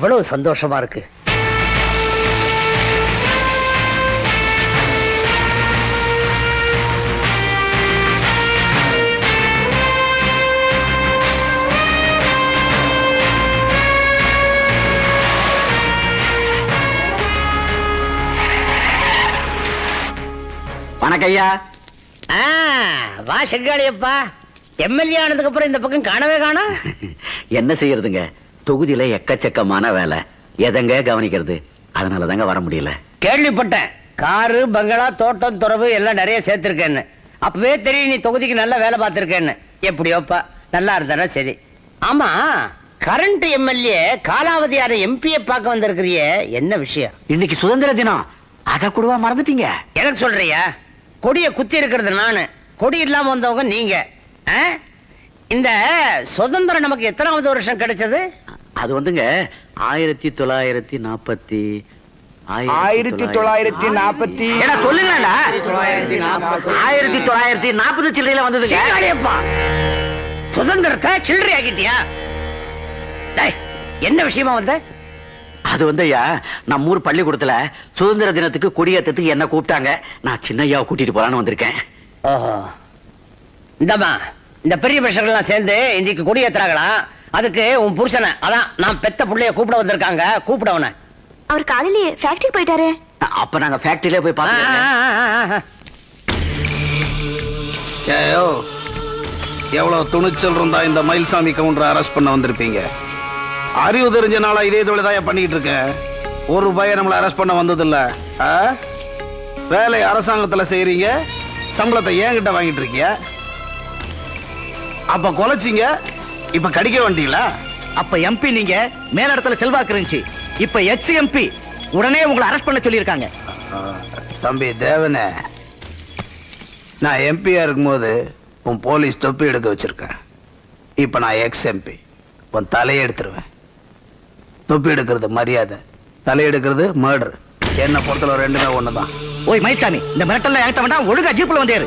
எவ்வளவு சந்தோஷமா இருக்கு. வணக்கம் ஐயா. வா செங்காளியப்பா. எம்எல்ஏ ஆனதுக்கு அப்புறம் இந்த பக்கம் காணவே காணோம். என்ன செய்யறதுங்க? தொகுதியில எக்கச்சக்கமான வேலை. எதங்க கவனிக்கிறது? அதனால தாங்க வர முடியல. கேள்விப்பட்டேன். காரு பங்களா தோட்டம் துறவு எல்லாம் நிறைய சேர்த்திருக்கேன்னு. அப்பவே தெரியும் நீ தொகுதிக்கு நல்ல வேலை பார்த்திருக்கேன்னு. எப்படியோப்பா? நல்லா இருந்தா சரி. ஆமா கரண்ட் எம்எல்ஏ காலாவதியான எம்பியை பார்க்க வந்திருக்கிறியே. என்ன விஷயம்? இன்னைக்கு சுதந்திர தினம். அத கூடவா மறந்துட்டீங்க? எனக்கு சொல்றியா? கொடிய குத்தி இருக்கிறது நானு. கொடி இல்லாம வந்தவங்க நீங்க? இந்த சுதந்திரம் நமக்கு எத்தனாவது வருஷம் கிடைச்சது? அது வந்துங்க ஆயிரத்தி தொள்ளாயிரத்தி நாற்பத்தி ஆயிரத்தி தொள்ளாயிரத்தி நாற்பத்தி ஏடா சொல்லுங்கடா. ஆயிரத்தி தொள்ளாயிரத்தி நாற்பது சில்லறையில வந்ததுங்க. சுதந்திரத்தை சில்லறை ஆக்கிட்டியா? டேய், என்ன விஷயமா வந்த? அது வந்து ஐயா நம்ம ஊர் பள்ளிக்கூடத்துல சுதந்திர தினத்துக்கு கொடியேற்றத்துக்கு என்ன கூப்பிட்டாங்க? நான் சின்ன ஐயாவை கூட்டிட்டு போலான்னு வந்திருக்கேன். ஓஹோ. இந்தம்மா இந்த பெரிய மனுஷங்கள்லாம் சேர்ந்து இன்னைக்கு கொடி ஏத்துறாங்களா அதுக்கு உன் புருஷனை அதான் நான் பெத்த புள்ளைய கூப்பிட வந்திருக்காங்க கூப்பிட அவனை. அவர் காலையிலேயே ஃபேக்டரி போயிட்டாரு. அப்ப நாங்க ஃபேக்டரியில போய். ஏயோ எவ்வளவு துணிச்சல் இருந்தா இந்த மயில்சாமி கவுண்டரை அரெஸ்ட் பண்ண வந்திருப்பீங்க? அறிவு தெரிஞ்ச நாளா இதே தொழில் தான் பண்ணிட்டு இருக்க? ஒரு பையன் நம்மளை அரெஸ்ட் பண்ண வந்ததில்ல. ஆ? வேலை அரசாங்கத்துல செய்றீங்க சம்பளத்தை என்கிட்ட வாங்கிட்டு இருக்கீங்க அப்ப கொலைச்சிங்க இப்ப கடிக்க வேண்டீங்களா அப்ப எம்பி நீங்க மேலிடத்துல செல்வாக்கு இருந்துச்சு. இப்ப எக்ஸ் எம்பி உடனே உங்களை அரெஸ்ட் பண்ண சொல்லியிருக்காங்க. தம்பி தேவனே நான் எம்பியா இருக்கும்போது உன் போலீஸ் தொப்பி எடுக்க வச்சிருக்கேன். இப்ப நான் எக்ஸ் எம்பி உன் தலையை எடுத்துருவேன். தொப்பி எடுக்கிறது மரியாதை தலை எடுக்கிறது மர்டர் என்ன பொறுத்தல ரெண்டுமே ஒண்ணுதான். ஓய் மைசாமி இந்த மிரட்டல்ல என்கிட்ட வேண்டாம் ஒழுங்கா ஜீப்ல வந்தேரு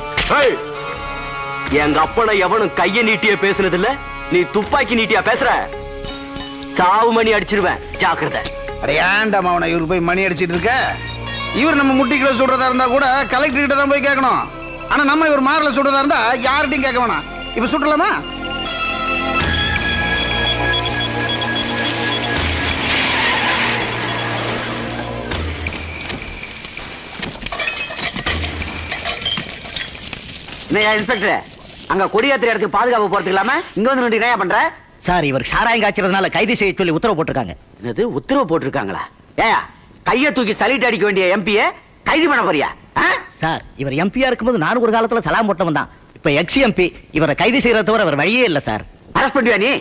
எங்க அப்பனை எவனும் கைய நீட்டிய பேசுனது இல்ல நீ துப்பாக்கி நீட்டியா பேசுற? சாவு மணி அடிச்சிருவேன். ஜாக்கிரதை. அட ஏன்டா அவனை இவர் போய் மணி அடிச்சிட்டு இருக்க? இவர் நம்ம முட்டிக்கில சுடுறதா இருந்தா கூட கலெக்டர் கிட்ட தான் போய் கேட்கணும். ஆனா நம்ம இவர் மாரில் சுடுறதா இருந்தா யார்கிட்டயும் கேட்க வேணாம். இப்ப சுட்டலாமா? இன்ஸ்பெக்டர் அங்க கொடியாத்திர இடத்துக்கு பாதுகாப்பு போறதுக்கு இல்லாம இங்க வந்து நின்று என்ன பண்ற? சார் இவர் சாராயம் காய்ச்சறதுனால கைது செய்ய சொல்லி உத்தரவு போட்டிருக்காங்க. என்னது உத்தரவு போட்டிருக்காங்களா? ஏயா கைய தூக்கி சலிட்டு அடிக்க வேண்டிய எம்பிய கைது பண்ண போறியா? சார் இவர் எம்பியா இருக்கும்போது நானும் ஒரு காலத்துல சலாம் போட்டவன் தான். இப்ப எக்ஸ் எம்பி இவரை கைது செய்யறத தவிர வேற வழியே இல்ல சார். அரெஸ்ட் பண்ணுவியா நீ?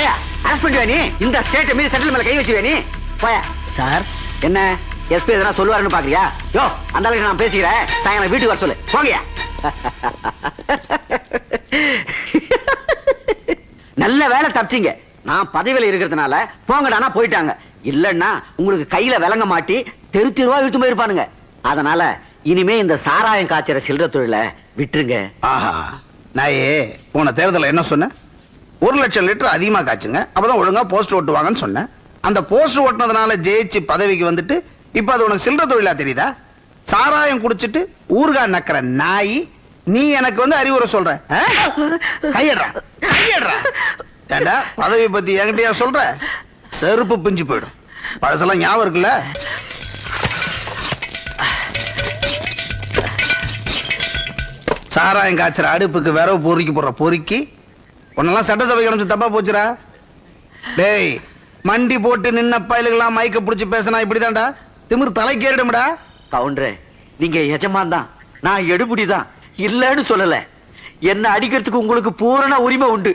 ஏயா அரெஸ்ட் பண்ணுவியா நீ? இந்த ஸ்டேட் மீது செட்டில் மேல கை வச்சுவியா நீ? போயா சார். என்ன? எஸ்பி எதனா சொல்லுவாருன்னு பாக்குறியா யோ அந்த அளவுக்கு நான் பேசிக்கிறேன். சாயங்காலம் வீட்டுக்கு வர சொல்லு. போங்கயா நல்ல வேலை தப்பிச்சிங்க. நான் பதவியில இருக்கிறதுனால போங்கடானா போயிட்டாங்க. இல்லன்னா உங்களுக்கு கையில விலங்க மாட்டி தெரு தெருவா இழுத்து போயிருப்பானுங்க. அதனால இனிமே இந்த சாராயம் காய்ச்சற சில்லற தொழில விட்டுருங்க. ஆஹா. நாயே போன தேர்தலில் என்ன சொன்னேன் ஒரு லட்சம் லிட்டர் அதிகமா காய்ச்சுங்க. அப்பதான் ஒழுங்கா போஸ்ட் ஓட்டுவாங்கன்னு சொன்னேன் அந்த போஸ்ட் ஓட்டுனதுனால ஜெயிச்சு பதவிக்கு வந்துட்டு இப்ப அது உனக்கு சில்லற தொழிலா தெரியுதா? சாராயம் குடிச்சிட்டு ஊறுகாய் நக்கிற நாய் நீ எனக்கு வந்து அறிவுரை சொல்ற. கையடுறா கையடுறா. ஏண்டா பதவி பத்தி என்கிட்டயா சொல்ற? செருப்பு பிஞ்சு போயிடும். பழசெல்லாம் ஞாபகம் இருக்குல்ல? சாராயம் காய்ச்சற அடுப்புக்கு விரவு பொறுக்கி போடுற பொறுக்கி உன்னெல்லாம் சட்டசபை அனுப்பிச்சு தப்பா போச்சுடா. டேய் மண்டி போட்டு நின்ன பயலுக்கெல்லாம் மயக்க புடிச்சு பேசினா இப்படிதான்டா. திமிர் தலைக்கேறிடும்டா கவுண்டரே நீங்க எஜமான் தான் நான் எடுபுடி தான் இல்லன்னு சொல்லல. என்ன அடிக்கிறதுக்கு உங்களுக்கு பூரண உரிமை உண்டு.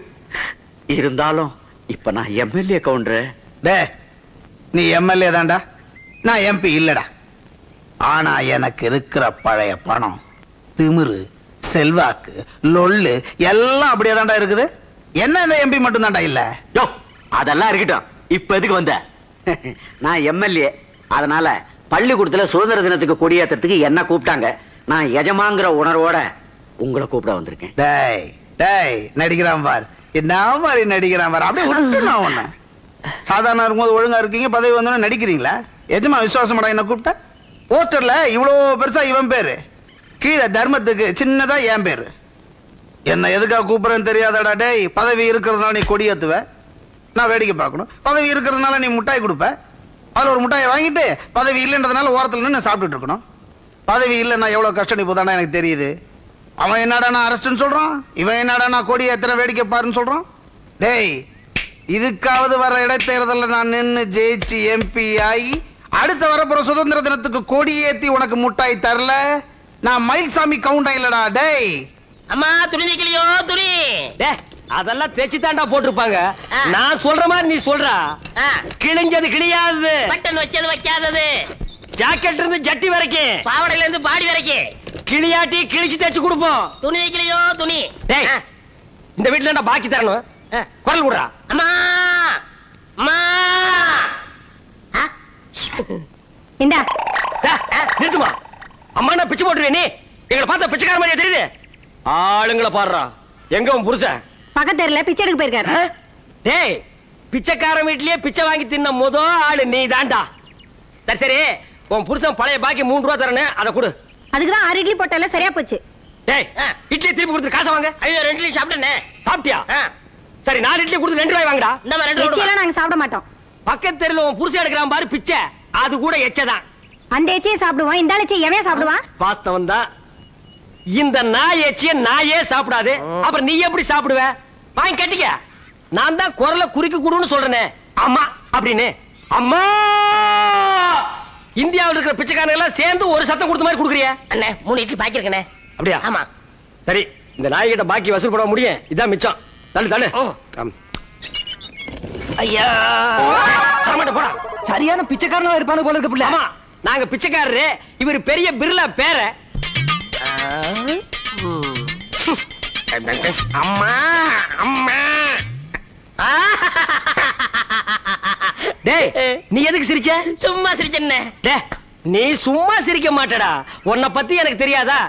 இருந்தாலும் இப்ப நான் எம்எல்ஏ கவுண்டரே. டே நீ எம்எல்ஏ தான்டா. நான் எம்பி இல்லடா. ஆனா எனக்கு இருக்கிற பழைய பணம் திமிரு செல்வாக்கு லொள்ளு எல்லாம் அப்படியே தான்டா இருக்குது. என்ன இந்த எம்பி மட்டும் தான்டா இல்ல அதெல்லாம் இருக்கட்டும். இப்ப எதுக்கு வந்த? நான் எம்எல்ஏ. அதனால பள்ளிக்கூடத்துல சுதந்திர தினத்துக்கு கொடியேற்றத்துக்கு என்ன கூப்பிட்டாங்க? நான் எஜமாங்கிற உணர்வோட உங்களை கூப்பிட வந்திருக்கேன். டேய் டேய் நடிக்கிறான் பார். என்ன மாதிரி நடிக்கிறான் பார்? அப்படியே விட்டுலாம் உன்ன. சாதாரண இருக்கும்போது ஒழுங்கா இருக்கீங்க பதவி வந்தோன்னு நடிக்கிறீங்களா? எஜமா விசுவாசமாடா என்ன கூப்பிட்ட? போஸ்டர்ல இவ்வளோ பெருசா இவன் பேரு. கீழே தர்மத்துக்கு சின்னதா என் பேரு. என்ன எதுக்காக கூப்பிடுறேன்னு தெரியாதடா டேய். பதவி இருக்கிறதுனால நீ கொடியேத்துவ. நான் வேடிக்கை பார்க்கணும். பதவி இருக்கிறதுனால நீ முட்டாய் கொடுப்ப. அதுல ஒரு முட்டாயை வாங்கிட்டு பதவி இல்லைன்றதுனால ஓரத்துல நின்று நான் சாப்பிட்டுட்டு இருக்கணும். பதவி இல்லைன்னா எவ்வளவு கஷ்டம் இப்போதானே எனக்கு தெரியுது. அவன் என்னடா நான் அரஸ்ட்னு சொல்றான்? இவன் என்னடா நான் கொடி எத்தனை வேடிக்கை பாருன்னு சொல்றான்? டேய் இதுக்காவது வர இடைத்தேர்தல்ல நான் நின்னு ஜெயிச்சு எம்பி ஆகி அடுத்த வரப்போற சுதந்திர தினத்துக்கு கொடி ஏத்தி உனக்கு முட்டாய் தரல? நான் மயில்சாமி கவுண்டா இல்லடா டேய். அம்மா துணி நிக்கலையோ துணி. டேய், அதெல்லாம் தேச்சு தாண்டா போட்டிருப்பாங்க. நான் சொல்ற மாதிரி நீ சொல்றா. கிழிஞ்சது கிழியாது. பட்டன் வச்சது வைக்காதது. ஜாக்கெட் இருந்து ஜட்டி வரைக்கும். பாவடையில இருந்து பாடி வரைக்கும். கிளியாட்டி கிழிச்சு தேச்சு கொடுப்போம். துணி வைக்கலையோ துணி. இந்த வீட்டுல என்ன பாக்கி தரணும். குரல் விடுறா அம்மா. அம்மா? இந்தா. நிறுத்துமா? அம்மா நான் பிச்சு போட்டுருவே நீ? எங்களை பார்த்தா பிச்சைக்கார மாதிரியா தெரியுது? ஆளுங்களை பாடுறா. எங்க உன் புருஷன்? பக்கத்தெருல பிச்சை எடுக்க போயிருக்காரு? டேய் பிச்சைக்காரன் வீட்லயே பிச்சை வாங்கி தின்ன முத ஆளு நீ தாண்டா சரி சரி உன் புருஷன் பழைய பாக்கி மூணு ரூபா தரணும் அதை கொடு. அதுக்குதான் ஆறு இட்லி போட்டால சரியா போச்சு. டேய் ஆ. இட்லி திருப்பி கொடுத்து காசை வாங்க. ஐயோ ரெண்டு இட்லி சாப்பிட்டேனே சாப்பிட்டியா. சரி நாலு இட்லி கொடுத்து ரெண்டு ரூபாய் வாங்கடா. இந்த மாதிரி ரெண்டு இட்லி ரூபா எல்லாம் நாங்க சாப்பிட மாட்டோம். பக்கத்து தெருல உன் புருஷன் எடுக்கிறான் பாரு பிச்சை. அது கூட எச்சதான். அந்த எச்சியை சாப்பிடுவோம் இந்த எச்சியை எவன் சாப்பிடுவான்? வாஸ்தவம் தான் இந்த நாய் எச்சிய நாயே சாப்பிடாது. அப்புறம் நீ எப்படி சாப்பிடுவ? வாங்கி கட்டிக்க நான் தான் குரலை குறுக்கி கொடுன்னு சொல்றேனே. அம்மா அப்படின்னு. அம்மா! இந்தியாவில் இருக்கிற பிச்சைக்காரங்க எல்லாம் சேர்ந்து ஒரு சத்தம் கொடுத்த மாதிரி கொடுக்குறிய. அண்ணே மூணு இட்லி பாக்கி இருக்கனே அப்படியா? ஆமா. சரி இந்த நாய்கிட்ட பாக்கி வசூல் பண்ண முடியும். இதான் மிச்சம். தள்ளு தள்ளு. ஐயா. போடா. சரியான பிச்சைக்காரனா இருப்பானு போல இருக்கு பிள்ளை. ஆமா நாங்க பிச்சைக்காரரு. இவர் பெரிய பிர்லா பேர. அம்மா அம்மா. டேய் நீ எதுக்கு சிரிச்ச? சும்மா சிரிச்சண்ணே டேய் நீ சும்மா சிரிக்க மாட்டடா. உன்னை பத்தி எனக்கு தெரியாதா?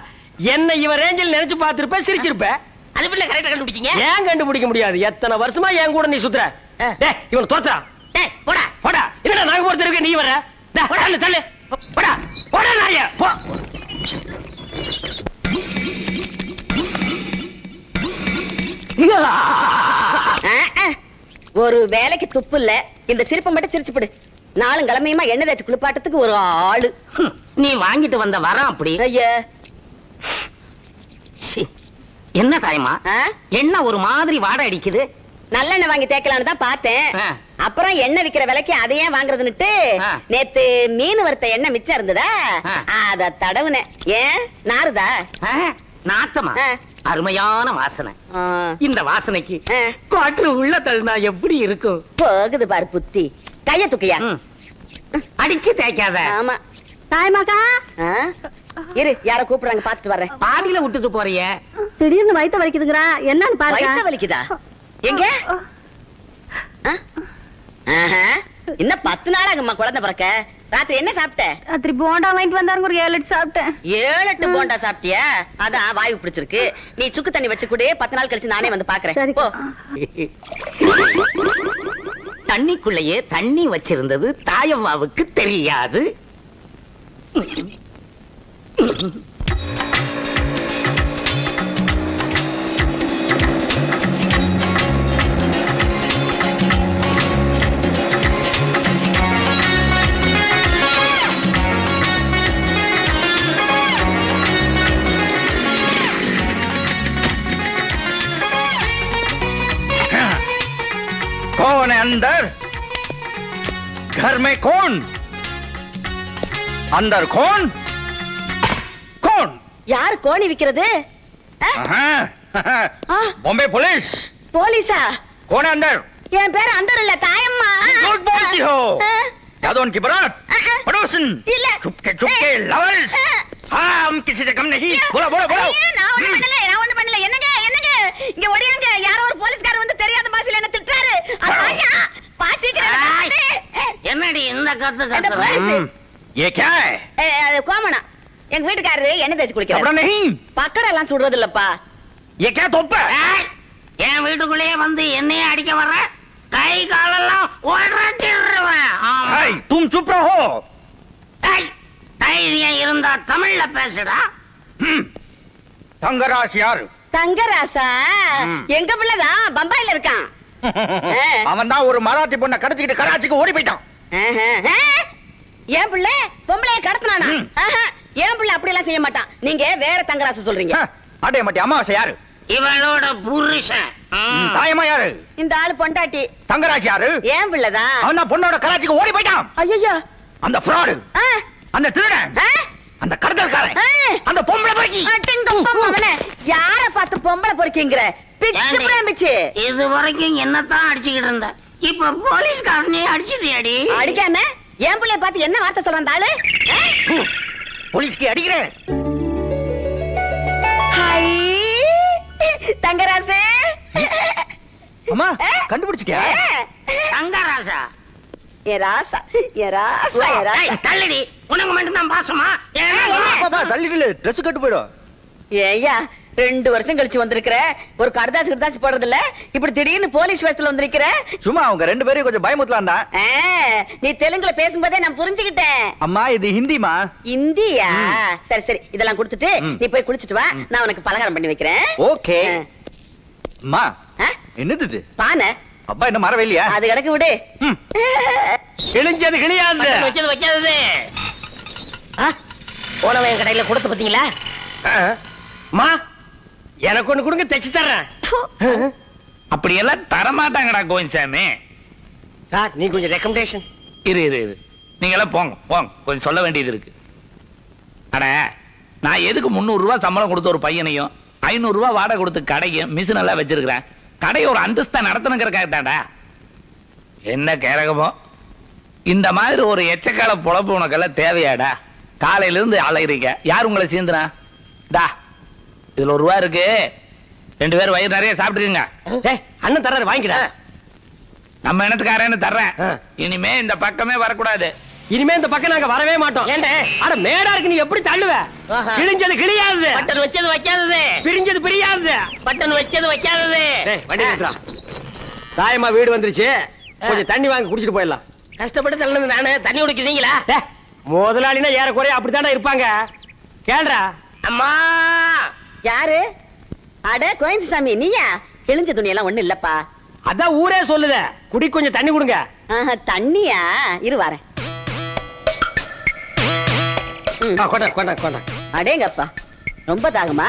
என்ன இவன் ரேஞ்சில் நினைச்சு பார்த்திருப்ப சிரிச்சிருப்ப. அது பிள்ளை கரெக்டா கண்டுபிடிச்சீங்க? ஏன் கண்டுபிடிக்க முடியாது? எத்தனை வருஷமா என் கூட நீ சுத்துற. டேய் இவன் தோத்துறா டேய் போடா. போடா. என்னடா நாங்க ஒருத்தருக்கு நீ வர டேய், தள்ளு தள்ளு. போடா. போடா நாய. போ. ஒரு வேலைக்கு துப்பு இல்ல. இந்த சிரிப்பை மட்டும் சிரிச்சுப்படு நாளும் கிழமையுமா எண்ணெய் தேய்ச்சி குளிப்பாட்டத்துக்கு ஒரு ஆளு. நீ வாங்கிட்டு வந்த வரம் அப்படி. ஐயா. என்ன தாயமா? என்ன ஒரு மாதிரி வாடை அடிக்குது? நல்லெண்ணெய் வாங்கி தேய்க்கலான்னு தான் பார்த்தேன். அப்புறம் எண்ணெய் விக்கிற விலைக்கு அதை ஏன் வாங்குறதுன்னுட்டு. நேத்து மீன் வறுத்த எண்ணெய் மிச்சம் இருந்ததா. அத தடவுனேன். ஏன்? நாறுதா? ஆ, நாத்தமா. அருமையான வாசனை. இந்த வாசனைக்கு. காற்று உள்ள தள்ளினா எப்படி இருக்கும்? போகுது பாரு புத்தி. கைய தூக்கியா. அடிச்சு தேய்க்காத. ஆமா. தாய்மாக்கா? இரு யார கூப்பிடுறாங்க பாத்துட்டு வர்றேன் பாதியில விட்டுட்டு போறிய. திடீர்னு வயித்த வலிக்குதுங்கிறா. என்னன்னு வயித்த வலிக்குதா? எங்க. இன்னும் பத்து நாள் ஆகும்மா குழந்தை பிறக்க? ராத்திரி என்ன சாப்பிட்ட? ராத்திரி போண்டா வாங்கிட்டு வந்தாருங்க ஒரு ஏழு எட்டு சாப்பிட்டேன். ஏழு எட்டு போண்டா சாப்பிட்டியா? அதான் வாயு பிடிச்சிருக்கு. நீ சுக்கு தண்ணி வச்சு கூட பத்து நாள் கழிச்சு நானே வந்து பாக்குறேன். போ. தண்ணிக்குள்ளேயே தண்ணி வச்சிருந்தது தாயம்மாவுக்கு தெரியாது. कौन है अंदर घर में कौन अंदर कौन कौन யாரு கோணி விக்கிறது ஆ? ஆ, बॉम्बे पुलिस போலீஸா कौन है अंदर என் பேர் அந்தர் இல்ல தாயம்மா झूठ बोलती हो ஆ, यादव की बारात ஆ, ஆ. पड़ोसन இல்ல. चुपके चुपके लवर्स ஆ. हम किसी से कम नहीं बोलो बोलो बोलो ஐயோ, நான் ஒண்ணும் பண்ணல, நான் ஒண்ணும் பண்ணல. என்னங்க, என்னங்க? இங்க ஓடியாங்க. யாரோ ஒரு போலீஸ்காரர் வந்து தெரியாத பாஷையில என்ன திட்டுறாரு. அட, ஐயா, பாசிக்கிறேன், ஆய். பாத்து. என்னடி இந்த கத்து அந்த கத்துற பாரு. ये क्या है ஏ, அது கோமணம். எங்க வீட்டுக்காரரு எண்ணெய் தேய்ச்சி कपड़ा குளிக்கிறாரு नहीं பக்கடை எல்லாம் சுடுறது இல்லப்பா ये क्या तोप है ஏய், என் வீட்டுக்குள்ளேயே வந்து என்னையே அடிக்க வர்ற கை காலெல்லாம் உடச்சிடுவேன் ஆமா. தும் சுப் ரஹோ தைரியம் இருந்தா தமிழ்ல பேசுடா. தங்கராஜ் யாரு? தங்கராசா? எங்க பிள்ளைதான் பம்பாயில இருக்கான். அவன் தான் ஒரு மராத்தி பொண்ணை கடத்திக்கிட்டு கராச்சிக்கு ஓடி போயிட்டான்? என் பிள்ளை? பொம்பளைய கடத்தினானா. என் பிள்ளை அப்படி எல்லாம் செய்ய மாட்டான்? நீங்க வேற தங்கராசு சொல்றீங்க. அடைய மாட்டி அமாவாசை யாரு? இவளோட புருஷன். தாயமா யாரு? இந்த ஆளு பொண்டாட்டி. தங்கராஜ் யாரு? என் பிள்ளைதான் அவன் தான் பொண்ணோட கராச்சிக்கு ஓடி போயிட்டான். ஐயோ அந்த ஃப்ராடு. அந்த திருடன்? அந்த கடத்தல்காரன். அந்த பொம்பளை பொறுக்கி. அவனே யார பார்த்து பொம்பளை பொறுக்கிங்கிற? பிச்சு? பிரமிச்சு இது வரைக்கும் என்னத்தான் அடிச்சுக்கிட்டு இருந்த? இப்ப போலீஸ்காரனே அடிச்சுட்டியாடி? அடிக்காம? என் பிள்ளைய பார்த்து என்ன வார்த்தை சொல்றான் ஆளு? போலீஸ்க்கு அடிக்கிறேன். ஹை. தங்கராசு. அம்மா கண்டுபிடிச்சிட்டியா? தங்கராசா. ஏ ராசா ஏ ராசா ஏ ராசா. ஏய், தள்ளுடி. உனக்கு பாசமா? ஆ, என்ன? பாப்பா தள்ளிட்டு ட்ரெஸ் கட்டு போயிடும். ஏய்யா ரெண்டு வருஷம் கழிச்சு வந்திருக்கிற. ஒரு கடுதாசி கடுதாசி போடுறது இல்ல இப்படி திடீர்னு போலீஸ் வேஷத்துல வந்திருக்கிற. சும்மா அவங்க ரெண்டு பேரையும் கொஞ்சம் பயமுத்தலாம் தான் நீ தெலுங்குல பேசும்போதே நான் புரிஞ்சுக்கிட்டேன். அம்மா இது ஹிந்திமா இந்தியா சரி சரி. இதெல்லாம் கொடுத்துட்டு. நீ போய் குளிச்சிட்டு வா. நான் உனக்கு பலகாரம் பண்ணி வைக்கிறேன். ஓகே. அம்மா? என்னது இது? பானை. அப்பா என்ன மரவே இல்லையா? அது கிடக்கு விடு. கிழிஞ்சது கிழியாது. வச்சது வைக்காதது. ஆ, போனவன் கடையில கொடுத்து பாத்தீங்களா மா எனக்கு ஒண்ணு கொடுங்க தைச்சு தர்றேன். அப்படியெல்லாம் தரமாட்டாங்கடா கோவிந்தசாமி. சார் நீ கொஞ்சம் ரெக்கமெண்டேஷன் இரு இரு இரு. நீங்க எல்லாம் போங்க போங்க. கொஞ்சம் சொல்ல வேண்டியது இருக்கு. அட நான் எதுக்கு முந்நூறு ரூபாய் சம்பளம் கொடுத்த ஒரு பையனையும் ஐநூறு ரூபாய் வாடகை கொடுத்து கடையும் மிஷின் எல்லாம் வச்சிருக்கிறேன். கடையை ஒரு அந்தஸ்தா நடத்தணுங்கிறக்காக தான்டா என்ன கேரகமோ? இந்த மாதிரி ஒரு எச்சக்கால பொழப்பு உனக்கெல்லாம் தேவையாடா. காலையில இருந்து அலைகிறீங்க யார் உங்களை சீந்துனா தா இதுல ஒரு ரூபா இருக்கு. ரெண்டு பேரும் வயிறு நிறைய சாப்பிட்டுருங்க அண்ணன் தர்றாரு வாங்கிடா. நம்ம இனத்துக்காரன்னு தர்றேன். இனிமே இந்த பக்கமே வரக்கூடாது. இனிமே இந்த பக்கம் நாங்க வரவே மாட்டோம்? அட மேடா இருக்கு நீ எப்படி தள்ளுவ. கிழிஞ்சது கிழியாது. பட்டன் வச்சது வைக்காதது. பிரிஞ்சது பிரியாது. பட்டன் வச்சது வைக்காதது. தாயம்மா வீடு வந்துருச்சு. கொஞ்சம் தண்ணி வாங்கி குடிச்சிட்டு போயிடலாம். கஷ்டப்பட்டு தள்ளது நானு. தண்ணி குடிக்கிறீங்களா? முதலாளினா ஏறக்குறைய அப்படித்தானே இருப்பாங்க. கேள்றா அம்மா! யாரு? அட கோயந்தசாமி நீயா? கிழிஞ்ச துணியெல்லாம் ஒண்ணு இல்லப்பா. அதான் ஊரே சொல்லுத. குடி கொஞ்சம் தண்ணி கொடுங்க. தண்ணியா? இரு வரேன். கொண்டா அடேங்கப்பா ரொம்ப தாகமா?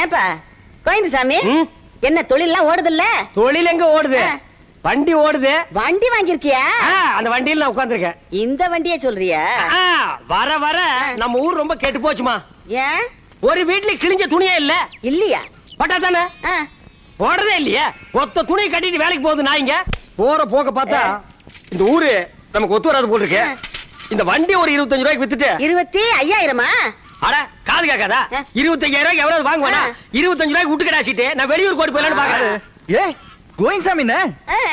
ஏன்பா கோயந்தசாமி. என்ன தொழில்லாம் ஓடுது இல்ல தொழில் எங்க ஓடுது. வண்டி ஓடுது. வண்டி வாங்கிருக்கியா அந்த வண்டியில நான் உட்கார்ந்திருக்கேன். இந்த வண்டியே சொல்றியா? வர வர நம்ம ஊர் ரொம்ப கெட்டு போச்சுமா. ஏன்? ஒரு வீட்ல கிழிஞ்ச துணியே இல்ல. இல்லையா? பட்டா தானே ஆ. போடுறதே இல்லையே. ஒத்த துணி கட்டிட்டு வேலைக்கு போகுது நான் இங்க. போற போக்க பார்த்தா இந்த ஊரு நமக்கு ஒத்து வராது ஆ. இந்த வண்டி ஒரு இருபத்தஞ்சு ரூபாய்க்கு வித்துட்டு. இருபத்தி ஐயாயிரமா? அட காது கேட்காதா? ஆ. இருபத்தஞ்சாயிரம் ரூபாய்க்கு எவ்வளவு வாங்குவானா. இருபத்தஞ்சு ரூபாய்க்கு விட்டு கடாச்சிட்டு நான் வெளியூர் கோடி போயிடலான்னு பாக்குறேன் ஏ கோயிங்சாமி ஆ.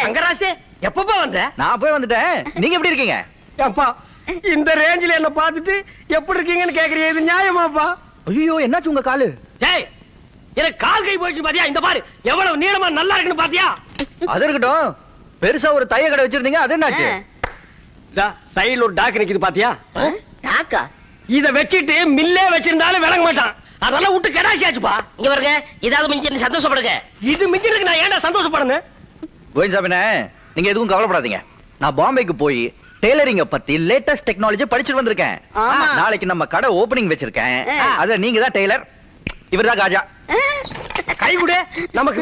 அங்கராசு எப்பப்பா வந்த? நான் போய் வந்துட்டேன். நீங்க எப்படி இருக்கீங்க? அப்பா இந்த ரேஞ்சில என்ன பார்த்துட்டு எப்படி இருக்கீங்கன்னு கேக்குறீங்க இது நியாயமாப்பா? ஐயோ என்னாச்சு உங்க காலு? டேய் எனக்கு கால் கை போயிடுச்சு பாத்தியா? இந்த பாரு எவ்வளவு நீளமா நல்லா இருக்குன்னு பாத்தியா? அது இருக்கட்டும். பெருசா ஒரு தைய கடை வச்சிருந்தீங்க அது என்னாச்சு? சைடுல ஒரு டாக் நிக்குது பாத்தியா. டாக்கா? இத வச்சிட்டு மில்லே வச்சிருந்தாலும் விளங்க மாட்டான். அதெல்லாம் விட்டு கடாசியாச்சுப்பா இங்க பாருங்க இதாவது மிஞ்சி சந்தோஷப்படுங்க? இது மிஞ்சிருக்கு நான் ஏன்டா சந்தோஷப்படணும் கோயின்சாமினே நீங்க எதுவும் கவலைப்படாதீங்க. நான் பாம்பேக்கு போய் டெய்லரிங்க பத்தி லேட்டஸ்ட் டெக்னாலஜி படிச்சுட்டு வந்திருக்கேன். நாளைக்கு நம்ம கடை ஓபனிங் வச்சிருக்கேன். அத நீங்க தான் டெய்லர். இவர்தான் காஜா. கை கொடு. நமக்கு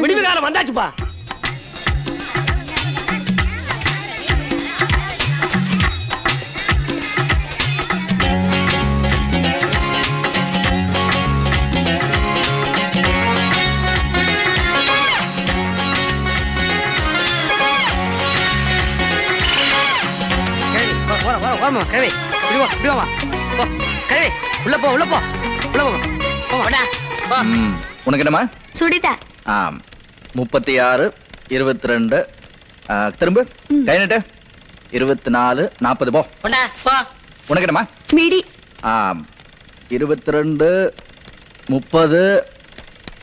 விடிவு காலம் வந்தாச்சுப்பா உள்ள போ உள்ள போ. உள்ள போ போடா. போ. ம், உனக்கு என்னமா சுடிதா. ஆம். முப்பத்தி ஆறு இருபத்தி ரெண்டு திரும்ப கை நீட்டு. இருபத்தி நாலு நாற்பது. போ. உனக்கு என்னமா மிடி ஆம். இருபத்தி ரெண்டு முப்பது.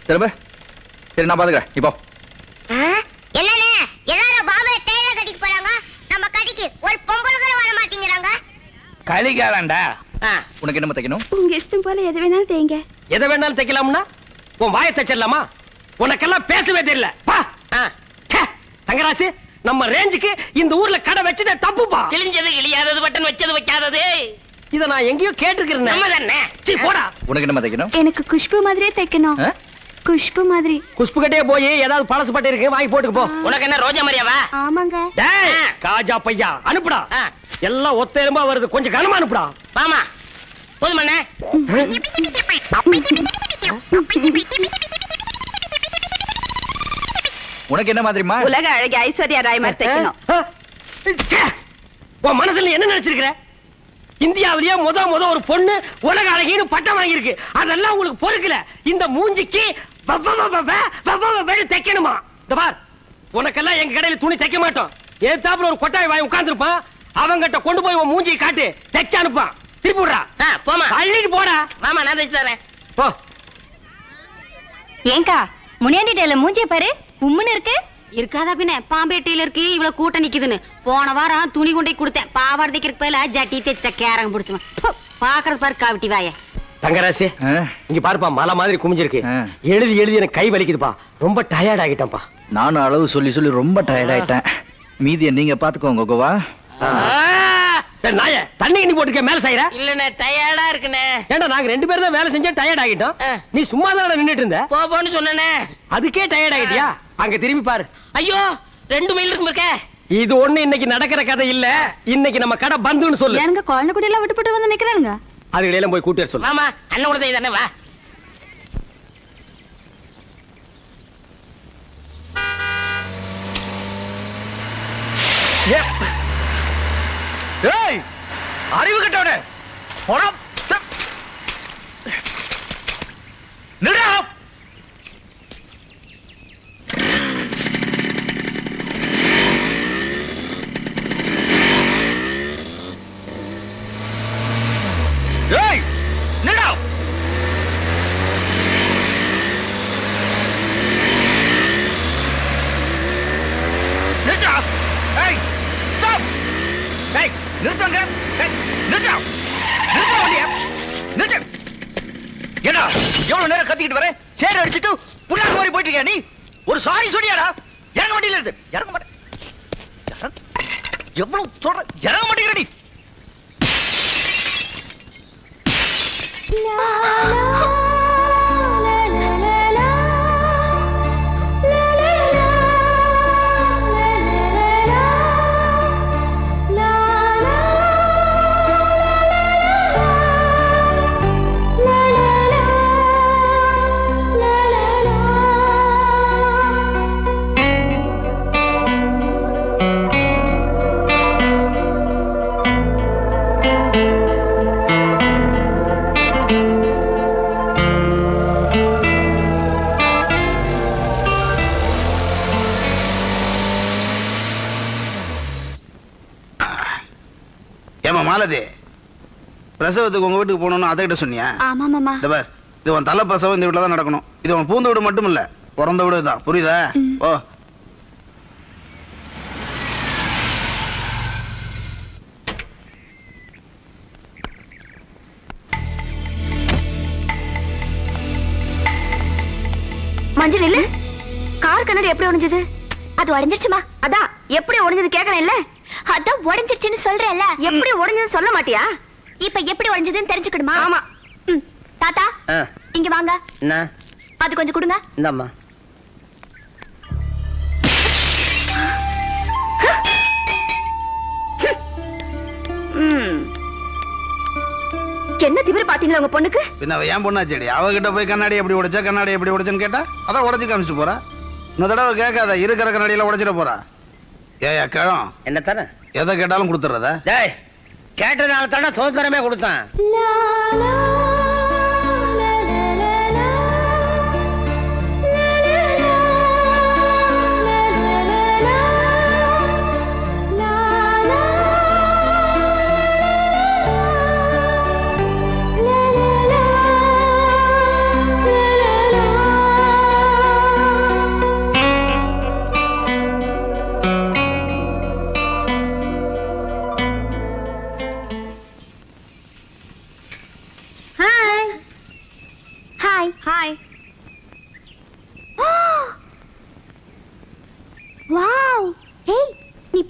திரும்ப. சரி நான் பாத்துக்கிறேன். இப்போ என்னண்ணே? கலிகாலண்டா உனக்கு என்ன தைக்கணும்? உங்க இஷ்டம் போல எது வேணாலும் தேங்க எதை வேணாலும் தைக்கலாம்னா? உன் வாயை தைச்சிடலாமா? உனக்கெல்லாம் பேசவே தெரியல. பா தங்கராசு நம்ம ரேஞ்சுக்கு இந்த ஊர்ல கடை வச்சதே தப்புப்பா. கிழிஞ்சது கிழியாதது பட்டன் வச்சது வைக்காதது. இத நான் எங்கேயோ கேட்டிருக்கிறேன். நம்ம தானே சீ, போடா. உனக்கு என்ன தைக்கணும்? எனக்கு குஷ்பு மாதிரியே தைக்கணும்? குஷ்பு மாதிரி. குஷ்பு கட்டே போய் ஏதாவது பழசு பட்டு இருக்கு வாங்கி போட்டுக்கு போ. உனக்கு என்ன ரோஜா மரியாவா ஆமாங்க. காஜா பையா அனுப்புடா. எல்லாம் ஒத்த எறும்பா வருது கொஞ்சம் கனமா அனுப்புடா. வாமா. போதுமண்ணே உனக்கு என்ன மாதிரிமா உலக அழகி ஐஸ்வர்யா ராய் மாதிரி தைக்கணும். உன் மனசுல என்ன நினைச்சிருக்கிற? இந்தியாவிலேயே முத முத ஒரு பொண்ணு உலக அழகின்னு பட்டம் வாங்கியிருக்கு. அதெல்லாம் உங்களுக்கு பொறுக்கல. இந்த மூஞ்சிக்கு தைக்கணுமா இந்த பார் உனக்கெல்லாம் எங்க கடையில துணி தைக்க மாட்டோம் ஏத்தாப்புல ஒரு கொட்டாய் வாங்கி உட்கார்ந்துருப்பான் அவங்கிட்ட கொண்டு போய் உன் மூஞ்சியை காட்டு தைக்க அனுப்பான் திருப்பி விடுறா போமா போடா வாமா நான் தைச்சு தரேன் போ ஏங்கா முனியாண்டி டேல மூஞ்சிய பாரு உம்முன்னு இருக்கு இருக்காதா பின்ன பாம்பேட்டையில இருக்கு இவ்வளவு கூட்டம் நிக்குதுன்னு போன வாரம் துணி கொண்டே கொடுத்தேன் பாவாடை தைக்கிறதுக்கு பதிலா ஜட்டி தைச்சிட்ட கேரங்க பிடிச்சுவன் பாக்குறது பாரு காவிட்டி வாய தங்கராசி ஆ? இங்க பாருப்பா மலை மாதிரி குமிஞ்சிருக்கு. எழுதி எழுதி எனக்கு கை வலிக்குதுப்பா. ரொம்ப டயர்ட் ஆகிட்டேன்ப்பா. நானும் அளவு சொல்லி சொல்லி ரொம்ப டயர்ட் ஆயிட்டேன். மீதியை நீங்க பாத்துக்கோங்க கோவா. டேய் நாய தண்ணி கிண்ணி போட்டுக்க மேல செய்யற இல்லண்ணே டயர்டா இருக்குண்ணே ஏண்டா நாங்க ரெண்டு பேரும் தான் வேலை செஞ்சா டயர்ட் ஆகிட்டோம். நீ சும்மா தான் நின்னுட்டு இருந்த போ போன்னு சொன்னனே. அதுக்கே டயர்ட் ஆகிட்டியா அங்க திரும்பி பாரு. ஐயோ ரெண்டு மைல் இருக்கும் இருக்க. இது ஒண்ணு இன்னைக்கு நடக்கிற கதை இல்ல. இன்னைக்கு நம்ம கடை பந்துன்னு சொல்லு. எனக்கு குழந்தை குட்டி எல்லாம் விட்டு போட்டு வந்து நிக்கிறானுங்க? அதுகளை எல்லாம் போய் கூட்டி வர சொல்லு. மாமா அண்ணன் கூட தானே வா. ஏய் அறிவு கட்டவனே. போடா. ஏய் நிடா நிடா ஏய் ஸ்டாப் ஏய் நிறுத்துங்க ஏய் நிடா நிறுத்த வண்டிய. நிறுத்து. ஏடா எவ்வளவு நேரம் கத்திக்கிட்டு வரேன் சேர் அடிச்சிட்டு புண்ணாக்கு மாதிரி போயிட்டு இருக்கியா நீ? ஒரு சாரி சொல்லியாடா. இறங்க வண்டியில இருந்து. இறங்க மாட்டேன். எவ்வளவு சொல்ற? இறங்க மாட்டேங்கிறடி நீ ஏமா மாலதி பிரசவத்துக்கு உங்க வீட்டுக்கு போகணும்னு அதை கிட்ட சொன்னியா? ஆமா மாமா. இந்த பார் இது உன் தலை பிரசவம் இந்த வீட்டுல தான் நடக்கணும். இது உன் பூந்த வீடு மட்டும் இல்ல பிறந்த வீடு தான் புரியுதா. ஓ மஞ்சள் இல்ல கார் கண்ணாடி எப்படி உடைஞ்சது? அது உடைஞ்சிருச்சுமா. அதான் எப்படி உடைஞ்சது கேக்குறேன் இல்ல அதான் உடைஞ்சிருச்சுன்னு சொல்றேன்ல. எப்படி உடைஞ்சது சொல்ல மாட்டியா? இப்ப எப்படி உடைஞ்சதுன்னு தெரிஞ்சுக்கணுமா? ஆமா. தாத்தா இங்க வாங்க. அது கொஞ்சம் கொடுங்க. இந்தாம்மா. என்ன திமிரு பாத்தீங்களா உங்க பொண்ணுக்கு? பின்ன ஏன் பொண்ணாச்சேடி? அவகிட்ட போய் கண்ணாடி எப்படி உடைச்சா கண்ணாடி எப்படி உடைச்சேன்னு கேட்டா அதான் உடைச்சு காமிச்சிட்டு போறா. இன்னொரு தடவை கேட்காத இருக்கிற கண்ணாடியில உடைச்சிட போறா. ஏயா கிழம் என்ன தானே எதை கேட்டாலும் கொடுத்துறதா டேய் கேட்டதுனால தானே சுதந்திரமே கொடுத்தான்.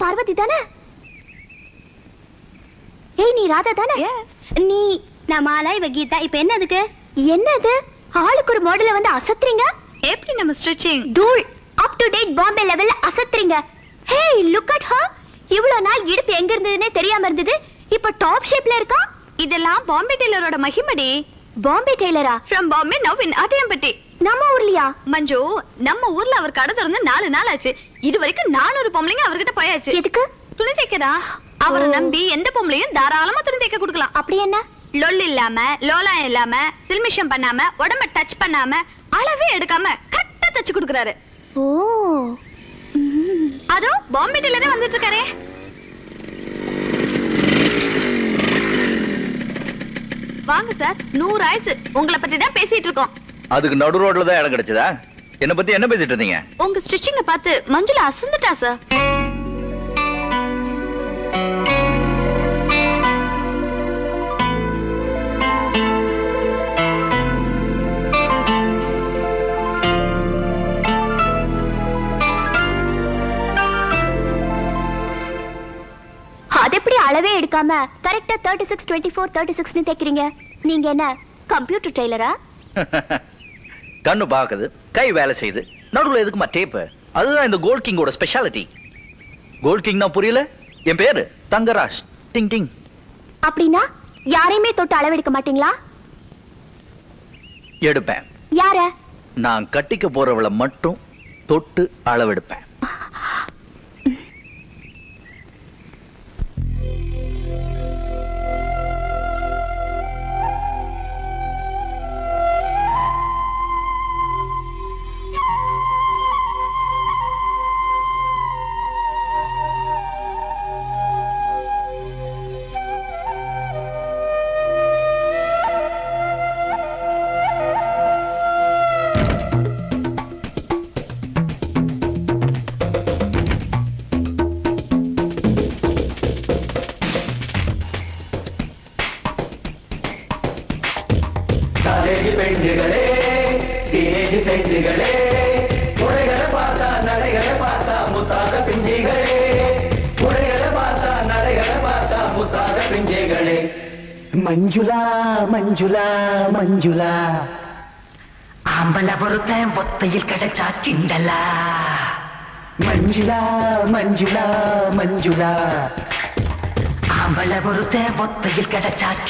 பார்வதி தானே? ஏய் நீ ராதா தானே? நீ நான் மாலா இவ கீதா இப்ப என்ன அதுக்கு என்னது? ஆளுக்கு ஒரு மாடல வந்து அசத்துறீங்க? எப்படி நம்ம ஸ்ட்ரெச்சிங் தூள் அப் டு டேட் பாம்பே லெவல்ல அசத்துறீங்க. ஹே லுக் அட் ஹர் இவ்வளவு நாள் இடுப்பு எங்க இருந்ததுன்னே தெரியாம இருந்தது. இப்ப டாப் ஷேப்ல இருக்கா? இதெல்லாம் பாம்பே டெய்லரோட மகிமடி. Bombay டெய்லரா from Bombay now in Attiyampatti நம்ம ஊர்லயா? மஞ்சு நம்ம ஊர்ல அவர் கடை திறந்து நாலு நாள் ஆச்சு. இது வரைக்கும் நானூறு பொம்பளைங்க அவர்கிட்ட போயாச்சு. எதுக்கு? துணி தைக்கதா அவரை நம்பி எந்த பொம்பளையும் தாராளமா துணி தைக்க கொடுக்கலாம். அப்படி என்ன? லொல் இல்லாம லோலா இல்லாம சில்மிஷம் பண்ணாம உடம்ப டச் பண்ணாம அளவே எடுக்காம கரெக்டா தச்சு கொடுக்கறாரு. ஓ. அதோ பாம்பே டெய்லரே வந்துட்டு இருக்காரே வாங்க சார் நூறு ஆயிடுச்சு. உங்களை பத்தி தான் பேசிட்டு இருக்கோம். அதுக்கு நடு ரோட்ல தான் இடம் கிடைச்சதா? என்ன பத்தி என்ன பேசிட்டு இருந்தீங்க? உங்க ஸ்டிச்சிங்க பார்த்து மஞ்சுளா அசந்துட்டா சார் அது எப்படி அளவே எடுக்காம கரெக்டா thirty six twenty four thirty சிக்ஸ்னு தைக்கிறீங்க நீங்க என்ன கம்ப்யூட்டர் டெய்லரா கண்ணு பாக்குது கை வேலை செய்யுது. நடுவுல எதுக்குமா டேப்பு அதுதான் இந்த கோல்ட் கிங்கோட ஸ்பெஷாலிட்டி கோல்ட் கிங்னா புரியல? என் பேரு தங்கராஜ். டிங் டிங் அப்படின்னா யாரையுமே தொட்டு அளவெடுக்க மாட்டீங்களா? எடுப்பேன். யார? நான் கட்டிக்க போறவளை மட்டும் தொட்டு அளவெடுப்பேன்.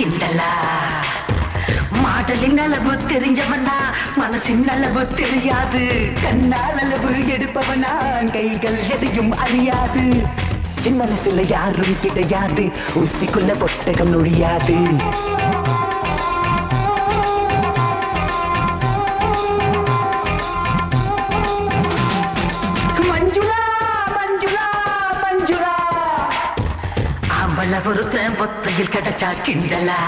கிண்டலா? மாடலின் அளவு தெரிஞ்சவனா மனசின் அளவு தெரியாது. கண்ணால் அளவு எடுப்பவனா கைகள் எதையும் அறியாது. என் மனசுல யாரும் கிடையாது. ஊசிக்குள்ள பொட்டகம் நொழியாது. அவள ஒருத்தன் பொத்தையில் கிடைச்சா கிண்டலா?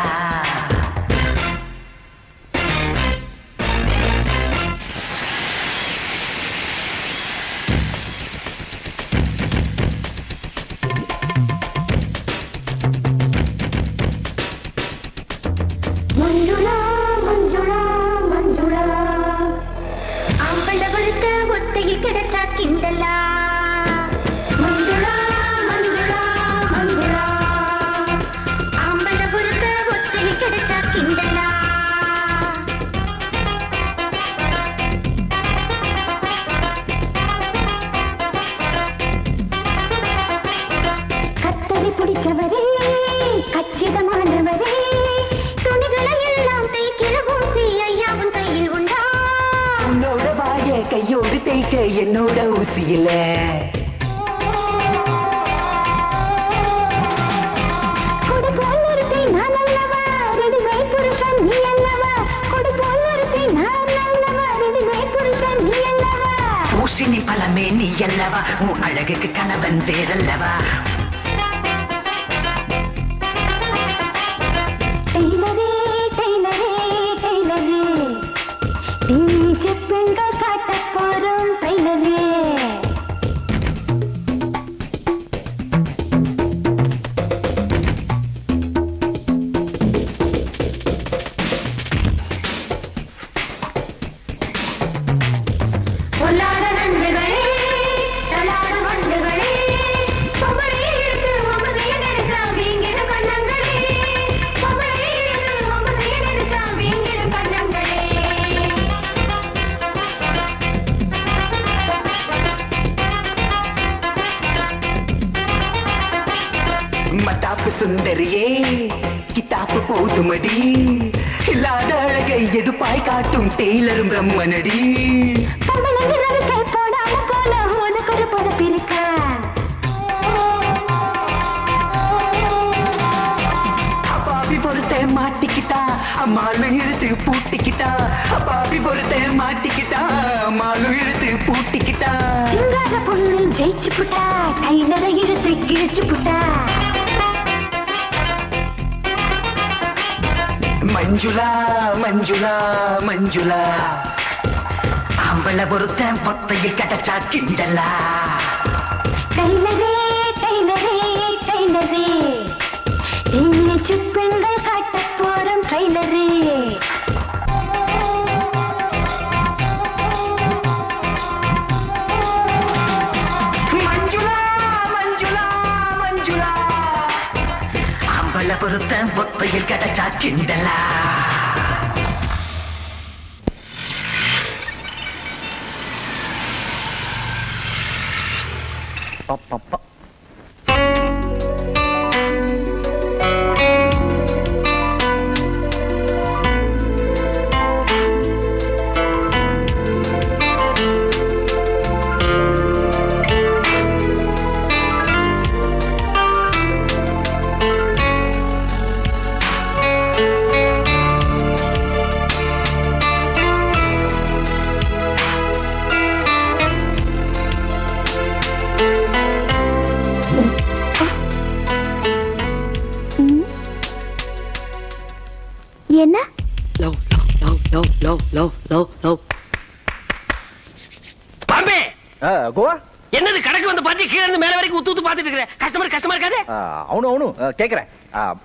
கேக்குறேன்.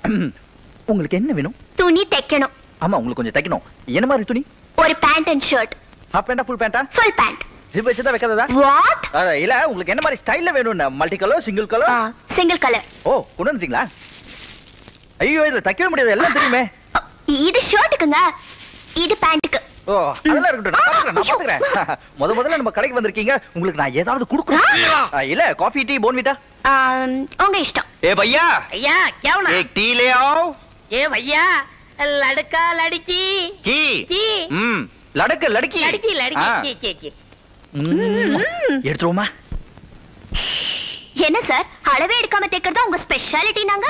உங்களுக்கு என்ன வேணும்? துணி தைக்கணும். ஆமா உங்களுக்கு கொஞ்சம் தைக்கணும். என்ன மாதிரி துணி? ஒரு பேண்ட் அண்ட் ஷர்ட் ஹாஃப் பேண்டா ஃபுல் பேண்டா ஃபுல் பேண்ட் ஜிப் வச்சு தான் வைக்கிறதா வாட் இல்ல உங்களுக்கு என்ன மாதிரி ஸ்டைல்ல வேணும் multi colour single colour single colour ஓ கொண்டு வந்துட்டீங்களா? ஐயோ இதுல தைக்கவே முடியாது. எல்லாம் தெரியுமே. இது ஷர்ட்டுக்குங்க இது பேண்ட்டுக்கு ஓ அதெல்லாம் இருக்கட்டும். நான் பாத்துக்கிறேன், நான் பாத்துக்கிறேன். முத முதல்ல நம்ம கடைக்கு வந்திருக்கீங்க. உங்களுக்கு நான் ஏதாவது கொடுக்கணும். இல்ல காஃபி டீ போன்விட்டா உங்க இஷ்டம். ए भैया ஐயா கேவனா एक टी ले आओ ஏ வையா லடுக்கா லடுக்கி की की हम्म लड़क लड़की லடுக்கி லடுக்கி हाँ। கி, கி, கி. ம். எடுத்துருவோமா என்ன சார் அளவே எடுக்காம தைக்கிறதா உங்க ஸ்பெஷாலிட்டி நாங்க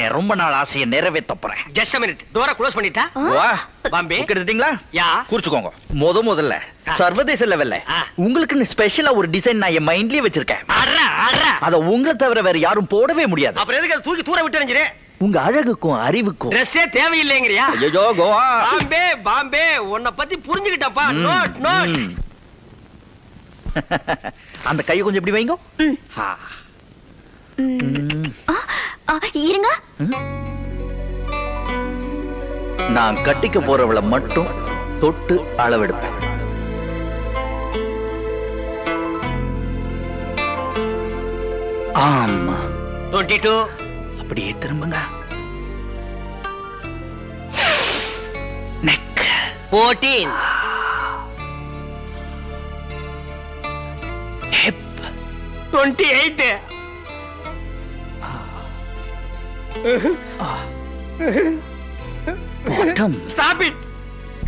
என் ரொம்ப நாள் ஆசையை நிறைவேற்ற போறேன். Just a minute. டோரை க்ளோஸ் பண்ணிட்டா. வா. பாம்பே. புக் எடுத்துட்டீங்களா? யா. குறிச்சுக்கோங்க. முத முதல்ல. சர்வதேச லெவல்ல. உங்களுக்குன்னு ஸ்பெஷலா ஒரு டிசைன் நான் என் மைண்ட்லயே வச்சிருக்கேன். அட்ரா அட்ரா அத உங்களை தவிர வேற யாரும் போடவே முடியாது. அப்புறம் எதுக்கு அதை தூக்கி தூர விட்டு எறிஞ்சிரு? உங்க அழகுக்கும் அறிவுக்கும். ட்ரெஸ்ஸே தேவையில்லைங்கறியா? ஐயோ கோவா. பாம்பே பாம்பே. உன்னை பத்தி புரிஞ்சுக்கிட்டப்பா நோட் நோட். அந்த கையை கொஞ்சம் இப்படி வைங்க. இருங்க. நான் கட்டிக்க போறவளை மட்டும் தொட்டு அளவெடுப்பேன். ஆமா. டுவெண்ட்டி டூ அப்படியே திரும்புங்க. Neck fourteen twenty eight bottom stop it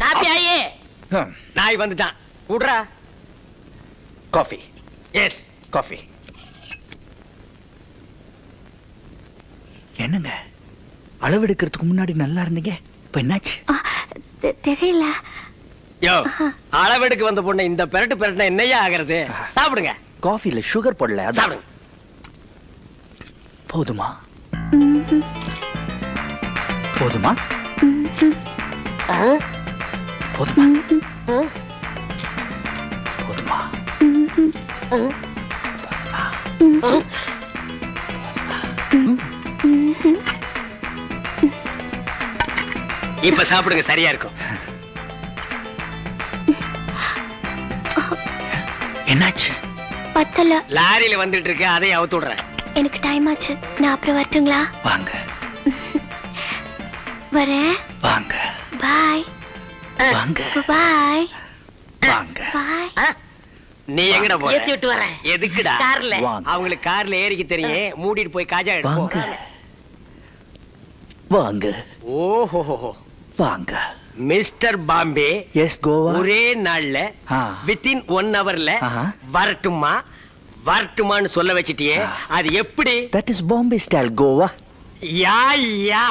copy ஆயே நாய் வந்துட்டான். விடுறா காஃபி எஸ் காஃபி என்னங்க? அளவெடுக்கிறதுக்கு முன்னாடி நல்லா இருந்தீங்க? இப்ப என்னாச்சு? தெரியல. யோ அளவெடுக்கு வந்த பொண்ணு இந்த பெரட்டு பெரட்டுனா என்னையா ஆகிறது? சாப்பிடுங்க. காஃபில சுகர் போடல அதான். சாப்பிடுங்க. போதுமா. போதுமா. போதுமா. போதுமா. இப்ப சாப்பிடுங்க சரியா இருக்கும். என்னாச்சு? பத்தல. லாரியில வந்துட்டு இருக்கு அதையும் அவுத்து விடுறேன் எனக்கு டைம் ஆச்சு. நான் அப்புறம் வரட்டுங்களா? வாங்க. வரேன். வாங்க. பாய் வாங்க. பாய் வாங்க. பாய் நீ எங்கடா போற? ஏத்தி விட்டு வரேன். எதுக்குடா? கார்ல. வாங்க. அவங்களுக்கு கார்ல ஏறிக்க தெரியும். மூடிட்டு போய் காஜா எடுப்போம் வாங்க. வாங்க. ஓஹோ வாங்க. மிஸ்டர் பாம்பே எஸ் கோவா ஒரே நாள்ல. வித்தின் ஒன் ஹவர்ல ஆஹா. வரட்டுமா வரட்டுமான்னு சொல்ல வச்சிட்டியே. அது எப்படி that is Bombay style Goa yeah yeah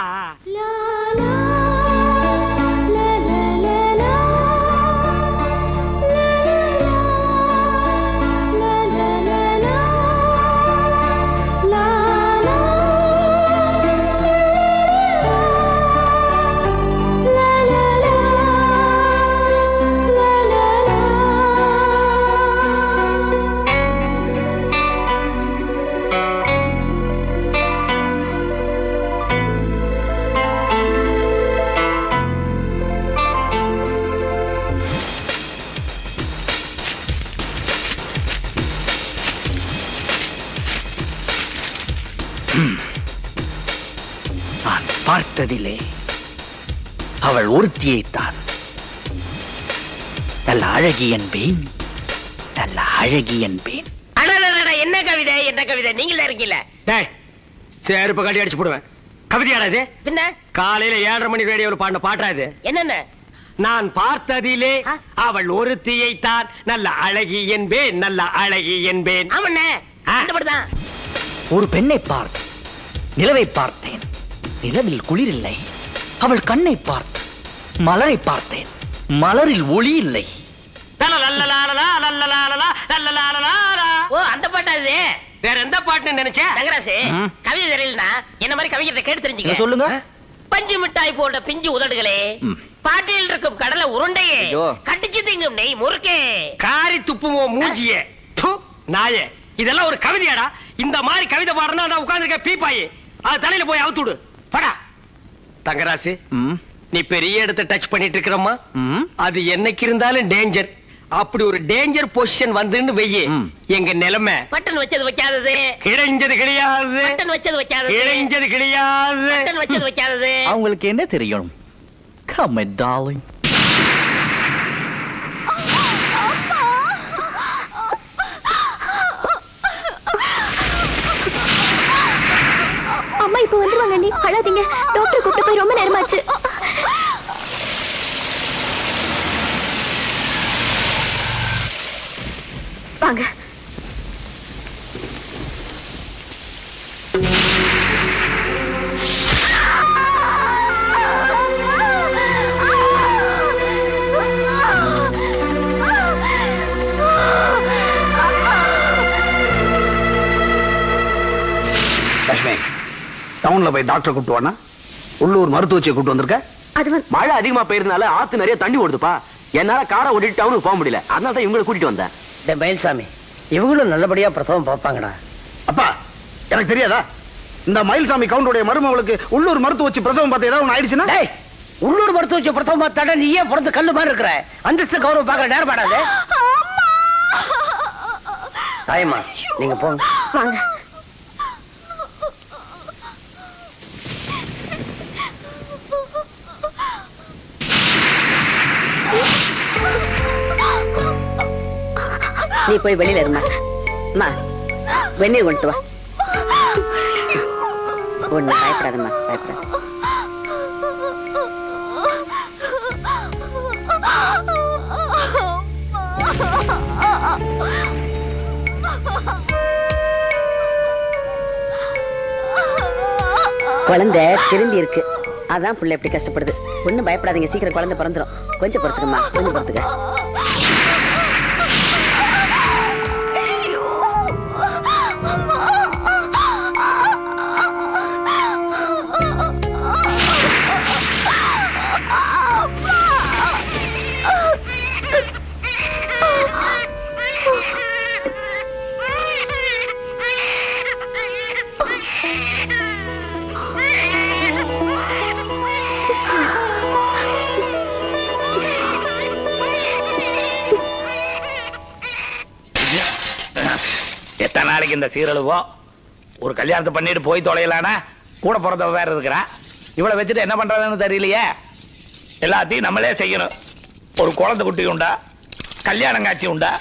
பார்த்ததிலே அவள் ஒருத்தியைத்தான் நல்ல அழகி என்பேன் நல்ல அழகி என்பேன். என்ன கவிதை என்ன கவிதை? நீங்களே இருக்கீல டேய் செருப்பு கட்டி அடிச்சு போடுவேன். கவிதையாடா இது? பின்ன காலையில ஏழரை மணி ரேடியோல பாடின பாட்டா இது? என்னென்ன? நான் பார்த்ததிலே? அவள் ஒருத்தியைத்தான். நல்ல அழகி என்பேன் நல்ல அழகி என்பேன். ஒரு பெண்ணை பார்த்தேன் நிலவை பார்த்தேன். நிலவில் குளிரில்லை அவள் கண்ணை பார்த்தேன் மலரை பார்த்தேன் மலரில் ஒளி இல்லை. ஓ அந்த பாட்டா இது வேற எந்த பாட்டுன்னு நினைச்சேன் தங்கராசு. கவிதை தெரியலனா என்ன மாதிரி கவிஞர்கிட்ட கேட்டு தெரிஞ்சுக்க சொல்லுங்க பஞ்சு மிட்டாய் போன்ற பிஞ்சு உதடுகளே. பாட்டில் இருக்கும் கடலை உருண்டையே. கட்டிச்சு திங்கும் நெய் முறுக்கே காரி துப்புமோ மூஞ்சிய து, நாயே இதெல்லாம் ஒரு கவிதையாடா இந்த மாதிரி கவிதை பாடுறா நான் உட்கார்ந்துருக்க பீப்பாயி அது தலையில போய் அவுத்து விடு படா தங்கராசு நீ பெரிய இடத்தை டச் பண்ணிட்டு இருக்கிறம்மா. அது என்னைக்கு இருந்தாலும் டேஞ்சர் அப்படி ஒரு டேஞ்சர் பொசிஷன் வந்துன்னு வெய்யே. எங்க நிலைமை. பட்டன் வச்சது வைக்காதது. இழைஞ்சது கிடையாது. பட்டன் வச்சது வைக்காதது. இழைஞ்சது கிடையாது. பட்டன் வச்சது வைக்காதது. அவங்களுக்கு என்ன தெரியும்? Come, my darling. அம்மா இப்ப வந்துருவாங்க நீ அழாதீங்க. டாக்டர் டவுன்ல போய் டாக்டர் கூப்பிட்டு வானா உள்ளூர் மருத்துவச்சியை கூப்பிட்டு வந்திருக்க. அது மழை அதிகமா பெய்யறதுனால ஆத்து நிறைய தண்ணி ஓடுதுப்பா. என்னால காரை ஓட்டிட்டு டவுனுக்கு போக முடியல. அதனால தான் இவங்களை கூட்டிட்டு வந்தேன். டேய் மயில்சாமி இவங்களும் நல்லபடியா பிரசவம் பார்ப்பாங்கடா. அப்பா எனக்கு தெரியாதா? இந்த மயில்சாமி கவுண்டருடைய மருமகளுக்கு உள்ளூர் மருத்துவச்சி பிரசவம் பார்த்து ஏதாவது ஆயிடுச்சுன்னா? டேய் உள்ளூர் மருத்துவ பிரசவம் பார்த்தாடா நீ ஏன் பிறந்து கல்லு மாதிரி இருக்கிற. அந்தஸ்து கௌரவம் பார்க்கற நேரம் பாடாது தாயம்மா நீங்க போங்க. வாங்க. நீ போய் வெளியில இருமா. அம்மா வெந்நீர் கொண்டு வா. ஒண்ணு பயப்படாதம்மா பயப்படாத. குழந்தை திரும்பி இருக்கு. அதான் புள்ள எப்படி கஷ்டப்படுது. ஒண்ணும் பயப்படாதீங்க சீக்கிரம் குழந்தை பிறந்துரும். கொஞ்சம் பொறுத்துக்கம்மா கொஞ்சம் பொறுத்துக்க. நாளைக்கு இந்த சீரழுவோ? ஒரு கல்யாணத்தை பண்ணிட்டு போய் தொலையலானா? கூட பிறந்தவ வேற இருக்கிறா? இவளை வச்சுட்டு என்ன பண்றதுன்னு தெரியலையே? எல்லாத்தையும் நம்மளே செய்யணும். ஒரு குழந்தை குட்டி உண்டா? கல்யாணம் காட்சி உண்டா?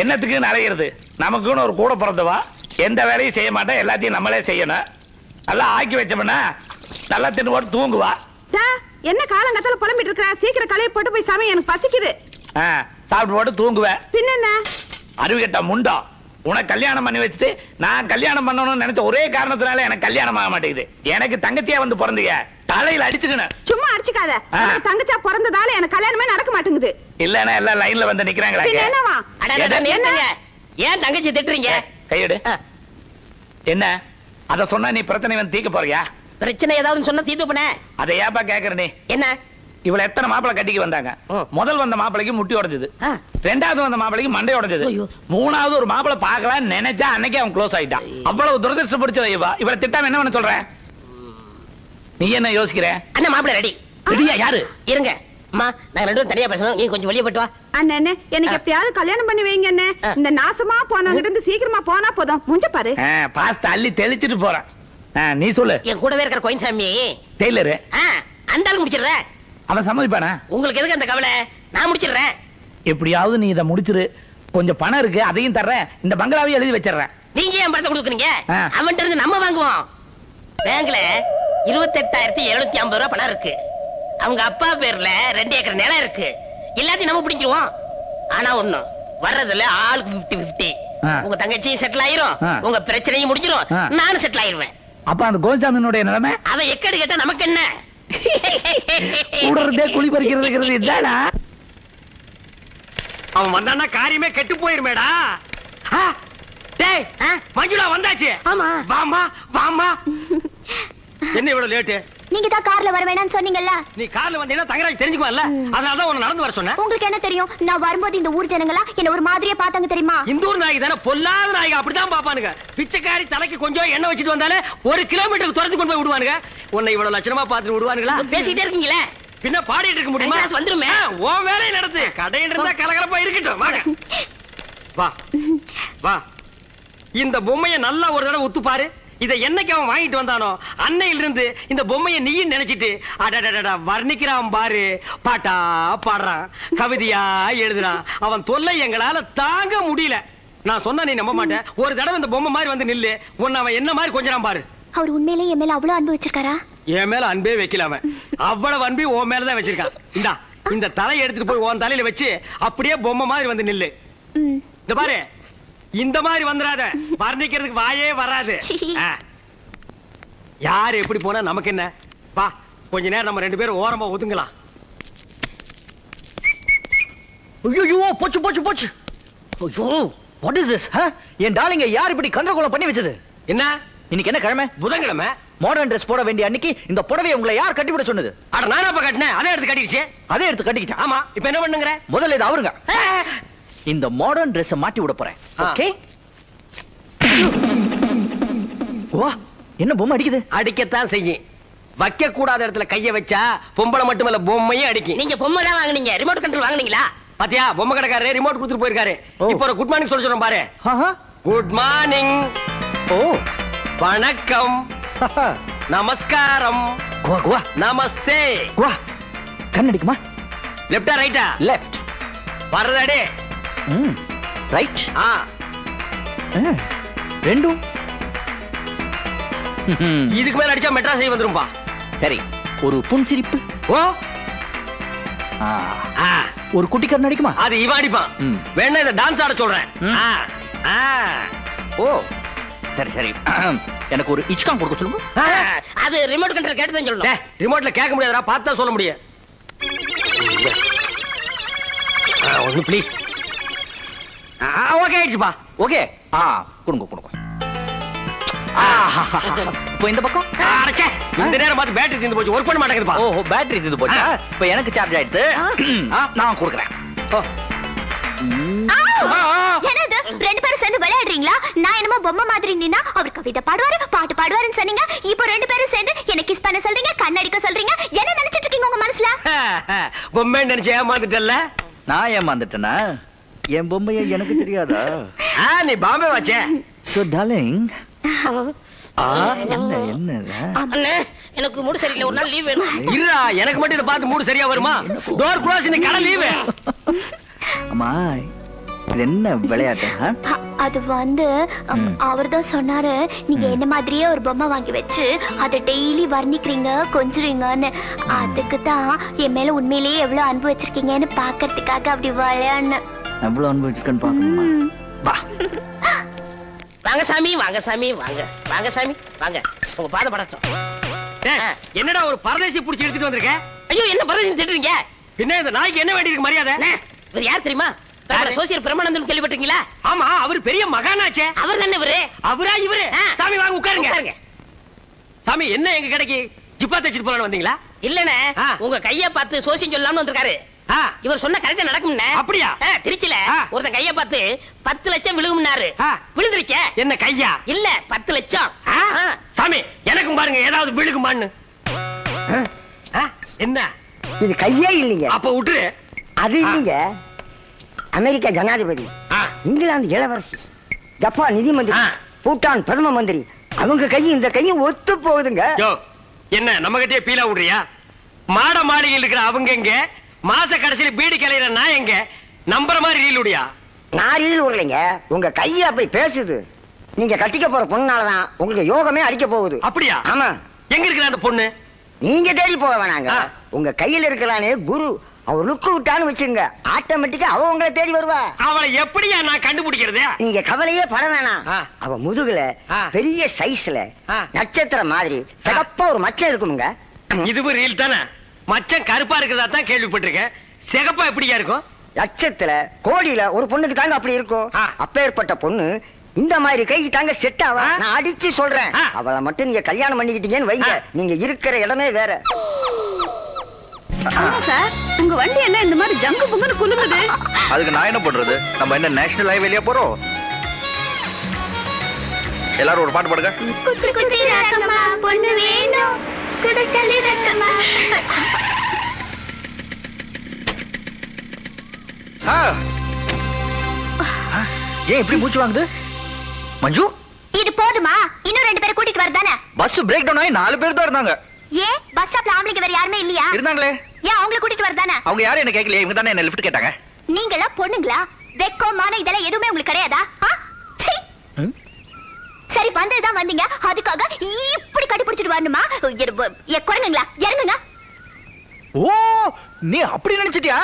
என்னத்துக்கு நிறையிறது நமக்குன்னு ஒரு கூட பிறந்தவா? எந்த வேலையும் செய்ய மாட்டேன் எல்லாத்தையும் நம்மளே செய்யணும். நல்லா ஆக்கி வச்சோம்னா நல்லா தின்னு போட்டு தூங்குவா என்ன காலங்கத்தால புலம்பிட்டு இருக்கிற? சீக்கிரம் கலையை போட்டு போய் சாமி எனக்கு பசிக்குது. சாப்பிட்டு போட்டு தூங்குவேன் பின்ன என்ன அறிவுகட்ட முண்டா உனக்கு கல்யாணம் பண்ணி வச்சுட்டு நான் கல்யாணம் பண்ணணும்னு நினைச்ச ஒரே காரணத்தினால எனக்கு கல்யாணம் ஆக மாட்டேங்குது. எனக்கு தங்கச்சியா வந்து பிறந்தீங்க தலையில அடிச்சுக்கணும் சும்மா அடிச்சுக்காத. தங்கச்சா பிறந்ததால எனக்கு கல்யாணமே நடக்க மாட்டேங்குது. இல்லன்னா எல்லாம் லைன்ல வந்து நிக்கிறாங்களா ஏன் தங்கச்சி திட்டுறீங்க? கையெடு. என்ன? அத சொன்னா நீ பிரச்சனை வந்து தீக்க போறியா? பிரச்சனை ஏதாவது சொன்னா தீர்த்து பண்ண அதை ஏப்பா கேக்குற நீ? என்ன? இவள எத்தனை மாப்பிளை கட்டிக்கு வந்தாங்க. முதல் வந்த மாப்பிளைக்கு முட்டி உடைஞ்சது. ரெண்டாவது வந்த மாப்பிளைக்கு மண்டை உடைஞ்சது. மூணாவது ஒரு மாப்பிளை பார்க்கலாம் நினைச்சா அன்னைக்கே அவன் க்ளோஸ் ஆயிட்டான். அவ்வளவு துரதிருஷ்டம் பிடிச்ச இவ. இவளை திட்டாம என்ன பண்ண சொல்ற? நீ என்ன யோசிக்கிற? அண்ணன் மாப்பிள ரெடி ரெடியா யாரு? இருங்க. அம்மா நாங்க ரெண்டு பேரும் தனியா பேசணும். நீ கொஞ்சம் வெளியே போயிட்டு வா. அண்ணே எனக்கு. எப்பயாவது கல்யாணம் பண்ணி வைங்க அண்ணே. இந்த நாசமா போனவங்கிட்ட இருந்து சீக்கிரமா போனா போதும். முஞ்ச பாரு. பாஸ்த அள்ளி தெளிச்சிட்டு போறேன். நீ சொல்லு. என் கூடவே இருக்கிற கோயின்சாமி. டெய்லரு. அந்த ஆள் முடிச்சிடுறேன். அவன் சம்மதிப்பானா? உங்களுக்கு எதுக்கு அந்த கவலை? நான் முடிச்சிடுறேன். எப்படியாவது நீ இதை முடிச்சிரு. கொஞ்சம் பணம் இருக்கு அதையும் தர்றேன். இந்த பங்களாவையும் எழுதி வச்சிடுறேன். நீங்க ஏன் பணத்தை கொடுக்குறீங்க. அவன்கிட்ட இருந்து நம்ம வாங்குவோம். பேங்க்ல இருபத்தெட்டாயிரத்தி எழுநூத்தி ஐம்பது ரூபாய் பணம் இருக்கு. அவங்க அப்பா பேர்ல ரெண்டு ஏக்கர் நிலம் இருக்கு. எல்லாத்தையும் நம்ம பிடிச்சிருவோம் ஆனா ஒண்ணு வர்றதுல ஆளுக்கு பிப்டி பிப்டி. உங்க தங்கச்சியும் செட்டில் ஆயிரும். உங்க பிரச்சனையும் முடிஞ்சிரும். நானும் செட்டில் ஆயிருவேன். அப்ப அந்த கோல்சாமியினுடைய நிலைமை? அவன் எக்கடி கேட்டா நமக்கு என்ன? கூடுறதே குழி பறிக்கிறதுங்கிறது இதானா? அவன் வந்தான்னா காரியமே கெட்டு போயிருமேடா. டேய்? மஞ்சுளா வந்தாச்சு. ஆமா. வாமா வாமா என்ன இவ்வளவு லேட்டு நீங்க தான் கார்ல வர வேணாம்னு சொன்னீங்கல்ல? நீ கார்ல வந்தீங்கன்னா தங்கராஜ் தெரிஞ்சுக்குவான்ல? அதனாலதான் உன்னை நடந்து வர சொன்னேன். உங்களுக்கு என்ன தெரியும்? நான் வரும்போது இந்த ஊர் ஜனங்களா என்ன ஒரு மாதிரியா பார்த்தாங்க தெரியுமா? இந்தூர் நாய்க்கு தானே? பொல்லாத நாய்க்கு அப்படிதான் பாப்பானுங்க பிச்சைக்காரி தலைக்கு கொஞ்சம் எண்ணெய் வச்சுட்டு வந்தாலே ஒரு கிலோமீட்டருக்கு துரத்து கொண்டு போய் விடுவானுங்க. உன்னை இவ்வளவு லட்சணமா பார்த்துட்டு விடுவானுங்களா? பேசிட்டே இருக்கீங்களே? பின்ன பாடிட்டு இருக்க முடியுமா? வந்துருமே. உன் வேலையை நடத்து. கடையில் இருந்தா கலகலப்பா இருக்கட்டும். வாங்க. வா. வா. இந்த பொம்மையை நல்லா ஒரு தடவை உத்து பாரு. இதை என்னைக்கு அவன் வாங்கிட்டு வந்தானோ அன்னையில இருந்து இந்த பொம்மையை நீயும் நினைச்சிட்டு அடடடடா வர்ணிக்கிறான் பாரு பாட்டா பாடுறான் கவிதையா எழுதுறான். அவன் தொல்லை எங்களால தாங்க முடியல. நான் சொன்னா நீ நம்ப மாட்டேன். ஒரு தடவை இந்த பொம்மை மாதிரி வந்து நில்லு. உன்னை அவன் என்ன மாதிரி கொஞ்சம் பாரு. அவர் உண்மையிலே என் மேல அவ்வளவு அன்பு வச்சிருக்காரா? என் மேல அன்பே வைக்கல அவன். அவ்வளவு அன்பே உன் மேலதான் வச்சிருக்கான். இந்தா இந்த தலையை எடுத்துட்டு போய் உன் தலையில வச்சு அப்படியே பொம்மை மாதிரி வந்து நில்லு. இந்த பாரு இந்த மாதிரி வந்துடாத வர்ணிக்கிறதுக்கு வாயே வராது. யாரு எப்படி போனா நமக்கு என்ன? வா கொஞ்ச நேரம் நம்ம ரெண்டு பேரும் ஓரமா ஒதுங்கலாம். ஐயோ போச்சு போச்சு போச்சு. ஐயோ வாட் இஸ் திஸ் என் டாலிங்க யார் இப்படி கந்தகோலம் பண்ணி வச்சது? என்ன? இன்னைக்கு என்ன கிழமை? புதன்கிழமை. மாடர்ன் Dress போட வேண்டிய அன்னைக்கு இந்த புடவையை உங்களை யார் கட்டிவிட சொன்னது? அட நானா அப்ப கட்டினேன். அதே எடுத்து கட்டிடுச்சு அதே எடுத்து கட்டிக்கிட்டேன் ஆமா இப்ப என்ன பண்ணுங்கிற? முதல்ல இது அவருங்க. இந்த மாடர்ன் Dress மாட்டி விட போறேன். ஓகே வா என்ன பொம்மை அடிக்குது? அடிக்கத்தான் செய்யும். வைக்க கூடாத இடத்துல கைய வச்சா பொம்பளை மட்டுமல்ல பொம்மையும் அடிக்கும். நீங்க பொம்மை தான் வாங்குனீங்க. ரிமோட் கண்ட்ரோல் வாங்குனீங்களா? பாத்தியா பொம்மை கடைக்காரரு ரிமோட் கொடுத்துட்டு போயிருக்காரு. இப்போ ஒரு குட் மார்னிங் சொல்ல சொல்றேன் பாரு. குட் மார்னிங் ஓ. வணக்கம். நமஸ்காரம். நமஸ்தே. குவா கண்ணடிக்குமா? லெப்டா ரைட்டா லெஃப்ட் வர்றதடே ரைட் ரெண்டும். இதுக்கு மேல அடிச்சா மெட்ராஸ் வந்துரும்பா. சரி ஒரு புன்சிரிப்பு ஓ. ஒரு குட்டிக்கர் நடிக்குமா அது இவன் அடிப்பான். வேணா இதை டான்ஸ் ஆட சொல்றேன். ஓ சரி சரி. எனக்கு ஒரு இச்கான் கொடுக்க சொல்லுங்க. அது ரிமோட் கண்ட்ரோல் கேட்டு தான் சொல்லணும் ரிமோட்ல கேட்க முடியாதுடா பார்த்தா சொல்ல முடியும். ஒண்ணு ப்ளீஸ் ஓகே ஆயிடுச்சுப்பா. ஓகே ஆ கொடுங்க கொடுங்க. ஆ, இப்போ இந்த பக்கம்? அடச்சே, இந்த நேரம் பார்த்து பேட்டரி தீர்ந்து போச்சு. ஒர்க் பண்ண மாட்டேங்குதுப்பா. ஓ பேட்டரி இது போச்சா? ஆ. இப்போ எனக்கு சார்ஜ் ஆயிடுது. ஆ, நான் கொடுக்குறேன். ஓ. ஆ! ஆ, ஆ. என்னது? ரெண்டு பேரும் சேர்ந்து விளையாடுறீங்களா? நான் என்னமோ பொம்மை மாதிரி நின்னா அவர் கவிதை பாடுவாரு பாட்டு பாடுவாருன்னு சொன்னீங்க. இப்போ ரெண்டு பேரும் சேர்ந்து என்ன கிஸ் பண்ண சொல்றீங்க கண்ணடிக்க சொல்றீங்க. என்ன நினைச்சிட்டு இருக்கீங்க உங்க மனசுல? பொம்மை நினைச்சு நான் ஏமாந்துட்டேனா? என் பொம்மையை எனக்கு தெரியாதா? ஆ, நீ பாம்பே வச்சே. சோ டார்லிங் என்ன என்ன அண்ணே எனக்கு மூடு சரியில்லை. ஒரு நாள் லீவ் வேணும். இருடா எனக்கு மட்டும் இதை பார்த்து மூடு சரியா வருமா? டோர் க்ளோஸ் இன்னைக்கு கடை லீவு அம்மா இது என்ன விளையாட்டு அது வந்து. அவர் தான் சொன்னாரு நீங்க என்ன மாதிரியே ஒரு பொம்மை வாங்கி வச்சு அதை டெய்லி வர்ணிக்கிறீங்க கொஞ்சுறீங்கன்னு அதுக்கு தான் என் மேல உண்மையிலேயே எவ்வளவு அன்பு வச்சிருக்கீங்கன்னு பாக்குறதுக்காக அப்படி விளையாடுனேன் எவ்வளவு அனுபவிச்சிருக்கேன்னு பாக்கணுமா? ம். வா. வாங்க சாமி வாங்க சாமி வாங்க. வாங்க சாமி வாங்க. உங்க பாத டேய், என்னடா ஒரு பரதேசி புடிச்சு எடுத்துட்டு வந்திருக்க? ஐயோ என்ன பரதேசி திட்டுறீங்க பின்ன இந்த நாய்க்கு என்ன வேண்டியிருக்கு மரியாதை? இவர் யார் தெரியுமா? யாரு? சோசியல் பிரமானந்தம் கேள்விப்பட்டீங்களா ஆமா அவர் பெரிய மகானாச்சே. அவர் தானே இவரு? அவரா இவரு. சாமி வாங்க உட்காருங்க. சாமி என்ன எங்க கடைக்கு? ஜிப்பா தச்சிட்டு போலான்னு வந்தீங்களா? இல்லண்ணே ஆ. உங்க கைய பார்த்து சோசியம் சொல்லலாம்னு வந்திருக்காரு. இவர் சொன்ன கரெக்டா நடக்கும்னே அப்படியா? ஆ. ஒருத்தன் கைய பார்த்து பத்து லட்சம் விழுகும்னாரு. ஆ. விழுந்துருச்ச. என்ன கையா? இல்ல பத்து லட்சம். சாமி எனக்கும் பாருங்க ஏதாவது விழுகுமான்னு. என்ன? இது கையே இல்லைங்க. அப்ப விட்டுரு அது இல்லைங்க. அமெரிக்கா ஜனாதிபதி. ஆ, இங்கிலாந்து இளவரசி. ஜப்பான் நிதி மந்திரி. பூட்டான் பிரதம மந்திரி. அவங்க கையும் இந்த கையும் ஒத்து போகுதுங்க. என்ன நம்ம கிட்டே பீலா விடுறியா? மாட மாளிகையில் இருக்கிற அவங்க எங்க? மாச கடைசியில பீடி கலையிற நான் எங்க? நம்புற மாதிரி ரீல் விடியா நான் ரீல் விடலைங்க. உங்க கைய அப்படி பேசுது. நீங்க கட்டிக்க போற பொண்ணாலதான் உங்களுக்கு யோகமே அடிக்க போகுது. அப்படியா? ஆமா. எங்க இருக்கிற அந்த பொண்ணு? நீங்க தேடி போக வேணாங்க. உங்க கையில இருக்கிறானே குரு. அவர் லுக்கு விட்டான்னு வச்சுங்க ஆட்டோமேட்டிக்கா அவ உங்களை தேடி வருவா அவளை எப்படியா நான் கண்டுபிடிக்கிறது நீங்க கவலையே பட வேணாம். அவ முதுகுல. பெரிய சைஸ்ல. நட்சத்திரம் மாதிரி சிகப்பா ஒரு மச்சம் இருக்குமுங்க இதுவும் ரீல் தானே மச்சம் கருப்பா இருக்கிறதா தான் கேள்விப்பட்டிருக்கேன் சிகப்பா எப்படியா இருக்கும் லட்சத்துல கோடியில ஒரு பொண்ணுக்கு தாங்க அப்படி இருக்கும். அப்பேற்பட்ட பொண்ணு இந்த மாதிரி கைக்கு தாங்க செட் ஆவா. நான் அடிச்சு சொல்றேன். அவளை மட்டும் நீங்க கல்யாணம் பண்ணிக்கிட்டீங்கன்னு வைங்க. நீங்க இருக்கிற இடமே வேற ஆமா சார் உங்க வண்டி என்ன இந்த மாதிரி ஜங்கு புங்குன்னு குலுங்குது? அதுக்கு நான் என்ன பண்றது? நம்ம என்ன நேஷனல் ஹைவேலியா போறோம்? எல்லாரும் ஒரு பாட்டு பாடுங்க. குத்து குத்தி ரக்கமா பொண்ணு வேணும். குடுக்கலி ஏன் இப்படி மூச்சு வாங்குது? மஞ்சு? இது போதுமா? இன்னும் ரெண்டு பேரை கூட்டிட்டு வரதானே? பஸ் பிரேக் டவுன் ஆகி நாலு பேர் தான் இருந்தாங்க. ஏன்? பஸ் ஸ்டாப்ல ஆம்பளைங்க வேற யாருமே இல்லையா? இருந்தாங்களே. ஏன் அவங்கள கூட்டிட்டு வரதானே? அவங்க யாரும் என்ன கேட்கலையே இவங்க தானே என்ன லிஃப்ட் கேட்டாங்க. நீங்களா பொண்ணுங்களா? வெக்கமான இதெல்லாம் எதுவுமே உங்களுக்கு கிடையாதா? ஆ? சீ. ம்? சரி வந்ததுதான் வந்தீங்க. அதுக்காக இப்படி கட்டி பிடிச்சிட்டு வரணுமா குரங்குங்களா? இறங்குங்க. ஓ நீ அப்படி நினைச்சிட்டியா?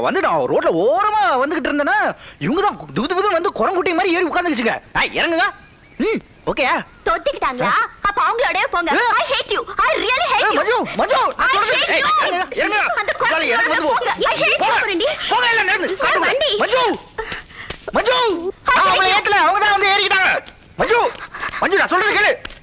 வந்து நான் ரோட்ல ஓரமா வந்துகிட்டு இருந்தேன்னா இவங்க தான் துகு வந்து குரங்குட்டி மாதிரி ஏறி உட்காந்துச்சுங்க இறங்குங்க. ம். ஓகேயா தொத்திக்கிட்டாங்களா அப்ப அவங்களோட போங்க. I hate you I really hate you Manju Manju நான் I சொல்றது- hate ஏய். அந்த எனக்கு வந்து போங்க. I hate you, போங்க. புரண்டி. போங்க, இல்ல, நடந்து. ஆ, வண்டி. மஞ்சு மஞ்சு. I நான் hate அவங்களை you. ஏத்தல அவங்க தான் வந்து ஏறிக்கிட்டாங்க. மஞ்சு மஞ்சு நான் சொல்றது கேளு.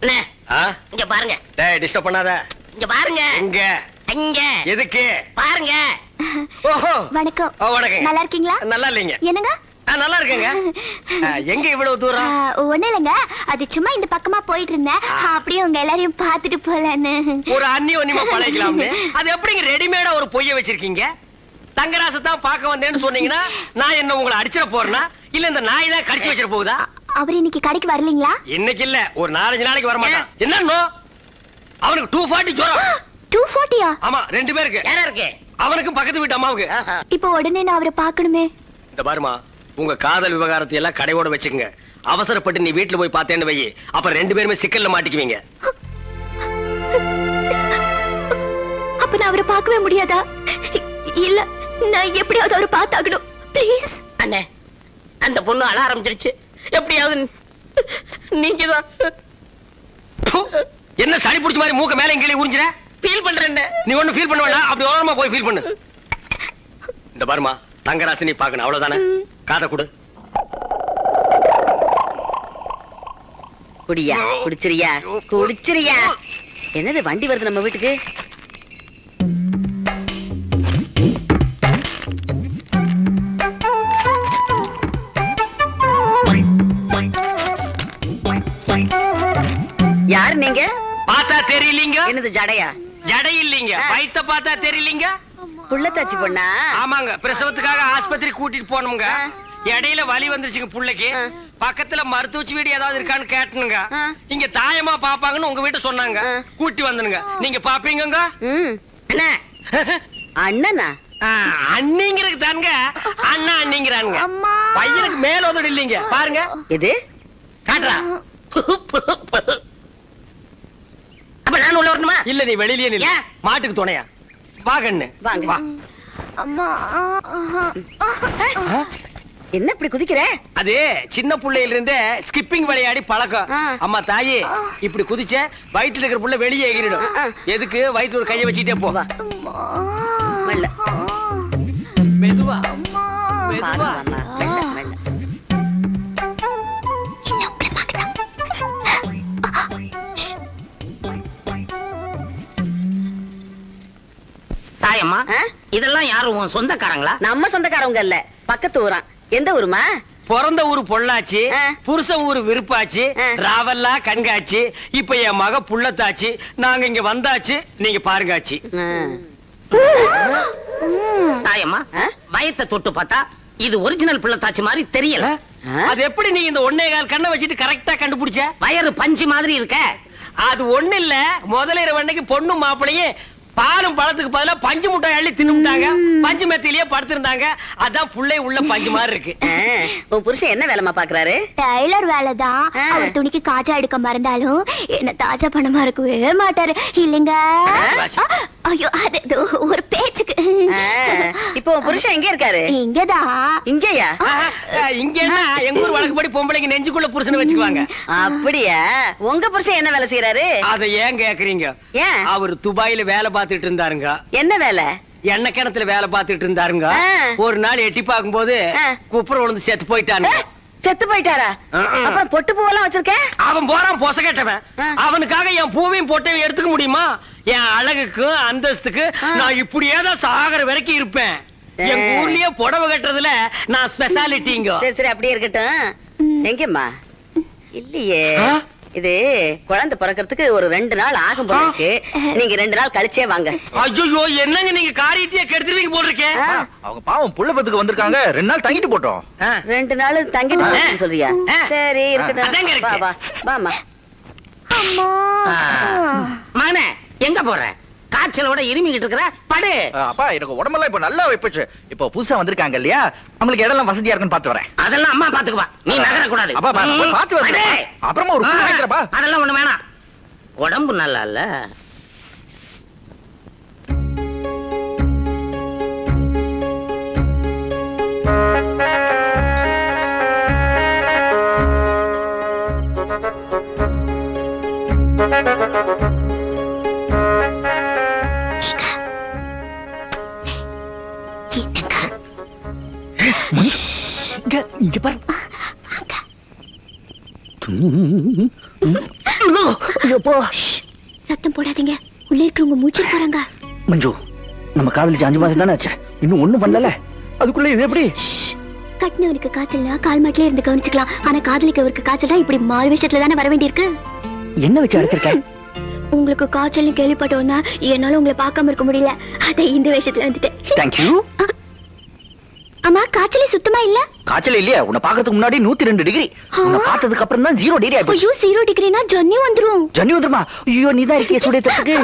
அண்ணே, ஆ? இங்க பாருங்க. டேய் டிஸ்டர்ப் பண்ணாத. இங்க பாருங்க. எங்க இங்க. எதுக்கு? பாருங்க. வணக்கம். ஓ, வணக்கம். நல்லா இருக்கீங்களா? நல்லா இல்லைங்க. என்னங்க? நல்லா இருக்கேங்க. எங்க இவ்வளவு தூரம்? ஒண்ணு இல்லைங்க. அது சும்மா இந்த பக்கமா போயிட்டு இருந்தேன். அப்படியே உங்க எல்லாரையும் பார்த்துட்டு போலன்னு. ஒரு அன்னி ஒன்னிமா பழகலாம்னு அது எப்படிங்க ரெடிமேடா ஒரு பொய்ய வச்சிருக்கீங்க? தங்கராசை தான் பார்க்க வந்தேன்னு சொன்னீங்கன்னா நான் என்ன உங்களை அடிச்சிட போறேனா? இல்ல இந்த நாய் தான் கடிச்சு வச்சிட போகுதா? அவர் இன்னைக்கு கடைக்கு வரலீங்களா? இன்னைக்கு இல்ல. ஒரு நாலஞ்சு நாளைக்கு வர மாட்டான் என்னன்னோ அவனுக்கு டூ ஃபார்ட்டி ஜுரம். டூ ஃபோர்ட்டியா ஆமா ரெண்டு பேருக்கு யாரா இருக்கு? அவனுக்கும் பக்கத்து வீட்டு அம்மாவுக்கு. இப்போ உடனே நான் அவரை பார்க்கணுமே. இந்த பாருமா உங்க காதல் விவகாரத்தை எல்லாம் கடையோட வச்சுக்கோங்க. அவசரப்பட்டு நீ வீட்டுல போய் பார்த்தேன்னு வை அப்ப ரெண்டு பேருமே சிக்கல்ல மாட்டிக்குவீங்க. அப்ப நான் அவரை பார்க்கவே முடியாதா? இல்ல நான் எப்படியாவது அவரை பார்த்தாகணும். ப்ளீஸ் அண்ணே அந்த பொண்ணு அழ ஆரம்பிச்சிருச்சு. எப்படியாவது நீங்க தான் என்ன சளி பிடிச்ச மாதிரி மூக்க மேல கீழே உறிஞ்சிர ஃபீல் பண்றேன் நீ ஒண்ணு ஃபீல் பண்ண வேண்டாம். அப்படி ஓரமா போய் ஃபீல் பண்ணு. இந்த பாருமா தங்கராசி நீ பாக்கணும் அவ்வளவுதானே. காதை கொடு. குடியா குடிச்சிரியா குடிச்சிரியா என்னது வண்டி வருது நம்ம வீட்டுக்கு? யார் நீங்க? பார்த்தா தெரியலீங்க. என்னது ஜடையா? ஜடை இல்லீங்க வயித்த பார்த்தா தெரியலீங்க? புள்ளத்தாச்சி பொண்ணா? ஆமாங்க. பிரசவத்துக்காக ஆஸ்பத்திரி கூட்டிட்டு போனோம்ங்க இடையில வலி வந்துருச்சுங்க புள்ளைக்கு. பக்கத்துல மருத்துவச்சி வீடு ஏதாவது இருக்கான்னு கேட்டனுங்க. இங்க தாயமா பாப்பாங்கன்னு உங்க வீட்டு சொன்னாங்க. கூட்டி வந்தனுங்க. நீங்க அண்ணா. அண்ணனா? ஆ, அண்ணிங்கிறதுக்கு தானுங்க. அண்ணா அண்ணிங்கிறானுங்க. அம்மா. பையனுக்கு மேலோதடு இல்லைங்க. பாருங்க. எது? காட்டுறா. அப்ப நான் உள்ள வரணுமா? இல்ல நீ வெளியிலேயே நில்லு? மாட்டுக்கு துணையா? வா கண்ணு. வாங்க. வா. அம்மா? என்ன இப்படி குதிக்கிற? அது சின்ன புள்ளையில இருந்தே ஸ்கிப்பிங் விளையாடி பழக்கம். அம்மா தாயி இப்படி குதிச்ச வயித்துல இருக்கிற புள்ள வெளியே எகிரிடும். எதுக்கு? வயித்துல ஒரு கைய வச்சுட்டே போ. மெதுவா. அம்மா. மெதுவா. தாயம்மா? இதெல்லாம் யாரும் உன் சொந்தக்காரங்களா நம்ம சொந்தக்காரவங்க இல்ல பக்கத்து ஊரான் எந்த ஊருமா பிறந்த ஊரு பொள்ளாச்சி ஆ. புருஷன் ஊரு விருப்பாச்சு. ராவல்லா கண்காட்சி இப்ப என் மக புள்ளத்தாச்சு நாங்க இங்க வந்தாச்சு நீங்க பாருங்காச்சு தாயம்மா? வயத்தை தொட்டு பார்த்தா இது ஒரிஜினல் பிள்ளைத்தாச்சி மாதிரி தெரியல? அது எப்படி நீங்க இந்த ஒன்னே கால் கண்ணை வச்சுட்டு கரெக்டா கண்டுபிடிச்ச வயறு பஞ்சு மாதிரி இருக்க அது ஒண்ணு இல்ல முதலிர வண்டைக்கு பொண்ணும் மாப்பிளையும் பாலும் பழத்துக்கு பதிலா பஞ்சு முட்டை அள்ளி தின்னுட்டாங்க. பஞ்சு மெத்திலேயே படுத்திருந்தாங்க. அதான் புள்ளை உள்ள பஞ்சு மாதிரி இருக்கு. உன் புருஷன் என்ன வேலைமா பாக்குறாரு? டைலர் வேலைதான். அவர் துணிக்கு காஜா எடுக்க மறந்தாலும் என்ன தாஜா பணமா இருக்கவே மாட்டாரு. இல்லைங்க? ஐயோ அது ஒரு பேச்சுக்கு. இப்போ உன் புருஷன் எங்க இருக்காரு? இங்கதான். இங்கயா? ஆஹா, இங்க என்ன எங்க ஊர் வழக்குப்படி பொம்பளைங்க நெஞ்சுக்குள்ள புருஷனை வச்சுக்குவாங்க. அப்படியா? உங்க புருஷன் என்ன வேலை செய்யறாரு அத ஏன் கேக்குறீங்க? ஏன்? அவர் துபாயில வேலை பார்த்துட்டு இருந்தாருங்க என்ன வேலை எண்ணெய் கிணத்துல வேலை பார்த்துட்டு இருந்தாருங்க. ஒரு நாள் எட்டி பார்க்கும்போது ஆ. குப்புற விழுந்து செத்து போயிட்டாங்க செத்து போயிட்டாரா. அப்புறம் பொட்டு பூவெல்லாம் வச்சிருக்கேன் அவன் போறான் பொச கேட்டவன். அவனுக்காக என் பூவையும் பொட்டையும் எடுத்துக்க முடியுமா என் அழகுக்கு அந்தஸ்துக்கு. நான் இப்படியே தான் சாகர வரைக்கும் இருப்பேன் எங்க ஆ. ஊர்லயே புடவை கட்டுறதுல நான் ஸ்பெஷாலிட்டிங்க சரி சரி அப்படியே இருக்கட்டும் எங்கம்மா இல்லையே? இது குழந்தை பிறக்கிறதுக்கு ஒரு ரெண்டு நாள் ஆகும் போல இருக்கு. நீங்க ரெண்டு நாள் கழிச்சே வாங்க. ஐயோ என்னங்க நீங்க காரியத்தையே கெடுத்துருவீங்க ஆ, அவங்க பாவம் புள்ள பத்துக்கு வந்திருக்காங்க. ரெண்டு நாள் தங்கிட்டு போட்டோம். ரெண்டு நாள் தங்கிட்டு சொல்றியா. சரி இருக்கட்டும் இருக்கு. வா வா. வாமா அம்மா. மகனே எங்க போற? காய்ச்சலோட இருமிக்கிட்டு இருக்கிற படு. அப்பா எனக்கு உடம்பெல்லாம் இப்ப நல்லா வைப்பச்சு. இப்போ புதுசா வந்திருக்காங்க இல்லையா? நம்மளுக்கு இடம்லாம் வசதியா இருக்குன்னு பாத்து வரேன். அதெல்லாம் அம்மா பாத்துக்குவா நீ நகர கூடாது அப்பா, பார்த்து வரேன். அப்புறமா ஒரு வாங்கிக்கிறப்பா. அதெல்லாம் ஒண்ணு வேணாம். உடம்பு நல்லா இல்ல. இங்க இங்க பாரு. சத்தம் போடாதீங்க. உள்ள இருக்கிறவங்க மூச்சு போறாங்க. மஞ்சு நம்ம காதலிச்சு அஞ்சு மாசம் தானே ஆச்சு? இன்னும் ஒண்ணும் பண்ணல. அதுக்குள்ள இது எப்படி? கட்டினவனுக்கு காய்ச்சல்னா கால் மாட்டிலே இருந்து கவனிச்சுக்கலாம். ஆனா காதலிக்கவருக்கு காய்ச்சல் இப்படி மாறு விஷயத்துல தானே வர வேண்டியிருக்கு? என்ன வச்சு அடைச்சிருக்க உங்களுக்கு காய்ச்சல்னு கேள்விப்பட்டோன்னா என்னால உங்களை பார்க்காம இருக்க முடியல. அதை இந்த விஷயத்துல வந்துட்டேன். தேங்க்யூ அம்மா காய்ச்சலே சுத்தமா இல்ல? காய்ச்சல் இல்லையா? உன்னை பாக்குறதுக்கு முன்னாடி நூத்தி ரெண்டு டிகிரி. உன்னை பார்த்ததுக்கு அப்புறம் தான் ஜீரோ டிகிரி ஆயிப்போச்சு ஐயோ ஜீரோ டிகிரினா ஜன்னி வந்துரும். ஜன்னி வந்துருமா? ஐயோ நீ தான் இருக்கிய சுடையத்துக்கு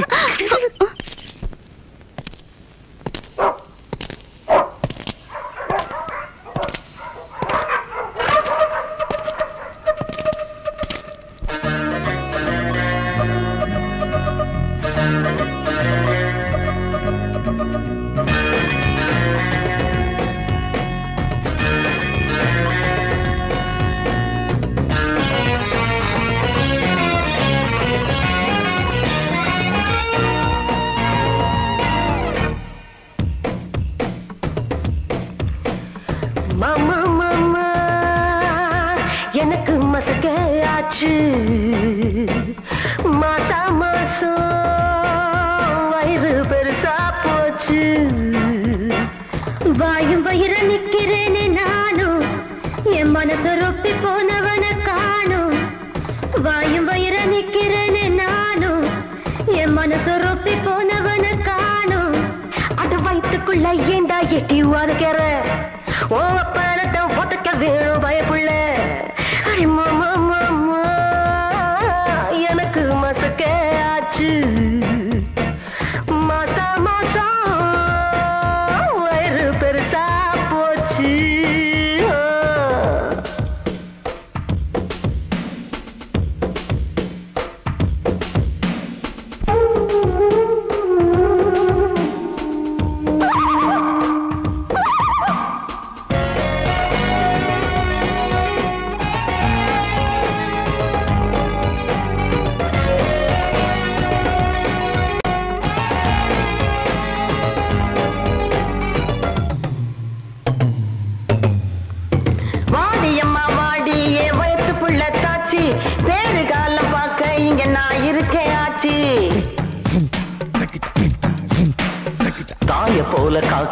அது வயிற்றுக்குள்ள ஏண்டா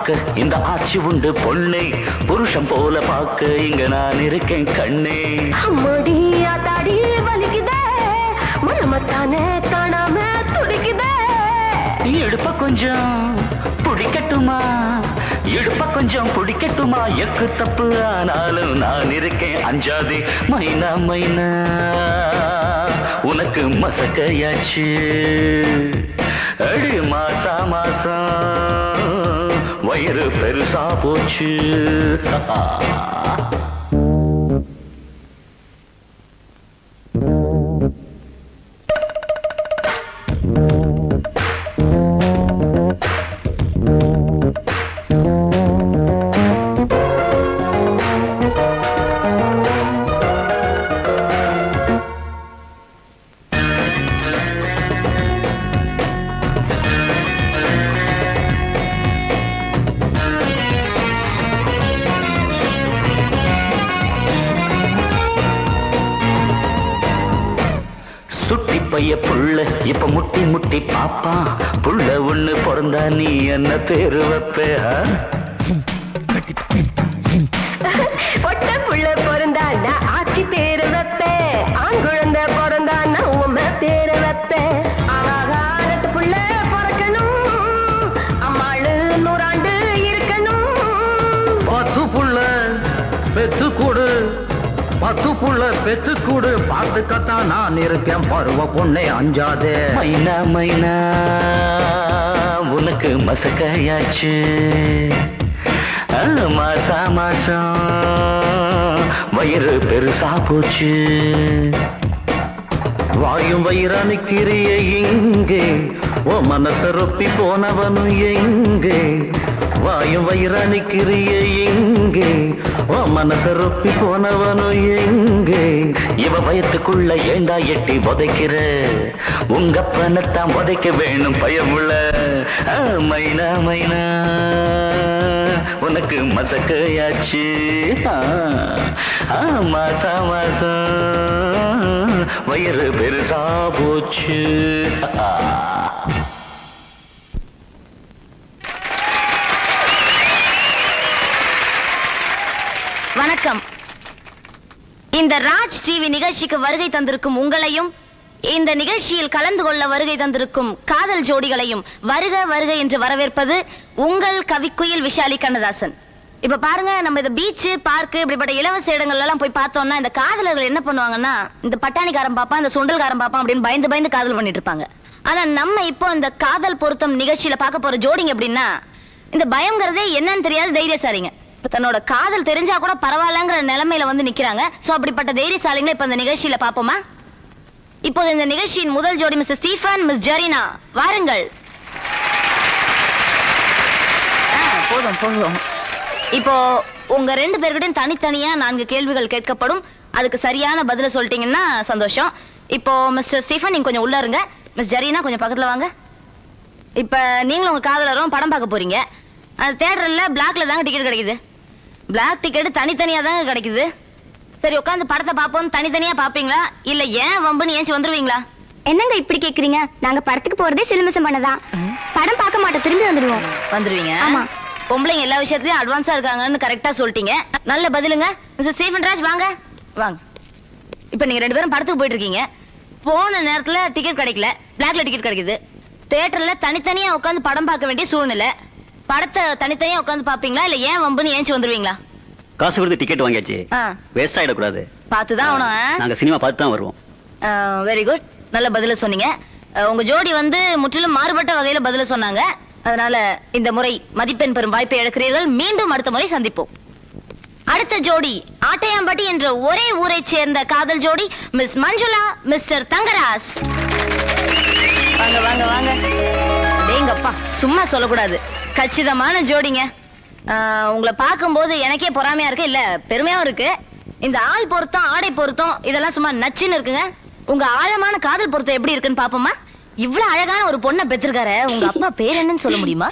போல காக்க இந்த ஆட்சி உண்டு பொண்ணை. புருஷன் போல பார்க்க இங்க நான் இருக்கேன் கண்ணே. தாடி வலிக்குதே. மனமத்தானே காணாம துடிக்குதே. எடுப்ப கொஞ்சம் பிடிக்கட்டுமா? எடுப்ப கொஞ்சம் பிடிக்கட்டுமா? எக்கு தப்பு ஆனாலும் நான் இருக்கேன் அஞ்சாதே. மைனா மைனா உனக்கு மசக்கையாச்சு. அடி மாசா மாசம் வயிறு பெருசா போச்சு. ஓ போனவனு எங்கே? வாயும் வயிறானுக்கிறிய எங்கே ஓ மனசரொப்பி போனவனு எங்கே? இவ வயத்துக்குள்ள ஏண்டா எட்டி புதைக்கிற? உங்க பணத்தான் புதைக்க வேணும் பயமுள்ள. ஆ, மைனா மைனா உனக்கு மசக்கையாச்சு. ஆ, மாசா மாசம் வயிறு பெருசா போச்சு வணக்கம் இந்த ராஜ் டிவி நிகழ்ச்சிக்கு வருகை தந்திருக்கும் உங்களையும் இந்த நிகழ்ச்சியில் கலந்து கொள்ள வருகை தந்திருக்கும் காதல் ஜோடிகளையும் வருக வருக என்று வரவேற்பது உங்கள் கவிக்குயில் விஷாலி கண்ணதாசன். இப்ப பாருங்க நம்ம இந்த பீச் பார்க் இப்படிப்பட்ட இலவச இடங்கள்ல எல்லாம் போய் பார்த்தோம்னா இந்த காதலர்கள் என்ன பண்ணுவாங்கன்னா இந்த பட்டாணிக்காரன் பாப்பான் இந்த சுண்டல்காரன் பாப்பான் அப்படின்னு பயந்து பயந்து காதல் பண்ணிட்டு இருப்பாங்க. ஆனா நம்ம இப்போ இந்த காதல் பொருத்தம் நிகழ்ச்சியில பார்க்க போற ஜோடிங்க அப்படின்னா இந்த பயங்கிறதே என்னன்னு தெரியாது தைரியசாரிங்க தன்னோட காதல் தெரிஞ்சா கூட பரவாயில்லங்கிற நிலைமையில வந்து நிக்கிறாங்க. சோ அப்படிப்பட்ட தைரியசாலிங்களை இப்ப இந்த நிகழ்ச்சியில பாப்போமா இப்போது இந்த நிகழ்ச்சியின் முதல் ஜோடி மிஸ்டர் ஸ்டீஃபன் மிஸ் ஜெரினா. வாருங்கள். ஆ, போதும் போதும். இப்போ உங்க ரெண்டு பேர்கிட்டயும் தனித்தனியா நான்கு கேள்விகள் கேட்கப்படும். அதுக்கு சரியான பதில சொல்லிட்டீங்கன்னா சந்தோஷம். இப்போ மிஸ்டர் ஸ்டீஃபன் நீங்க கொஞ்சம் உள்ள இருங்க. மிஸ் ஜெரினா கொஞ்சம் பக்கத்துல வாங்க. இப்ப நீங்களும் உங்க காதலரும் படம் பார்க்க போறீங்க. அது தேட்டர்ல பிளாக்ல தாங்க டிக்கெட் கிடைக்குது. பிளாக் டிக்கெட் தனித்தனியா தாங்க கிடைக்குது. சரி உட்காந்து படத்தை பாப்போம் தனித்தனியா பாப்பீங்களா இல்ல ஏன் வம்புன்னு ஏஞ்சி வந்துருவீங்களா? என்னங்க இப்படி கேக்குறீங்க? நாங்க படத்துக்கு போறதே சிலுமிசம் பண்ணதான் படம் பார்க்க மாட்டோம் திரும்பி வந்துடுவோம் வந்துருவீங்க? ஆமா. பொம்பளைங்க எல்லா விஷயத்துலயும் அட்வான்ஸா இருக்காங்கன்னு கரெக்டா சொல்லிட்டீங்க. நல்ல பதிலுங்க. மிஸ்டர் ராஜ் வாங்க. வாங்க. இப்ப நீங்க ரெண்டு பேரும் படத்துக்கு போயிட்டு இருக்கீங்க போன நேரத்துல டிக்கெட் கிடைக்கல. பிளாக்ல டிக்கெட் கிடைக்குது. தியேட்டர்ல தனித்தனியா உட்காந்து படம் பார்க்க வேண்டிய சூழ்நிலை. படத்தை தனித்தனியா உட்காந்து பாப்பீங்களா இல்ல ஏன் வம்புன்னு ஏஞ்சி வந்துருவீங்களா? காசு கொடுத்து டிக்கெட் வாங்கியாச்சு. வேஸ்ட் ஆயிடக்கூடாது. பார்த்துதான் ஆகணும் நாங்க சினிமா பார்த்து தான் வருவோம். வெரி குட் நல்ல பதில சொன்னீங்க. உங்க ஜோடி வந்து முற்றிலும் மாறுபட்ட வகையில பதில சொன்னாங்க. அதனால இந்த முறை மதிப்பெண் பெறும் வாய்ப்பை இழக்கிறீர்கள். மீண்டும் அடுத்த முறை சந்திப்போம். அடுத்த ஜோடி ஆட்டையாம்பட்டி என்ற ஒரே ஊரைச் சேர்ந்த காதல் ஜோடி மிஸ் மஞ்சுளா மிஸ்டர் தங்கராஸ். வாங்க வாங்க வாங்க. டேங்கப்பா சும்மா சொல்லக்கூடாது. கச்சிதமான ஜோடிங்க. உங்களை பார்க்கும்போது எனக்கே பொறாமையா இருக்கு. இல்ல பெருமையாவும் இருக்கு. இந்த ஆள் பொருத்தம் ஆடை பொருத்தம் இதெல்லாம் சும்மா நச்சுன்னு இருக்குங்க. உங்க ஆழமான காதல் பொருத்தம் எப்படி இருக்குன்னு பாப்போமா இவ்வளவு அழகான ஒரு பொண்ணை பெற்றிருக்காரு. உங்க அப்பா பேர் என்னன்னு சொல்ல முடியுமா?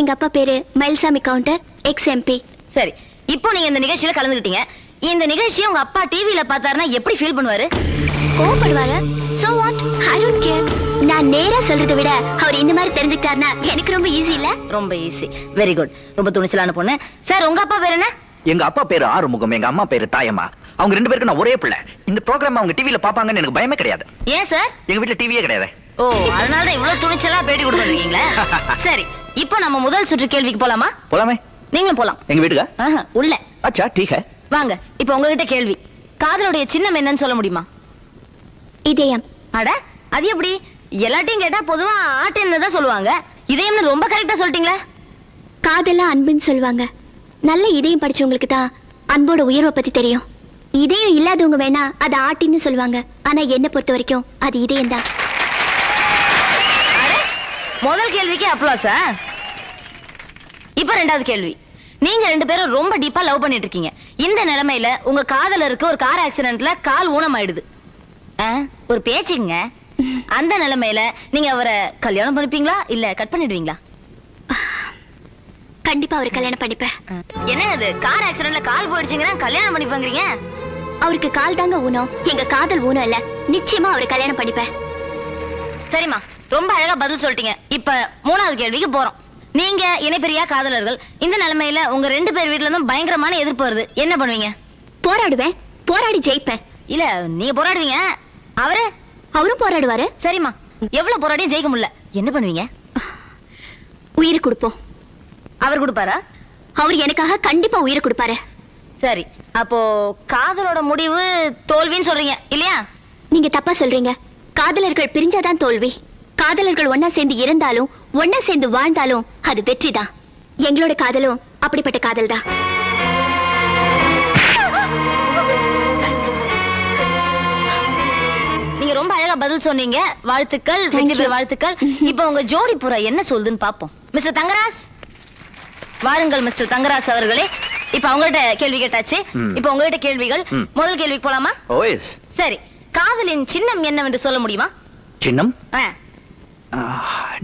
எங்க அப்பா பேரு மயில்சாமி கவுண்டர் எக்ஸ் எம்பி சரி இப்போ நீங்க இந்த நிகழ்ச்சியில கலந்துக்கிட்டீங்க. இந்த நிகழ்ச்சியை உங்க அப்பா டிவில பார்த்தாருன்னா எப்படி ஃபீல் பண்ணுவாரு? கோவப்படுவாரு. So what I don't care நான் நேரா சொல்றதை விட அவர் இந்த மாதிரி தெரிஞ்சுக்கிட்டாருன்னா எனக்கு ரொம்ப ஈஸி இல்ல? ரொம்ப ஈஸி வெரி குட் ரொம்ப துணிச்சலான பொண்ணு. சார் உங்க அப்பா பேர் என்ன? எங்க அப்பா பேரு ஆறுமுகம் எங்க அம்மா பேரு தாயம்மா. அவங்க ரெண்டு பேருக்கு நான் ஒரே பிள்ளை. இந்த ப்ரோக்ராம் அவங்க டிவில பாப்பாங்கன்னு எனக்கு பயமே கிடையாது. ஏன் சார் எங்க வீட்ல டிவியே கிடையாது. ஓ அதனால தான் இவ்வளவு துணிச்சலா பேட்டி கொடுத்துருக்கீங்களா சரி இப்போ நம்ம முதல் சுற்று கேள்விக்கு போலாமா? போலாமே. நீங்களும் போலாம். எங்க வீட்டுக்கா? ஆஹா, உள்ள. அச்சா டீக் வாங்க இப்போ உங்ககிட்ட கேள்வி. காதலுடைய சின்னம் என்னன்னு சொல்ல முடியுமா? இதயம். அட அது எப்படி? எல்லாத்தையும் கேட்டா பொதுவா ஆட்டின்னு தான் சொல்லுவாங்க. இதயம்னு ரொம்ப கரெக்டா சொல்லிட்டீங்களே. காதலா அன்புன்னு சொல்லுவாங்க. நல்ல இதயம் படிச்சவங்களுக்கு தான் அன்போட உயர்வை பத்தி தெரியும். இதயம் இல்லாதவங்க வேணா அது ஆட்டின்னு சொல்லுவாங்க. ஆனா என்ன பொறுத்த வரைக்கும் அது இதயம் தான் முதல் கேள்விக்கு அப்ளாஸா இப்ப ரெண்டாவது கேள்வி. நீங்க ரெண்டு பேரும் ரொம்ப டீப்பா லவ் பண்ணிட்டு இருக்கீங்க. இந்த நிலைமையில உங்க காதலருக்கு ஒரு கார் ஆக்சிடென்ட்ல கால் ஊனமாயிடுது. ஆ, ஒரு பேச்சுங்க அந்த நிலைமையில நீங்க அவரை கல்யாணம் பண்ணிப்பீங்களா? இல்ல கட் பண்ணிடுவீங்களா? கண்டிப்பா அவரை கல்யாணம் பண்ணிப்பேன். என்ன அது? கார் ஆக்சிடென்ட்ல கால் போயிடுச்சுங்கன்னா கல்யாணம் பண்ணிப்பாங்கிறீங்க? அவருக்கு கால் தாங்க ஊனம். எங்க காதல் ஊனம் இல்ல. நிச்சயமா அவரை கல்யாணம் பண்ணிப்பேன். சரிம்மா. ரொம்ப அழகா பதில் சொல்லிட்டீங்க. இப்ப மூணாவது கேள்விக்கு போறோம். நீங்க இணைப்பெரியா காதலர்கள் இந்த நிலைமையில உங்க ரெண்டு பேர் வீட்ல இருந்தும் பயங்கரமான எதிர்ப்பு வருது. என்ன பண்ணுவீங்க? போராடுவேன். போராடி ஜெயிப்பேன். இல்ல நீங்க போராடுவீங்க. அவரு? அவரும் போராடுவாரு. சரிம்மா. எவ்வளவு போராடியும் ஜெயிக்க முடியல. என்ன பண்ணுவீங்க? உயிர் கொடுப்போம். அவர் கொடுப்பாரா? அவர் எனக்காக கண்டிப்பா உயிர் கொடுப்பாரு. சரி. அப்போ காதலோட முடிவு தோல்வின்னு சொல்றீங்க இல்லையா? நீங்க தப்பா சொல்றீங்க. காதலர்கள் பிரிஞ்சாதான் தோல்வி. காதலர்கள் ஒன்னா சேர்ந்து இருந்தாலும் ஒன்னா சேர்ந்து வாழ்ந்தாலும் அது வெற்றிதான். எங்களோட காதலும் அப்படிப்பட்ட காதல் தான் நீங்க ரொம்ப அழகா பதில் சொன்னீங்க. வாழ்த்துக்கள் ரெண்டு பேர் வாழ்த்துக்கள். இப்போ உங்க ஜோடி புறா என்ன சொல்லுதுன்னு பாப்போம். மிஸ்டர் தங்கராஜ்? வாருங்கள் மிஸ்டர் தங்கராஜ் அவர்களே. இப்ப அவங்கள்ட்ட கேள்வி கேட்டாச்சு. இப்ப உங்ககிட்ட கேள்விகள். முதல் கேள்விக்கு போலாமா? ஓஎஸ் சரி. காதலின் சின்னம் என்னவென்று சொல்ல முடியுமா? சின்னம்?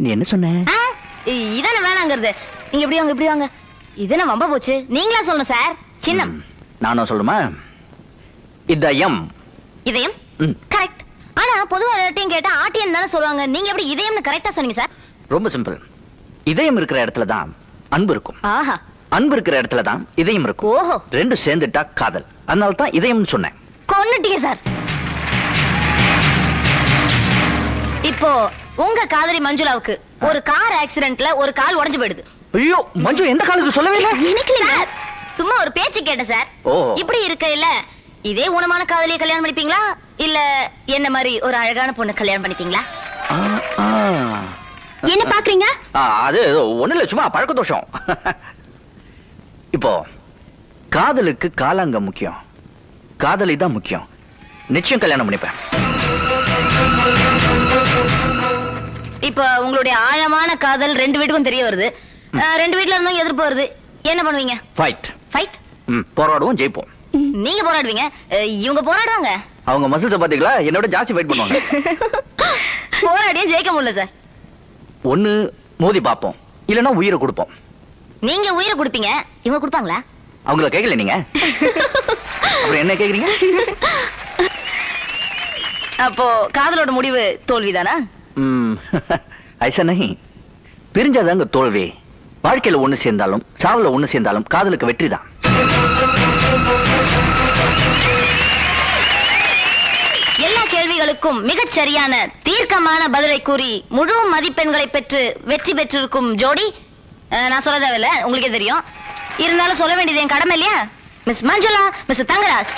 நீ என்ன சொன்ன? இதானே வேணாங்கிறது. நீங்க எப்படி வாங்க இப்படி வாங்க. இதுன வம்ப போச்சு. நீங்களா சொல்லணும் சார்? சின்னம். நானும் சொல்லுமா இதயம். இதயம். கரெக்ட் ஆனா பொதுவா எல்லாத்தையும் கேட்டா ஆட்டியம் தானே சொல்லுவாங்க. நீங்க எப்படி இதயம்னு கரெக்டா சொன்னீங்க சார்? ரொம்ப சிம்பிள் இதயம் இருக்கிற இடத்துல தான் அன்பு இருக்கும். ஆஹா. அன்பு இருக்கிற இடத்துல தான் இதயம் இருக்கும். ஓஹோ. ரெண்டும் சேர்ந்துட்டா காதல். அதனால தான் இதயம்னு சொன்னேன். கொன்னுட்டீங்க சார். இப்போ உங்க காதலி மஞ்சுளாவுக்கு ஒரு கார் ஆக்சிடென்ட்ல ஒரு கால் உடைஞ்சு போயிடுது. ஐயோ மஞ்சு எந்த காலத்துக்கு சொல்லவே இல்லை? எனக்கு சார். சும்மா ஒரு பேச்சு கேட்டேன் சார். ஓ. இப்படி இருக்க இல்ல. இதே ஊனமான காதலியை கல்யாணம் பண்ணிப்பீங்களா? இல்ல என்ன மாதிரி ஒரு அழகான பொண்ணு கல்யாணம் பண்ணிப்பீங்களா. என்ன பாக்குறீங்க? அது ஒண்ணு இல்ல சும்மா பழக்க தோஷம் இப்போ காதலுக்கு காலாங்க முக்கியம். காதலி தான் முக்கியம். நிச்சயம் கல்யாணம் பண்ணிப்பேன். இப்ப உங்களுடைய ஆழமான காதல் ரெண்டு வீட்டுக்கும் தெரிய வருது. ரெண்டு வீட்ல இருந்தும் எதிர்ப்பு வருது. என்ன பண்ணுவீங்க? ஃபைட் ஃபைட் ம் போராடுவோம் ஜெயிப்போம். நீங்க போராடுவீங்க. இவங்க போராடுவாங்க. அவங்க மசில்ஸ் பாத்தீங்களா? என்னோட ஜாஸ்தி ஃபைட் பண்ணுவாங்க. போராடியும் ஜெயிக்க முடியல சார் ஒண்ணு மோதி பார்ப்போம். இல்லனா உயிரை கொடுப்போம். நீங்க உயிரை கொடுப்பீங்க. இவங்க கொடுப்பாங்களா? அவங்கள கேட்கல நீங்க? அப்புறம் என்ன கேக்குறீங்க அப்போ காதலோட முடிவு தோல்விதானா? ஐசா நஹி பிரிஞ்சாதாங்க தோல்வி. வாழ்க்கையில ஒண்ணு சேர்ந்தாலும் சாவுல ஒண்ணு சேர்ந்தாலும் காதலுக்கு வெற்றி தான் எல்லா கேள்விகளுக்கும் மிகச் சரியான தீர்க்கமான பதிலை கூறி முழு மதிப்பெண்களை பெற்று வெற்றி பெற்றிருக்கும் ஜோடி நான் சொல்ல தேவையில்ல உங்களுக்கே தெரியும். இருந்தாலும் சொல்ல வேண்டியது என் கடமை இல்லையா? Miss Manjula miss Thangaraj.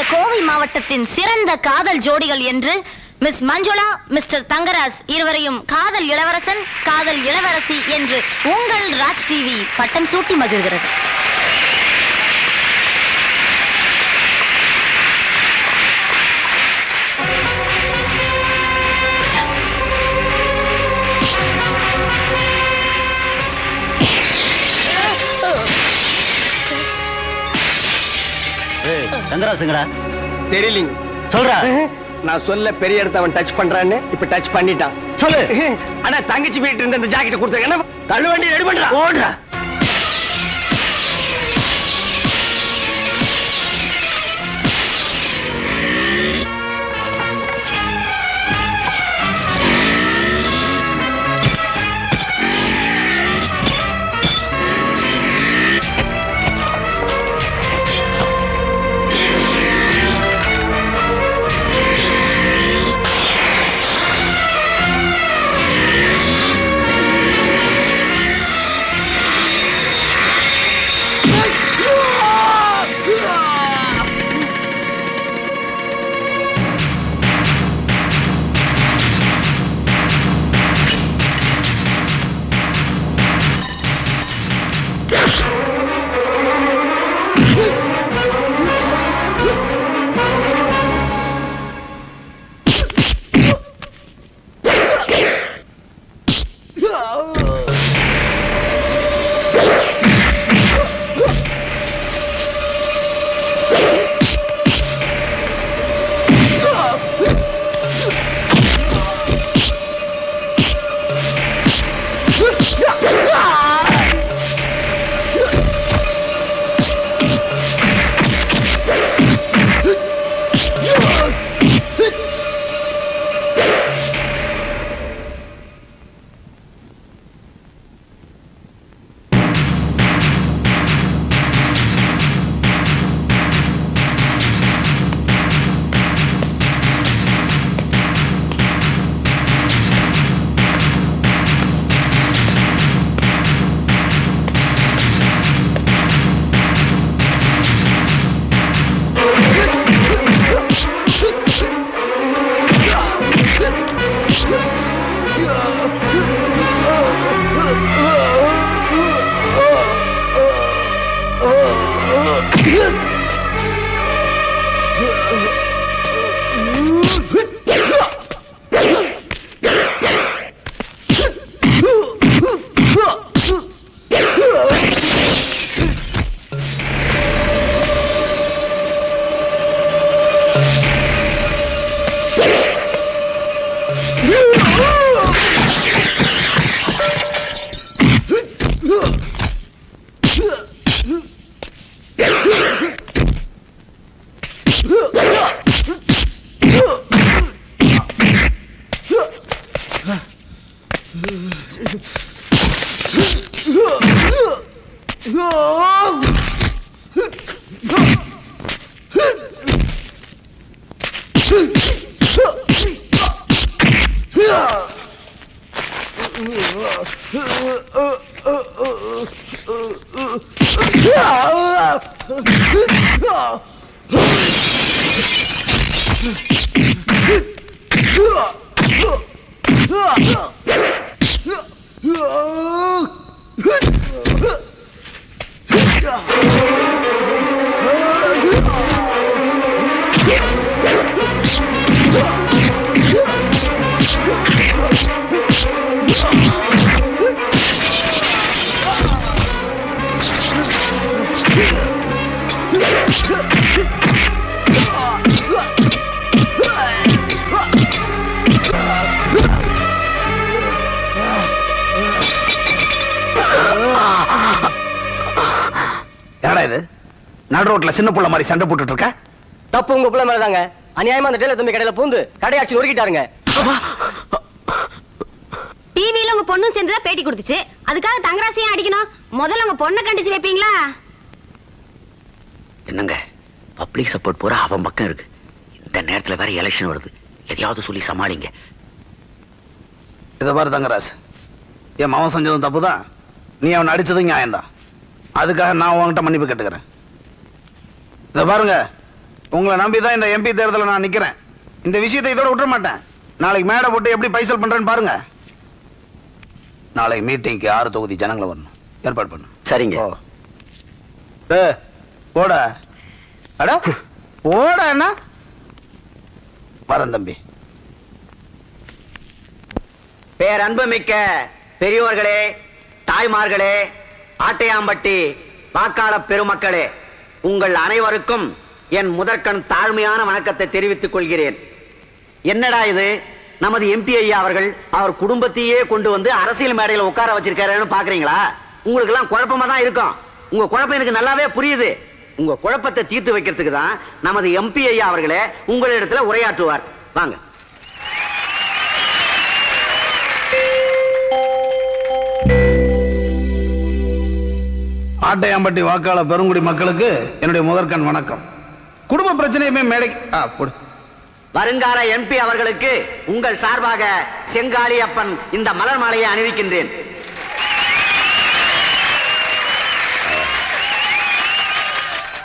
இந்த கோவை மாவட்டத்தின் சிறந்த காதல் ஜோடிகள் என்று மிஸ் மஞ்சுளா மிஸ்டர் தங்கராஜ் இருவரையும் காதல் இளவரசன் காதல் இளவரசி என்று உங்கள் ராஜ் டிவி பட்டம் சூட்டி மகிழ்கிறது. தங்கராசுங்களா தெரியலீங்க. சொல்றா. நான் சொல்ல பெரிய இடத்த அவன் டச் பண்றான்னு இப்ப டச் பண்ணிட்டான். சொல்லு. ஆனா தங்கச்சி வீட்டு இருந்த இந்த ஜாக்கெட் கொடுத்த என்ன? தள்ளு வண்டி ரெடி பண்றா. ஓடுறா. என்னடா ரோட்ல சின்ன புள்ள மாதிரி சண்டை போட்டுட்டு இருக்க? தப்பு உங்க பிள்ளை மேலதாங்க. அநியாயமா அந்த டேலர் தம்பி கடையில பூந்து கடையாச்சு நொறுக்கிட்டாருங்க. டிவில உங்க பொண்ணும் சேர்ந்துதான் பேட்டி கொடுத்துச்சு. அதுக்காக தங்கராசியும் அடிக்கணும். முதல்ல உங்க பொண்ணை கண்டிச்சு வைப்பீங்களா? என்னங்க? பப்ளிக் சப்போர்ட் பூரா அவன் பக்கம் இருக்கு. இந்த நேரத்துல வேற எலெக்ஷன் வருது. எதையாவது சொல்லி சமாளிங்க. இதை பாரு தங்கராஜ். என் மகன் செஞ்சதும் தப்பு தான் நீ அவனை அடிச்சதும் நியாயம்தான். அதுக்காக நான் உன்கிட்ட மன்னிப்பு கேட்டுக்கிறேன். இதை பாருங்க. உங்களை நம்பி தான் இந்த எம்பி தேர்தலில் நான் நிக்கிறேன். இந்த விஷயத்தை இதோட விட்டுற மாட்டேன். நாளைக்கு மேடை போட்டு எப்படி பைசல் பண்றேன்னு பாருங்க. நாளைக்கு மீட்டிங்க்கு ஆறு தொகுதி ஜனங்களை வரணும். ஏற்பாடு பண்ணு. சரிங்க. ஓ ஏ, போட. அட போட என்ன வரேன் தம்பி. பேரன்புமிக்க பெரியோர்களே தாய்மார்களே ஆட்டையாம்பட்டி வாக்காள பெருமக்களே. உங்கள் அனைவருக்கும் என் முதற்கண் தாழ்மையான வணக்கத்தை தெரிவித்துக் கொள்கிறேன். என்னடா இது? நமது எம்பி ஐயா அவர்கள் அவர் குடும்பத்தையே கொண்டு வந்து அரசியல் மேடையில் உட்கார வச்சிருக்காருன்னு பாக்குறீங்களா? உங்களுக்கு எல்லாம் குழப்பமா தான் இருக்கும். உங்க குழப்பம் எனக்கு நல்லாவே புரியுது. உங்க குழப்பத்தை தீர்த்து வைக்கிறதுக்கு தான் நமது எம்பி ஐயா அவர்களே உங்களிடத்துல உரையாற்றுவார். வாங்க. ஆட்டையாம்பட்டி வாக்காளர் பெருங்குடி மக்களுக்கு என்னுடைய முதற்கண் வணக்கம். குடும்ப பிரச்சனையுமே மேடை. வருங்கால எம்பி அவர்களுக்கு உங்கள் சார்பாக செங்காளியப்பன் இந்த மலர் மாலையை அணிவிக்கின்றேன்.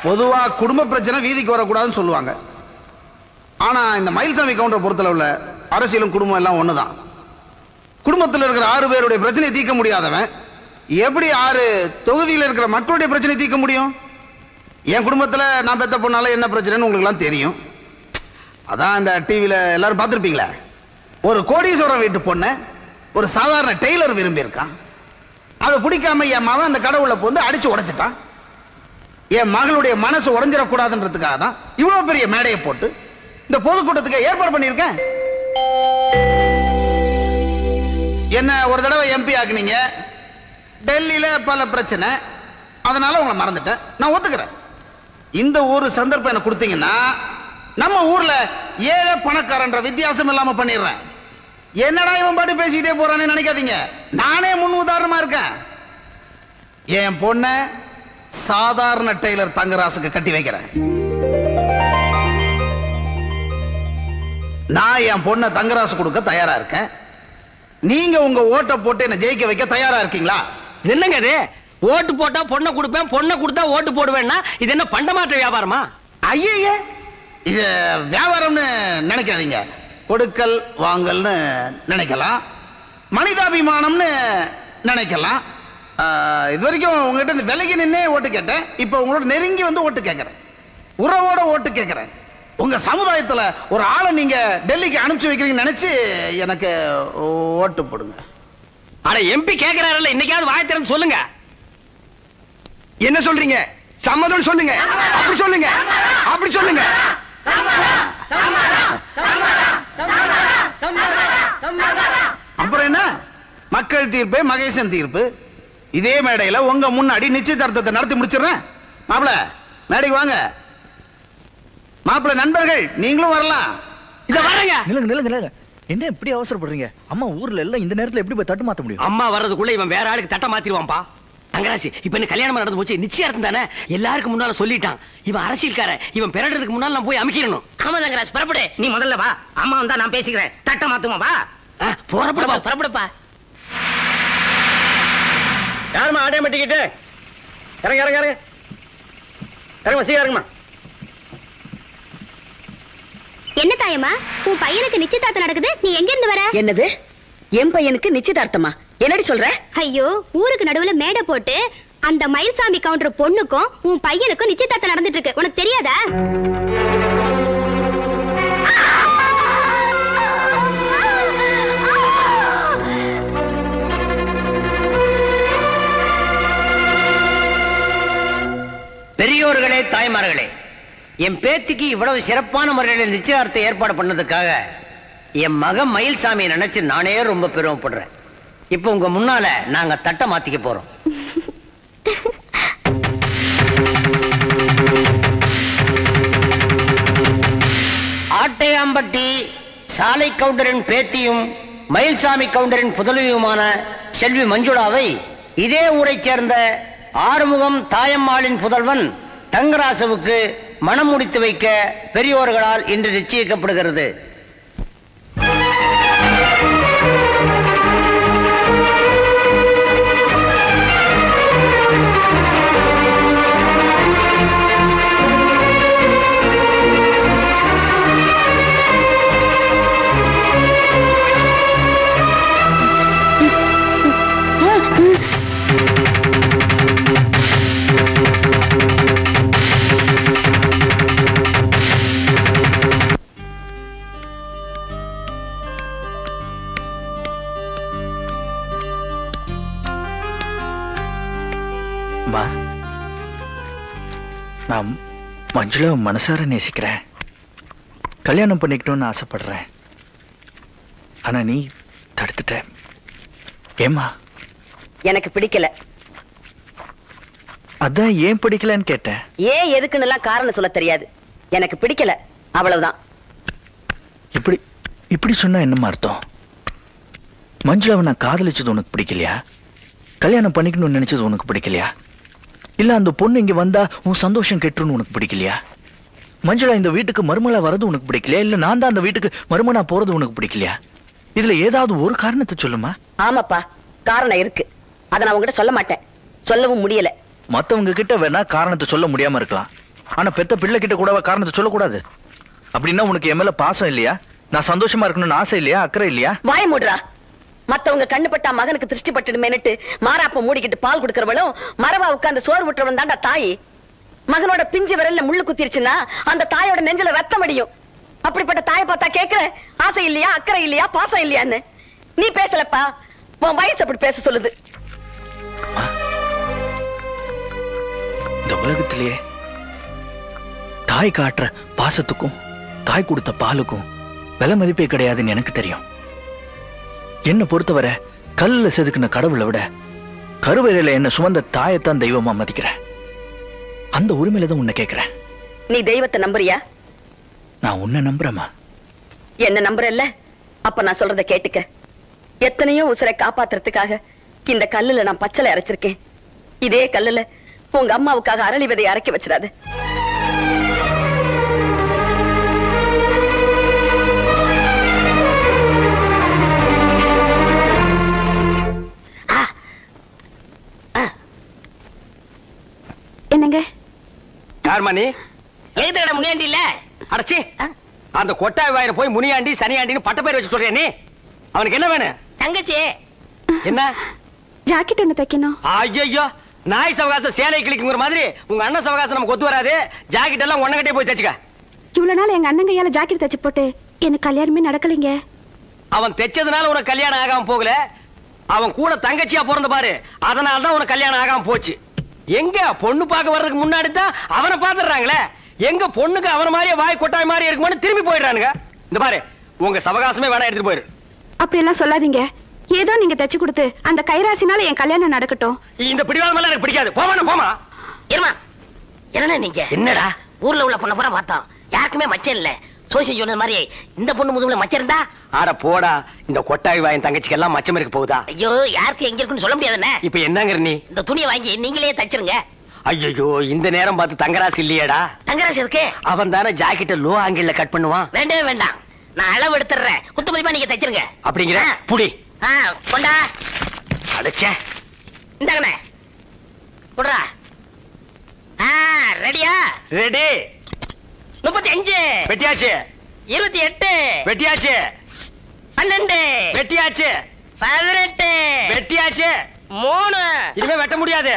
பொதுவா குடும்ப பிரச்சனை வீதிக்கு வரக்கூடாதுன்னு சொல்லுவாங்க. ஆனா இந்த மயில்சாமி கவுண்டரை பொறுத்தளவுல அரசியலும் குடும்பம் எல்லாம் ஒண்ணுதான். குடும்பத்தில் இருக்கிற ஆறு பேருடைய பிரச்சனையை தீர்க்க முடியாதவன் எப்படி ஆறு தொகுதியில் இருக்கிற மக்களுடைய பிரச்சனை தீர்க்க முடியும்? என் குடும்பத்தில் நான் பெத்த பொண்ணால என்ன பிரச்சனைன்னு உங்களுக்குலாம் தெரியும். அதான் இந்த டிவியில் எல்லாரும் பார்த்துருப்பீங்களே. ஒரு கோடீஸ்வரன் வீட்டு பொண்ணு ஒரு சாதாரண டெய்லர் விரும்பியிருக்கான். அதை பிடிக்காம என் மகன் அந்த கடவுளை போந்து அடிச்சு உடைச்சிட்டான். என் மகளுடைய மனசு உடஞ்சிடக்கூடாதுன்றதுக்காக தான் இவ்வளோ பெரிய மேடையை போட்டு இந்த பொதுக்கூட்டத்துக்கு ஏற்பாடு பண்ணியிருக்கேன். என்ன ஒரு தடவை எம்பி ஆக்குனீங்க? டெல்லியில பல பிரச்சனை. அதனால உங்களை மறந்துட்டேன். நான் ஒத்துக்கிறேன். இந்த ஒரு சந்தர்ப்பம் எனக்கு கொடுத்தீங்கன்னா நம்ம ஊர்ல ஏழை பணக்காரன்ற வித்தியாசம் இல்லாம பண்ணிடுறேன். என்னடா இவன் பாட்டு பேசிக்கிட்டே போறான்னு நினைக்காதீங்க. நானே முன் உதாரணமா இருக்கேன். என் பொண்ண சாதாரண டெய்லர் தங்கராசுக்கு கட்டி வைக்கிறேன். நான் என் பொண்ண தங்கராசு கொடுக்க தயாரா இருக்கேன். நீங்க உங்க ஓட்டை போட்டு என்ன ஜெயிக்க வைக்க தயாரா இருக்கீங்களா? என்னங்க இது? ஓட்டு போட்டா பொண்ணை கொடுப்பேன் பொண்ணை கொடுத்தா ஓட்டு போடுவேன்னா இது என்ன பண்டமாற்ற வியாபாரமா? ஐயே இது வியாபாரம்னு நினைக்காதீங்க. கொடுக்கல் வாங்கல்னு நினைக்கலாம். மனிதாபிமானம்னு நினைக்கலாம். இது வரைக்கும் உங்ககிட்ட இந்த விலகி நின்னே ஓட்டு கேட்டேன். இப்போ உங்களோட நெருங்கி வந்து ஓட்டு கேட்கறேன் உறவோட ஓட்டு கேட்கறேன் உங்க சமுதாயத்துல ஒரு ஆளை நீங்க டெல்லிக்கு அனுப்பிச்சு வைக்கிறீங்கன்னு நினைச்சு எனக்கு ஓட்டு போடுங்க. அட எம்பி கேக்குறாருல்ல இன்னைக்காவது வாய் திறந்து சொல்லுங்க. என்ன சொல்றீங்க? சம்மதம் சொல்லுங்க. அப்படி சொல்லுங்க. அப்படி சொல்லுங்க. அப்புறம் என்ன? மக்கள் தீர்ப்பு மகேசன் தீர்ப்பு. இதே மேடையில உங்க முன்னாடி நிச்சயதார்த்தத்தை நடத்தி முடிச்சிடுறேன். மாப்பிள மேடைக்கு வாங்க. மாப்பிள நண்பர்கள் நீங்களும் வரலாம். இத வரங்க நில்லுங்க நில்லுங்க நில்லுங்க. என்ன இப்படி அவசரப்படுறீங்க? அம்மா ஊர்ல எல்லாம் இந்த நேரத்துல எப்படி போய் தட்டு மாத்த முடியும்? அம்மா வர்றதுக்குள்ள இவன் வேற ஆளுக்கு தட்ட மாத்திருவான்பா தங்கராசி இப்ப என்ன கல்யாணம் நடந்து போச்சு. நிச்சயம் தானே? எல்லாருக்கும் முன்னால சொல்லிட்டான். இவன் அரசியல்கார இவன் பிறடுறதுக்கு முன்னால நான் போய் அமைக்கிறணும். ஆமா தங்கராஜ் புறப்படு. நீ முதல்ல வா. அம்மா வந்தா நான் பேசிக்கிறேன். தட்ட மாத்துமா வா. புறப்படுப்பா புறப்படுப்பா. யாருமா ஆடே மாட்டிக்கிட்டு இறங்க இறங்க இறங்க. இறங்க சீக்கிரம் இறங்குமா என்ன தாயம்மா? உன் பையனுக்கு நிச்சயதார்த்தம் நடக்குது. நீ எங்க இருந்து வர? என்னது? என் பையனுக்கு நிச்சயதார்த்தமா? என்னடி சொல்ற? ஐயோ ஊருக்கு நடுவுல மேடை போட்டு அந்த மயில்சாமி கவுண்டர் பொண்ணுக்கும் உன் பையனுக்கும் நிச்சயதார்த்தம் நடந்துட்டு இருக்கு. உனக்கு தெரியாதா? பெரியோர்களே தாய்மார்களே என் பேத்திக்கு இவ்வளவு சிறப்பான முறையில் நிச்சயார்த்த ஏற்பாடு பண்ணதுக்காக என் மகன் மயில்சாமியை நினைச்சு நானே ரொம்ப பெருமைப்படுறேன். இப்போ உங்க முன்னால நாங்க தட்டை மாத்திக்க போறோம். ஆட்டையாம்பட்டி சாலை கவுண்டரின் பேத்தியும் மயில்சாமி கவுண்டரின் புதல்வியுமான செல்வி மஞ்சுளாவை இதே ஊரைச் சேர்ந்த ஆறுமுகம் தாயம்மாளின் புதல்வன் தங்கராசுவுக்கு மனம் முடித்து வைக்க பெரியோர்களால் இன்று நிச்சயிக்கப்படுகிறது. நான் மஞ்சுளா மனசார நேசிக்கிறேன். கல்யாணம் பண்ணிக்கணும்னு ஆசைப்படுறேன். ஆனா நீ தடுத்துட்ட. ஏமா எனக்கு பிடிக்கல. அதான் ஏன் பிடிக்கலன்னு கேட்டேன். ஏன் எதுக்குன்னு எல்லாம் காரணம் சொல்ல தெரியாது. எனக்கு பிடிக்கல. அவ்வளவுதான். இப்படி இப்படி சொன்னா என்னமா அர்த்தம்? மஞ்சுளாவை நான் காதலிச்சது உனக்கு பிடிக்கலையா? கல்யாணம் பண்ணிக்கணும்னு நினைச்சது உனக்கு பிடிக்கலையா? இல்ல அந்த பொண்ணு இங்க வந்தா உன் சந்தோஷம் கெட்டுன்னு உனக்கு பிடிக்கலையா? மஞ்சுளா இந்த வீட்டுக்கு மருமலா வர்றது உனக்கு பிடிக்கலையா? இல்ல நான் தான் அந்த வீட்டுக்கு மருமனா போறது உனக்கு பிடிக்கலையா? இதுல ஏதாவது ஒரு காரணத்தை சொல்லுமா? ஆமாப்பா காரணம் இருக்கு. அதை நான் உங்ககிட்ட சொல்ல மாட்டேன். சொல்லவும் முடியல. மத்தவங்க கிட்ட வேணா காரணத்தை சொல்ல முடியாம இருக்கலாம். ஆனா பெத்த பிள்ளை கிட்ட கூடவா காரணத்தை சொல்லக்கூடாது? அப்படின்னா உனக்கு என் மேல பாசம் இல்லையா? நான் சந்தோஷமா இருக்கணும்னு ஆசை இல்லையா? அக்கறை இல்லையா? வாய மூடுறா. மத்தவங்க கண்ணு பட்டா மகனுக்கு திருஷ்டி பட்டுடுமேனுட்டு மாறாப்ப மூடிக்கிட்டு பால் கொடுக்கறவளும் மரவா உட்கார்ந்து சோறு விட்டுறவன் தாண்டா தாய். மகனோட பிஞ்சு விரல்ல முள்ளு குத்திருச்சுன்னா அந்த தாயோட நெஞ்சில ரத்தம் அடியும். அப்படிப்பட்ட தாயை பார்த்தா கேக்குற ஆசை இல்லையா அக்கறை இல்லையா பாசம் இல்லையான்னு. நீ பேசலப்பா உன் வயசு அப்படி பேச சொல்லுது. இந்த உலகத்திலேயே தாய் காட்டுற பாசத்துக்கும் தாய் கொடுத்த பாலுக்கும் விலை மதிப்பே கிடையாதுன்னு எனக்கு தெரியும். என்ன பொறுத்தவரை கல்லுல செதுக்குன கடவுளை விட கருவறையில என்ன சுமந்த தாயத்தான் தெய்வமா மதிக்கிறேன் அந்த உரிமையில தான் உன்னை கேட்கிறேன். நீ தெய்வத்தை நம்புறியா? நான் உன்னை நம்புறேமா என்ன நம்புறல்ல? அப்ப நான் சொல்றத கேட்டுக்க. எத்தனையோ உசுரை காப்பாத்துறதுக்காக இந்த கல்லுல நான் பச்சளை அரைச்சிருக்கேன். இதே கல்லுல உங்க அம்மாவுக்காக அரளி விதையை அரைக்க வச்சிடாது. என்னங்க? யாருமா நீ எழுதுகிட முனியாண்டி இல்ல? அடச்சி அந்த கொட்டாய் வாயில போய் முனியாண்டி சனியாண்டின்னு பட்ட பேர் வச்சு சொல்றியா நீ? அவனுக்கு என்ன வேணும்? தங்கச்சி. என்ன? ஜாக்கெட் ஒண்ணு தைக்கணும். ஐயோ நாய் சவகாசம் சேலை கிளிக்குங்கிற மாதிரி உங்க அண்ணன் சவகாசம் நமக்கு ஒத்து வராது. ஜாக்கெட் எல்லாம் ஒன்னகிட்டே போய் தச்சுக்க. இவ்வளவு நாள் எங்க அண்ணன் கையால ஜாக்கெட் தைச்சு போட்டு எனக்கு கல்யாணமே நடக்கலைங்க. அவன் தைச்சதுனால உனக்கு கல்யாணம் ஆகாம போகல. அவன் கூட தங்கச்சியா பிறந்த பாரு. அதனால தான் உனக்கு கல்யாணம் ஆகாம போச்சு. எங்க பொண்ணு பார்க்க வர்றதுக்கு முன்னாடி தான் அவனை பாத்துறாங்களே எங்க பொண்ணுக்கு அவன மாதிரியே வாய் கொட்டாய் மாதிரி இருக்குமோன்னு திரும்பி போயிடுறானுங்க. இந்த பாரு உங்க சவகாசமே வேணா எடுத்துட்டு போயிரு. அப்படி எல்லாம் சொல்லாதீங்க. ஏதோ நீங்க தைச்சு கொடுத்து அந்த கைராசினால என் கல்யாணம் நடக்கட்டும். இந்த பிடிவாதம் எல்லாம் எனக்கு பிடிக்காது. போமா போமா இருமா என்ன நீங்க? என்னடா? ஊர்ல உள்ள பொண்ணை பூரா பார்த்தோம். யாருக்குமே மச்சம் இல்ல. சோசியல் சொன்னது மாதிரி இந்த பொண்ணு முதுகுல மச்சம் இருந்தா? ஆட போடா. இந்த கொட்டாய் வாயின் தங்கச்சிக்கு எல்லாம் மச்சம் இருக்க போகுதா? ஐயோ யாருக்கு எங்க இருக்குன்னு சொல்ல முடியாதுண்ணே. இப்ப என்னங்கிற நீ? இந்த துணியை வாங்கி நீங்களே தச்சிருங்க. ஐயோ இந்த நேரம் பார்த்து தங்கராசு இல்லையேடா. தங்கராசு இருக்கு. அவன் தானே ஜாக்கெட்ட லோ ஆங்கிள் கட் பண்ணுவான். வேண்டவே வேண்டாம். நான் அளவு எடுத்துறேன் குத்து மதிப்பா நீங்க தச்சிருங்க. அப்படிங்கிற? புடி. கொண்டா. அடைச்சே. இந்தாங்கண்ணே. குடுறா ஆ ரெடியா? ரெடி. முப்பத்தி அஞ்சு வெட்டியாச்சு. இருபத்தி எட்டு. வெட்டியாச்சு. பன்னெண்டு. வெட்டியாச்சு. பதினெட்டு. வெட்டியாச்சு. மூணு. இனிமே வெட்ட முடியாது?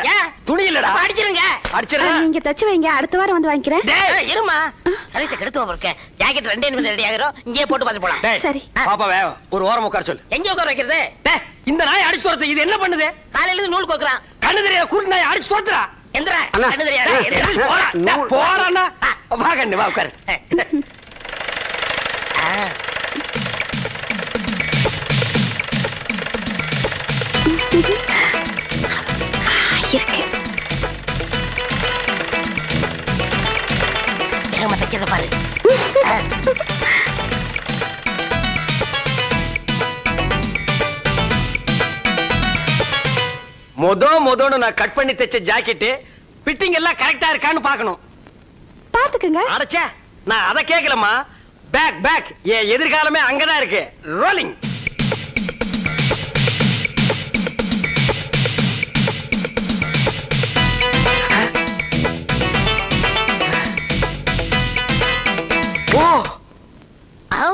துணி இல்லடா. அடிச்சிருங்க. அடிச்சிடுறேன் நீங்க தச்சு வைங்க. அடுத்த வாரம் வந்து வாங்கிக்கிறேன். டேய், இருமா. கழுத்தை கெடுத்து இருக்கேன். ஜாக்கெட் ரெண்டே நிமிஷம் ரெடி ஆகிறோம் இங்கேயே போட்டு பார்த்து போலாம். டேய், சரி. பாப்பாவே ஒரு ஓரம் உட்கார சொல்லு. எங்க உட்கார வைக்கிறது? டேய், இந்த நாய் அடிச்சு துரத்து. இது என்ன பண்ணுது? காலையில இருந்து நூல் கோக்குறான். கண்ணு தெரியாத குருட்டு நாய் அடிச்சு துரத்துறா. போடாண்ணா. வா கண்ணு வா உட்காரு. பாரு. மொதோ மொதோன்னு நான் கட் பண்ணி தைச்ச ஜாக்கெட்டு ஃபிட்டிங் எல்லாம் கரெக்டா இருக்கான்னு பாக்கணும் பாத்துக்கங்க அடச்சே நான் அதை கேட்கலமா பேக் பேக் என் எதிர்காலமே அங்கதான் இருக்கு. ரோலிங் ஓ. ஓ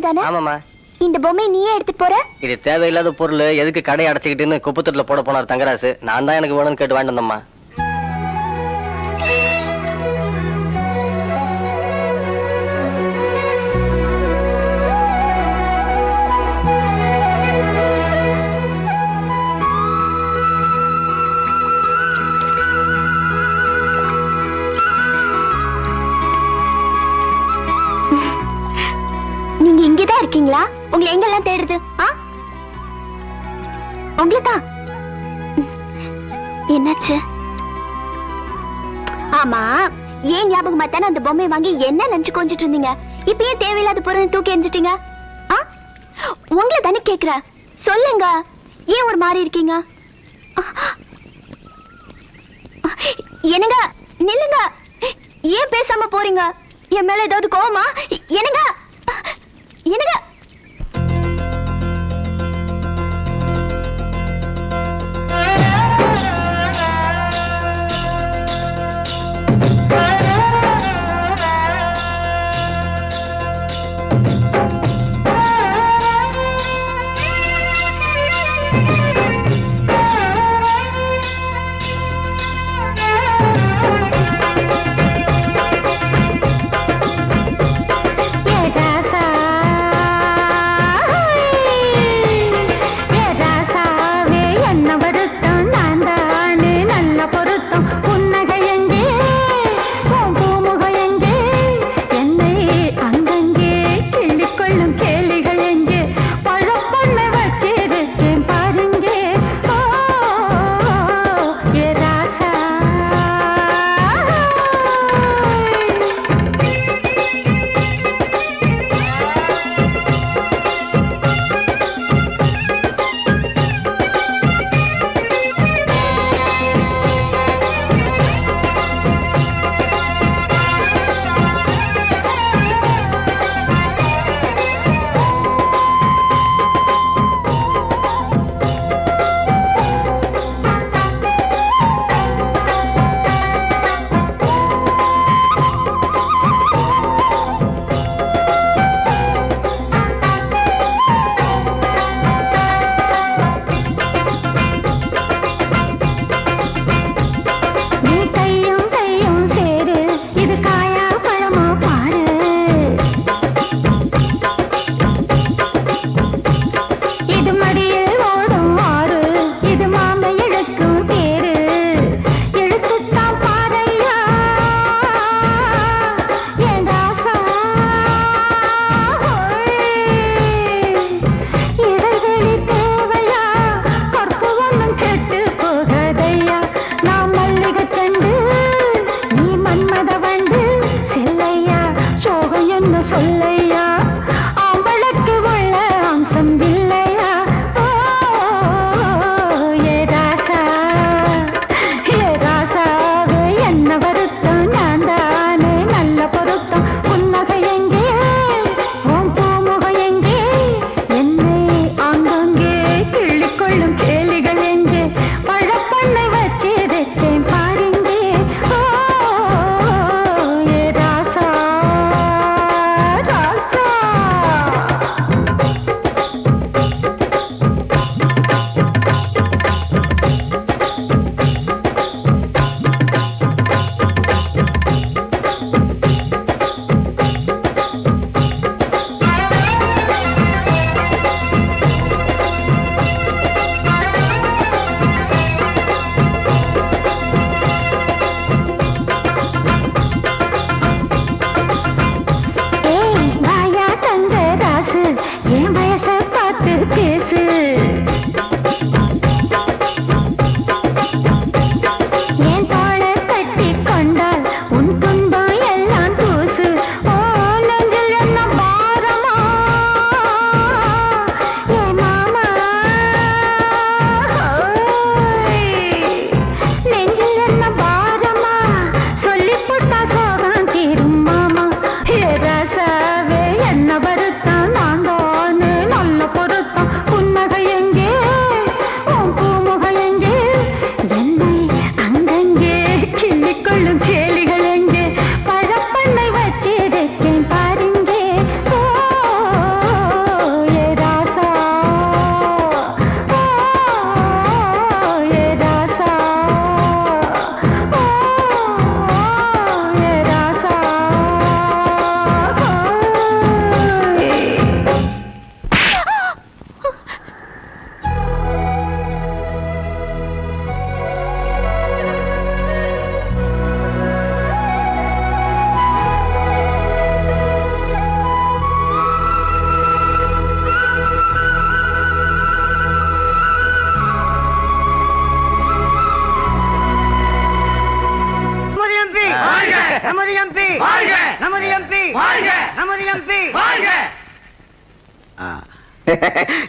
தானே ஆமாமா இந்த பொம்மையை நீயே எடுத்துட்டு போற? இது தேவையில்லாத பொருள் எதுக்கு கடை அடைச்சுக்கிட்டுன்னு குப்பத்தொட்டில போட போனார் தங்கராசு. நான் தான் எனக்கு வேணும்னு கேட்டு வேண்டாம்மா உங்களுக்கா? என்னாச்சு? ஆமா ஏன் ஞாபகமா தானே அந்த பொம்மையை வாங்கி என்ன லஞ்சு கொஞ்சிட்டு இருந்தீங்க? இப்ப ஏன் தேவையில்லாத பொருள் தூக்கி எரிஞ்சிட்டீங்க ஆ? உங்களை தானே கேக்குற. சொல்லுங்க. ஏன் ஒரு மாதிரி இருக்கீங்க? என்னங்க நில்லுங்க. ஏன் பேசாம போறீங்க? என் மேல ஏதாவது கோவமா? என்னங்க? என்னங்க?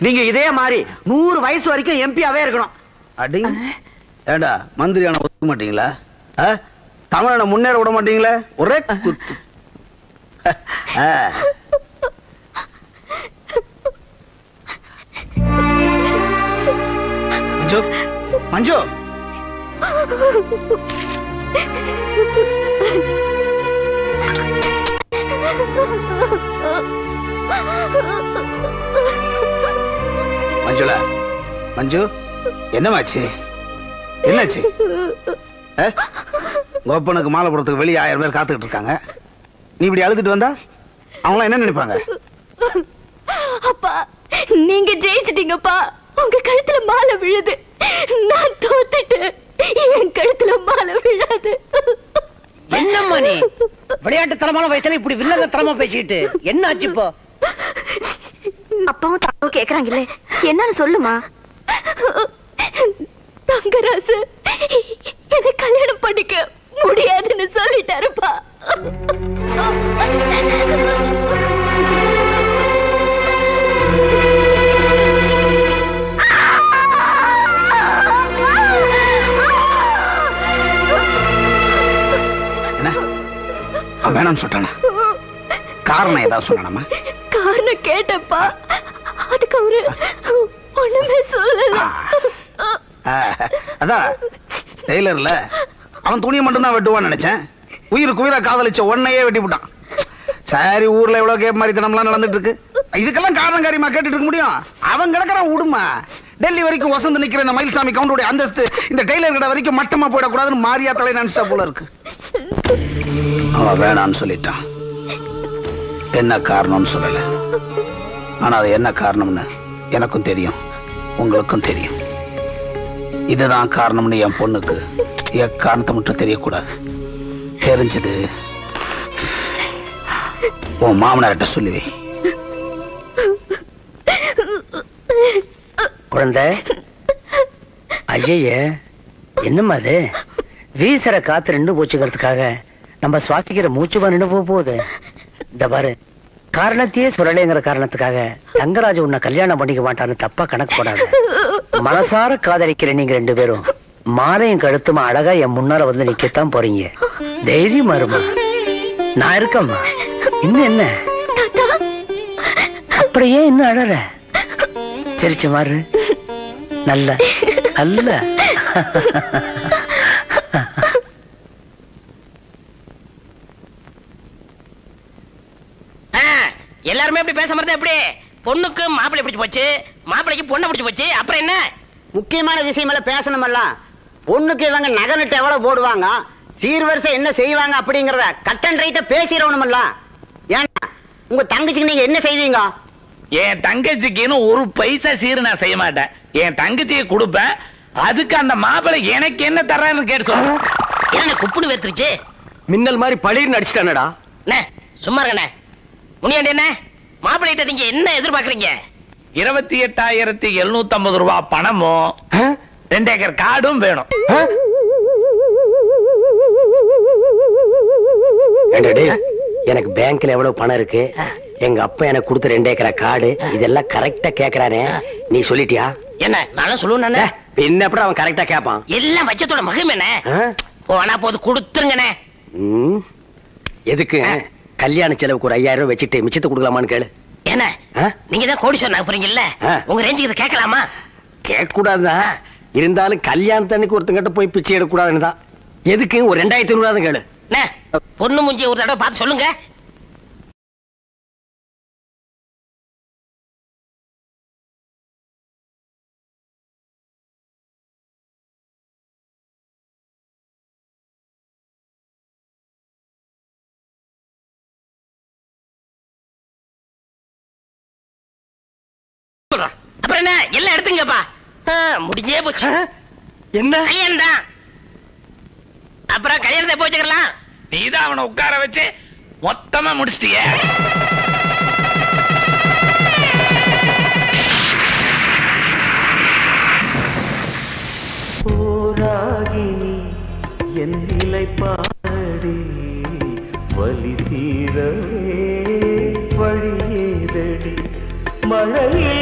நீங்க இதே மாதிரி நூறு வயசு வரைக்கும் எம்பியாவே இருக்கணும். அடி. ஏடா மந்திரியான ஒத்துக்க மாட்டீங்களா? தமிழனை முன்னேற விட மாட்டீங்களா? ஒரே குத்து. மஞ்சு மஞ்சு. மஞ்சுளா? மஞ்சு என்னமாச்சு? என்னாச்சு? அப்பனுக்கு மாலை போடுறதுக்கு வெளியே ஆயிரம் பேர் காத்துக்கிட்டு இருக்காங்க. நீ இப்படி அழுதுட்டு வந்தா அவங்களாம் என்ன நினைப்பாங்க? அப்பா நீங்க ஜெயிச்சிட்டீங்கப்பா. உங்க கழுத்துல மாலை விழுது. நான் தோத்துட்டு என் கழுத்துல மாலை விழாது. என்னம்மா நீ? விளையாட்டு தரமான வயசுல இப்படி வில்லங்க தரமா பேசிக்கிட்டு? என்ன ஆச்சு இப்போ? அப்பாவும் தாவும் கேக்குறாங்கல்ல. என்னன்னு சொல்லுமா? தங்கராசு என்ன கல்யாணம் பண்ணிக்க முடியாதுன்னு சொல்லிட்டாருப்பா. வேணாம்னு சொல்லிட்டானா? காரணம் ஏதாவது சொன்னானம்மா காரணம் கேட்டப்பா. அதுக்கு அவரு ஒண்ணுமே சொல்லல. அதான் டெய்லர்ல அவன் துணியை மட்டும்தான் வெட்டுவான்னு நினைச்சேன். உயிருக்கு உயிரா காதலிச்ச உன்னையே வெட்டி விட்டான் சரி ஊர்ல எவ்வளவு கேப் மாதிரி தினம்லாம் நடந்துட்டு இருக்கு இதுக்கெல்லாம் காரணம் காரியமா கேட்டுட்டு இருக்க முடியும்? அவன் கிடக்குறான் விடுமா டெல்லி வரைக்கும் வசந்து நிக்கிற இந்த மயில்சாமி கவுண்டருடைய அந்தஸ்து இந்த டெய்லர் கடை வரைக்கும் மட்டமா போயிடக்கூடாதுன்னு மாரியா தலை நினைச்சா போல இருக்கு. அவன் வேணான்னு சொல்லிட்டான். என்ன காரணம்னு சொல்லல. ஆனா அது என்ன காரணம்னு எனக்கும் தெரியும். உங்களுக்கும் தெரியும். இதுதான் காரணம்னு என் பொண்ணுக்கு என் காரணத்தை மட்டும் தெரியக்கூடாது. தெரிஞ்சது உன் மாமனார்கிட்ட சொல்லுவே குழந்தை ஐய என்னம்மா அது? வீசுற காத்து நின்று போச்சுக்கிறதுக்காக நம்ம சுவாசிக்கிற மூச்சு நின்று போக போகுது. இந்த பாரு காரணத்தையே சொல்லலைங்கிற காரணத்துக்காக தங்கராஜ் உன்னை கல்யாணம் பண்ணிக்க மாட்டான்னு தப்பா கணக்கு போடாத. மனசார காதலிக்கிற நீங்க ரெண்டு பேரும். மாலையும் கழுத்துமா அழகா என் முன்னால வந்து நிக்கத்தான் போறீங்க. தைரியமா இருமா நான் இருக்கம்மா. இன்னும் என்ன? அப்படியே இன்னும் அழற? சிரிச்ச மாறு. நல்ல. நல்ல ஆ, எல்லாருமே இப்படி பேச மாதிரி எப்படி? பொண்ணுக்கு மாப்பிள்ளை பிடிச்சு போச்சு மாப்பிள்ளைக்கு பொண்ணை பிடிச்சு போச்சு அப்புறம் என்ன? முக்கியமான விஷயம் எல்லாம் பேசணுமல்ல பொண்ணுக்கு இவங்க நகை நட்டு எவ்வளவு போடுவாங்க சீர்வரிசை என்ன செய்வாங்க அப்படிங்கறத கட் அண்ட் ரைட்ட பேசிடணுமல்ல ஏன்னா உங்க தங்கச்சிக்கு நீங்க என்ன செய்வீங்க? என் தங்கச்சிக்குன்னு ஒரு பைசா சீரு நான் செய்ய மாட்டேன். என் தங்கச்சியை கொடுப்பேன். அதுக்கு அந்த மாப்பிள்ளை எனக்கு என்ன தர்றான்னு கேட்டு சொல்லு. என்ன குப்புனு வேத்துருச்சு மின்னல் மாதிரி பளிர்னு அடிச்சிட்டானடா. அண்ணே, சும்மா இருக்கண்ணே. முனியாண்டி என்ன? மாப்பிள்ளைகிட்ட நீங்க என்ன எதிர்பார்க்கறீங்க? இருபத்தி எட்டாயிரத்தி எழுநூத்தி ஐம்பது ரூபாய் பணமும் ரெண்டு ஏக்கர் காடும் வேணும். எனக்கு பேங்க்ல எவ்வளவு பணம் இருக்கு? எங்க அப்பா எனக்கு கொடுத்த ரெண்டு ஏக்கரா காடு இதெல்லாம் கரெக்டா கேக்குறானே. நீ சொல்லிட்டியா? என்ன நானும் சொல்லுவேன் பின்ன அப்புறம் அவன் கரெக்டா கேட்பான் எல்லாம் வச்சத்தோட மகிமை என்ன? போனா போது கொடுத்துருங்கண்ணே. ம். எதுக்கு? கல்யாண செலவுக்கு ஒரு ஐயாயிரம் ரூபாய் வச்சுட்டு மிச்சத்தை கொடுக்கலாமான்னு கேளு. என்ன? நீங்க தான் கோடீஸ்வரன் போறீங்கல்ல? ஆ. உங்க ரேஞ்சுக்கு இதை கேட்கலாமா? கேட்க கூடாதுதான் இருந்தாலும் கல்யாணத்தன்னைக்கு ஒருத்தங்கிட்ட போய் பிச்சை எடுக்க கூடாதுன்னு தான். எதுக்கு? ஒரு ரெண்டாயிரத்தி ஐநூறு கேளு. பொண்ணு முஞ்சி ஒரு தடவை பார்த்து சொல்லுங்க. முடிஞ்சே போச்சு. என்ன? பையன் தான் அப்புறம் கல்யாணத்தை போச்சுக்கலாம் நீதான் அவனை உட்கார வச்சு மொத்தமா முடிச்சிட்டிய. போராகி பாடி வழி தீரவே வழியேதடி மழையே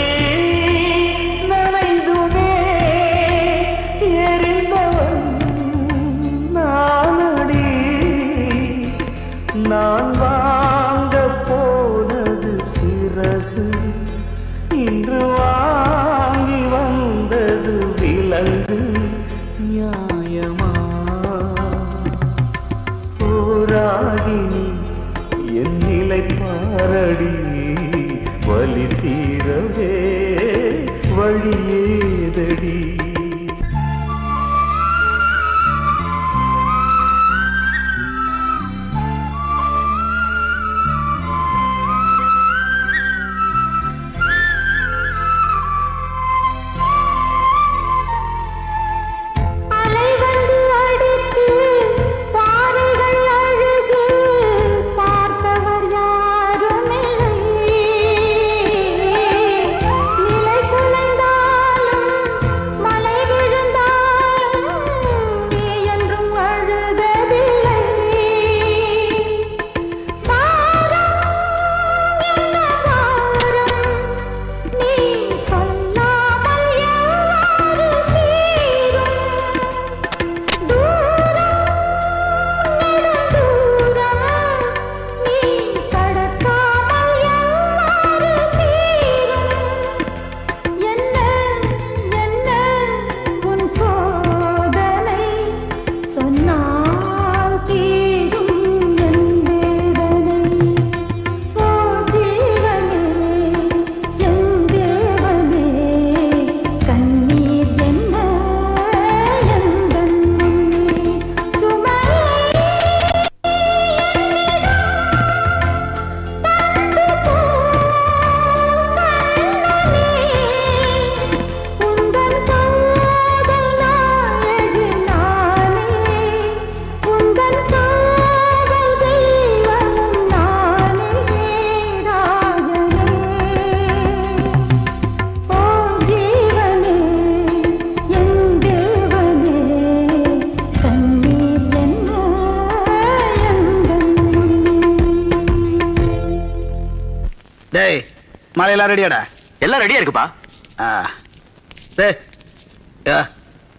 மாலையெல்லாம் ரெடியாடா எல்லாம் ரெடியா இருக்குப்பா.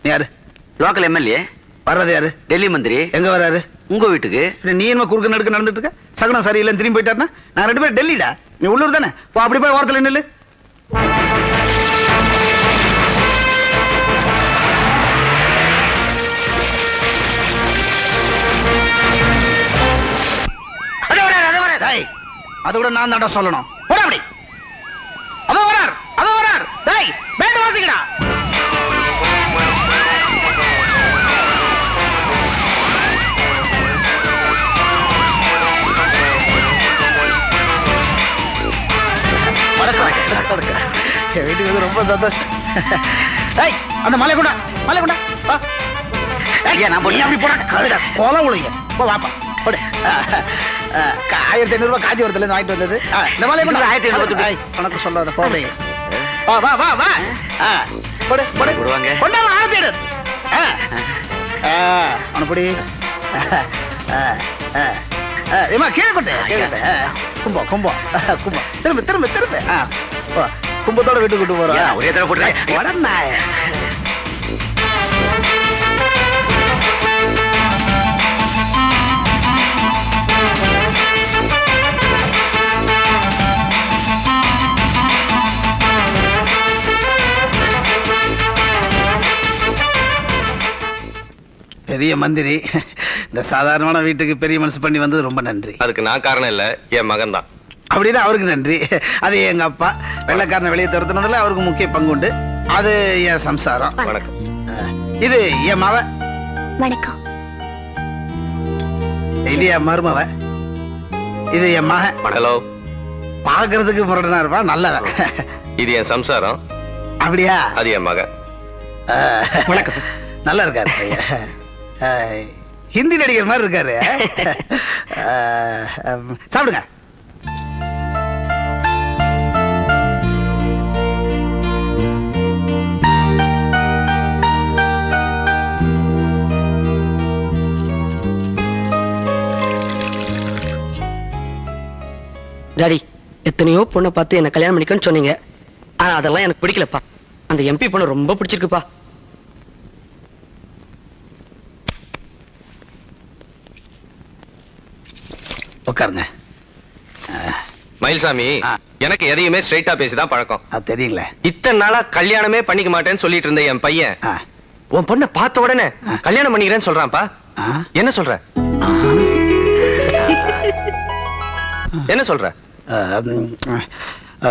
நீ யாரு? Local MLA. வர்றது யாரு? டெல்லி மந்திரி. எங்க வராரு உங்க வீட்டுக்கு. நீ என்ன குறுக்க நடுக்க நடந்துட்டு இருக்க சகுனம் சரியில்லைன்னு திரும்பி போயிட்டாருன்னா நான் ரெண்டு பேரும் டெல்லிடா? நீ உள்ளூர் தானே? போ அப்படி போய் ஓரத்துல நில்லு. அது கூட நான் தான்டா சொல்லணும் போடா அப்படி அதோ வரார் அதோ வரார் டேய் பேண்ட் வீட்டுக்கு வந்து ரொம்ப சந்தோஷம் டேய் அந்த மலை கொண்டா மலை கொண்டா ஐயா நான் போய் அப்படி போனா கழுடா கொலை உழுங்க போ வாப்பா போடு ஆயிரத்தி ஐநூறு ரூபாய் காஞ்சிபுரத்துல இருந்து வாங்கிட்டு வந்தது இந்த மலை கொண்டா ஆயிரத்தி ஐநூறு கொடுத்து ஐய், உனக்கு சொல்லாத போடு வா வா வா வா. ஆ, போடு போடு விடுவாங்க. கொண்டா வா, ஆயிரத்தி ஐநூறு ஆ. ஆ, அவனை பிடி ஆ, ஆ, ஆ, ஏம்மா, கீழே ஆ, கும்பம் கும்பம் கும்பம் திரும்ப திரும்ப திரும்ப. கும்பத்தோட வீட்டுக்கு கூட்டு போறோம். ஒரே தடவை போட்டுறேன். ஏய், பெரிய மந்திரி. இந்த சாதாரணமான வீட்டுக்கு பெரிய மனசு பண்ணி வந்தது ரொம்ப நன்றி. அதுக்கு நான் காரணம் இல்ல என் மகன் தான். அப்படின்னா அவருக்கு நன்றி. அது எங்க அப்பா. வெள்ளைக்காரனை வெளியே துரத்துனதுல அவருக்கு முக்கிய பங்கு உண்டு. அது என் சம்சாரம். வணக்கம். இது என் மவ. வணக்கம். இது என் மருமவ. இது என் மகன் ஹலோ பாக்குறதுக்கு முரடனா இருப்பான் நல்லவன் இது என் சம்சாரம். அப்படியா? அது என் மகன் வணக்கம் நல்லா இருக்காரு. ஹிந்தி நடிகர் மாதிரி இருக்காரு. சாப்பிடுங்க. டாடி எத்தனையோ பொண்ணை பார்த்து என்ன கல்யாணம் பண்ணிக்கன்னு சொன்னீங்க. ஆனா அதெல்லாம் எனக்கு பிடிக்கலப்பா. அந்த எம்பி பொண்ணு ரொம்ப பிடிச்சிருக்குப்பா. உட்காருங்க. மயில்சாமி எனக்கு எதையுமே ஸ்ட்ரைட்டா பேசிதான் பழக்கம். தெரியுங்களே இத்தனை நாளா கல்யாணமே பண்ணிக்க மாட்டேன்னு சொல்லிட்டு இருந்த என் பையன். உன் பொண்ணை பார்த்த உடனே கல்யாணம் பண்ணிக்கிறேன்னு சொல்றான்ப்பா. என்ன சொல்ற? என்ன சொல்ற?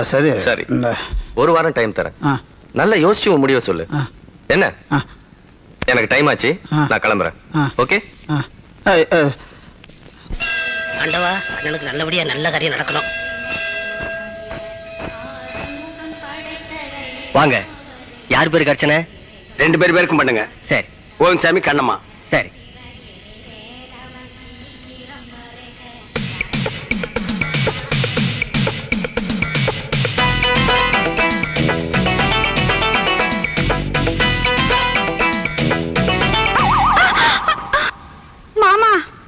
சரி. சரி. ஒரு வாரம் டைம் தரேன். நல்லா யோசிச்சு உன் முடிவை சொல்லு. என்ன? எனக்கு டைம் ஆச்சு. நான் கிளம்புறேன். ஓகே? ஆண்டவா அண்ணனுக்கு நல்லபடியா நல்ல காரியம் நடக்கணும். வாங்க. யார் பேருக்கு அர்ச்சனை ரெண்டு பேர் பேருக்கும் பண்ணுங்க. சரி. கோவிந்தசாமி கண்ணம்மா. சரி.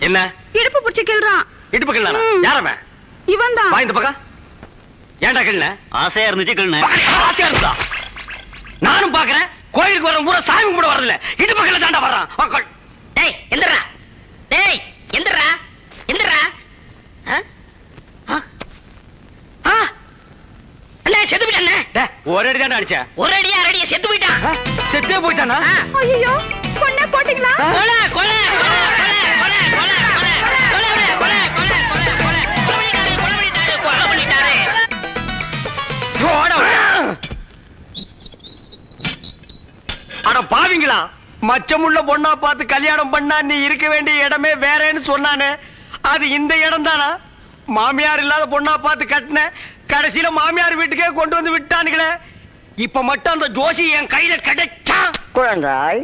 என்ன? இடுப்பு பிடிச்சி கிள்றான் இடுப்பு கிள்ளனா யாரமே இவன் தான் வா இந்த பக்கம். ஏன்டா கிள்ள ஆசையா இருந்துச்சு கிள்ளன ஆசையா இருந்தா? நானும் பாக்குறேன். கோயிலுக்கு வர பூரா சாமி கும்பிட வரல இடுப்பு கிள்ள தாண்டா வர்றான். டேய் எந்திரா டேய் எந்திரா எந்திரா அண்ணா செத்து போயிட்டான் பாவிங்களா மச்சமுள்ள பொண்ணா பார்த்து கல்யாணம் பண்ணா நீ இருக்க வேண்டிய இடமே வேறேன்னு சொன்னானே அது இந்த இடம் தானா மாமியார் இல்லாத பொண்ணா பார்த்து கட்டின கடைசியில மாமியார் வீட்டுக்கே கொண்டு வந்து விட்டானுங்களே. இப்ப மட்டும் அந்த ஜோசி என் கையில கிடைச்சா? குழந்தாய்.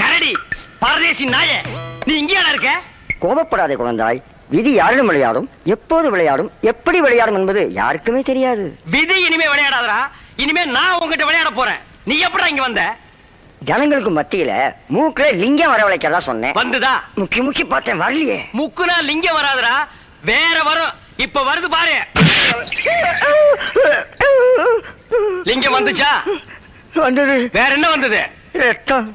கரடி பரதேசி நாயே நீ இங்கேயா இருக்க? கோபப்படாதே குழந்தாய். விதி யாரிடம் விளையாடும்? எப்போது விளையாடும்? எப்படி விளையாடும் என்பது யாருக்குமே தெரியாது. விதி இனிமே விளையாடாதடா. இனிமே நான் உங்ககிட்ட விளையாட போறேன். நீ எப்படா இங்க வந்த? ஜனங்களுக்கு மத்தியில மூக்குல லிங்கம் வரவழைக்கிறதா சொன்னேன். வந்துதா? முக்கி முக்கி பார்த்தேன் வரலையே. முக்குனா லிங்கம் வராதுடா. வேற வரும். இப்ப வருது பாரு. லிங்கம் வந்துச்சா? வந்தது. வேற என்ன வந்தது?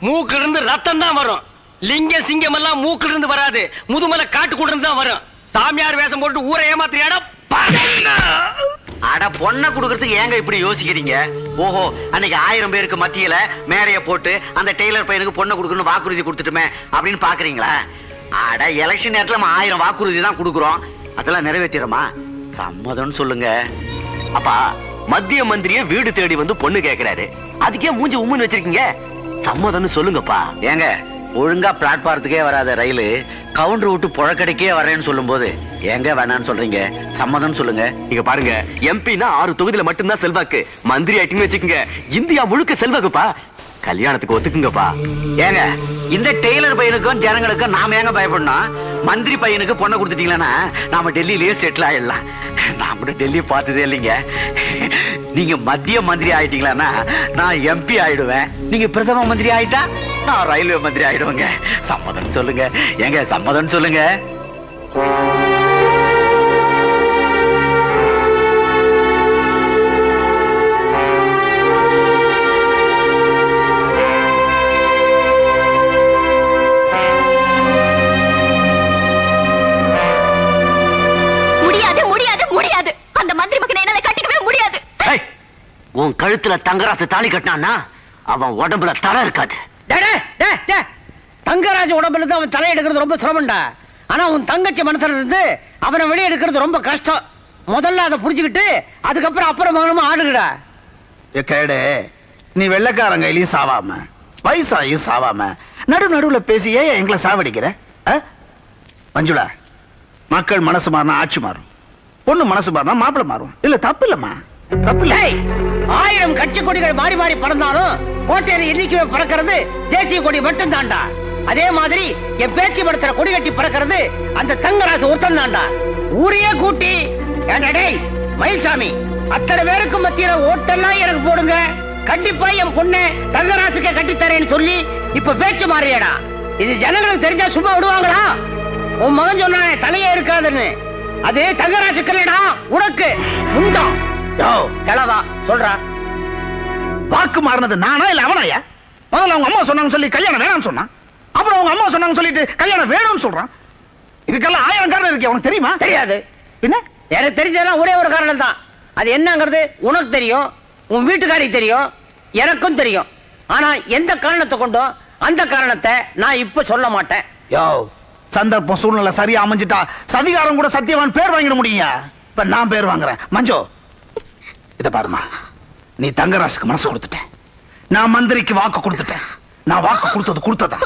மூக்குல இருந்து ரத்தம் தான் வரும். லிங்கம் சிங்கம் எல்லாம் மூக்குல இருந்து வராது. முதுமலை காட்டுக்குள்ள இருந்து தான் வரும். சாமியார் வேஷம் போட்டு ஊரை ஏமாத்திரியாடா அட பொண்ணை குடுக்கறதுக்கு ஏங்க இப்படி யோசிக்கிறீங்க? ஓஹோ அன்னைக்கு ஆயிரம் பேருக்கு மத்தியில மேடைய போட்டு அந்த டெய்லர் பையனுக்கு பொண்ணை கொடுக்கணும்னு வாக்குறுதி கொடுத்துட்டுமே அப்படின்னு பாக்குறீங்களா? அட எலெக்ஷன் நேரத்துல நம்ம ஆயிரம் வாக்குறுதி தான் கொடுக்குறோம். அதெல்லாம் நிறைவேற்றிடுமா சம்மதம்னு சொல்லுங்க. அப்பா மத்திய மந்திரிய வீடு தேடி வந்து பொண்ணு கேக்குறாரு. அதுக்கே மூஞ்சி உம்முன்னு வச்சிருக்கீங்க. சம்மதம்னு சொல்லுங்கப்பா. ஏங்க ஒழுங்கா பிளாட்பாரத்துக்கே வராத ரயிலு கவுண்டர் விட்டு புழக்கடைக்கே வரேன்னு சொல்லும் போது எங்க வேணான்னு சொல்றீங்க? சம்மதம் சொல்லுங்க. நீங்க பாருங்க எம்பினா ஆறு தொகுதியில மட்டும்தான் செல்வாக்கு. மந்திரி ஆயிட்டுன்னு வச்சுக்கோங்க. இந்தியா முழுக்க செல்வாக்குப்பா. கல்யாணத்துக்கு ஒத்துக்குங்கப்பா. ஏங்க இந்த டெய்லர் பையனுக்கும் ஜனங்களுக்கும் நாம ஏங்க பயப்படணும்? மந்திரி பையனுக்கு பொண்ணை கொடுத்துட்டீங்களா நாம டெல்லியிலேயே செட்டில் ஆயிடலாம். நான் கூட டெல்லி பார்த்ததே இல்லைங்க. நீங்க மத்திய மந்திரி ஆயிட்டீங்களா நான் எம்பி ஆயிடுவேன். நீங்க பிரதம மந்திரி ஆயிட்டா நான் ரயில்வே மந்திரி ஆயிடுவேங்க. சம்மதம் சொல்லுங்க. ஏங்க சம்மதம் சொல்லுங்க. உன் கழுத்துல தங்கராசு தாலி கட்டினான்னா அவன் உடம்புல தலை இருக்காது. தங்கராஜ் உடம்புல இருந்து அவன் தலை எடுக்கிறது ரொம்ப சிரமம்டா. ஆனா உன் தங்கச்சி மனசுல இருந்து அவனை வெளியே எடுக்கிறது ரொம்ப கஷ்டம். முதல்ல அதை புரிஞ்சுக்கிட்டு அதுக்கப்புறம் அப்புறம் மகனும் ஆடுங்கடா. ஏ கேடு நீ வெள்ளக்காரன் கையிலயும் சாவாம வயசாயும் சாவாம நடு நடுவுல பேசி ஏன் எங்களை சாவடிக்கிற? ஆ? மஞ்சுளா மக்கள் மனசு மாறினா ஆட்சி மாறும். பொண்ணு மனசு மாறினா மாப்பிளை மாறும். இல்ல தப்பு இல்லம்மா. ஆயிரம் கட்சி கொடிகள் மாறி மாறி பறந்தாலும் கோட்டையில எண்ணிக்கையை பறக்கிறது தேசிய கொடி மட்டும் தாண்டா அதே மாதிரி என் பேச்சு படுத்துற கொடி கட்டி பறக்கிறது அந்த தங்கராசு ஒருத்தன் தாண்டா ஊரையே கூட்டி ஏன்டா மயில்சாமி அத்தனை பேருக்கு மத்தியில ஓட்டெல்லாம் எனக்கு போடுங்க. கண்டிப்பா என் பொண்ணு தங்கராசுக்கே கட்டித்தரேன்னு சொல்லி இப்ப பேச்சு மாறியடா. இது ஜனங்களுக்கு தெரிஞ்சா சும்மா விடுவாங்களா? உன் மகன் சொன்னானே தலையே இருக்காதுன்னு. அது தங்கராசுக்கல்லடா உனக்கு. முண்டம் கிளவா சொல்றா. வாக்கு மாறினது நானா இல்ல அவனாயா? முதல்ல அவங்க அம்மா சொன்னாங்க சொல்லி கல்யாணம் வேணாம்னு சொன்னான். அப்புறம் அவங்க அம்மா சொன்னாங்க சொல்லிட்டு கல்யாணம் வேணும்னு சொல்றான். இதுக்கெல்லாம் ஆயிரம் காரணம் இருக்கு உனக்கு தெரியுமா? தெரியாது. பின்ன? எனக்கு தெரிஞ்சதெல்லாம் ஒரே ஒரு காரணம் தான். அது என்னங்கிறது உனக்கு தெரியும் உன் வீட்டுக்காரிக்கு தெரியும் எனக்கும் தெரியும். ஆனா எந்த காரணத்தை கொண்டோ அந்த காரணத்தை நான் இப்ப சொல்ல மாட்டேன். யோ சந்தர்ப்பம் சூழ்நிலை சரியா அமைஞ்சிட்டா சதிகாரம் கூட சத்தியவான் பேர் வாங்கிட முடியுங்க இப்ப நான் பேர் வாங்குறேன். மஞ்சு இத பாருமா. நீ தங்கராசுக்கு மனசு கொடுத்துட்டேன் நான் மந்திரிக்கு வாக்கு கொடுத்துட்டேன் நான் வாக்கு கொடுத்தது கொடுத்ததா?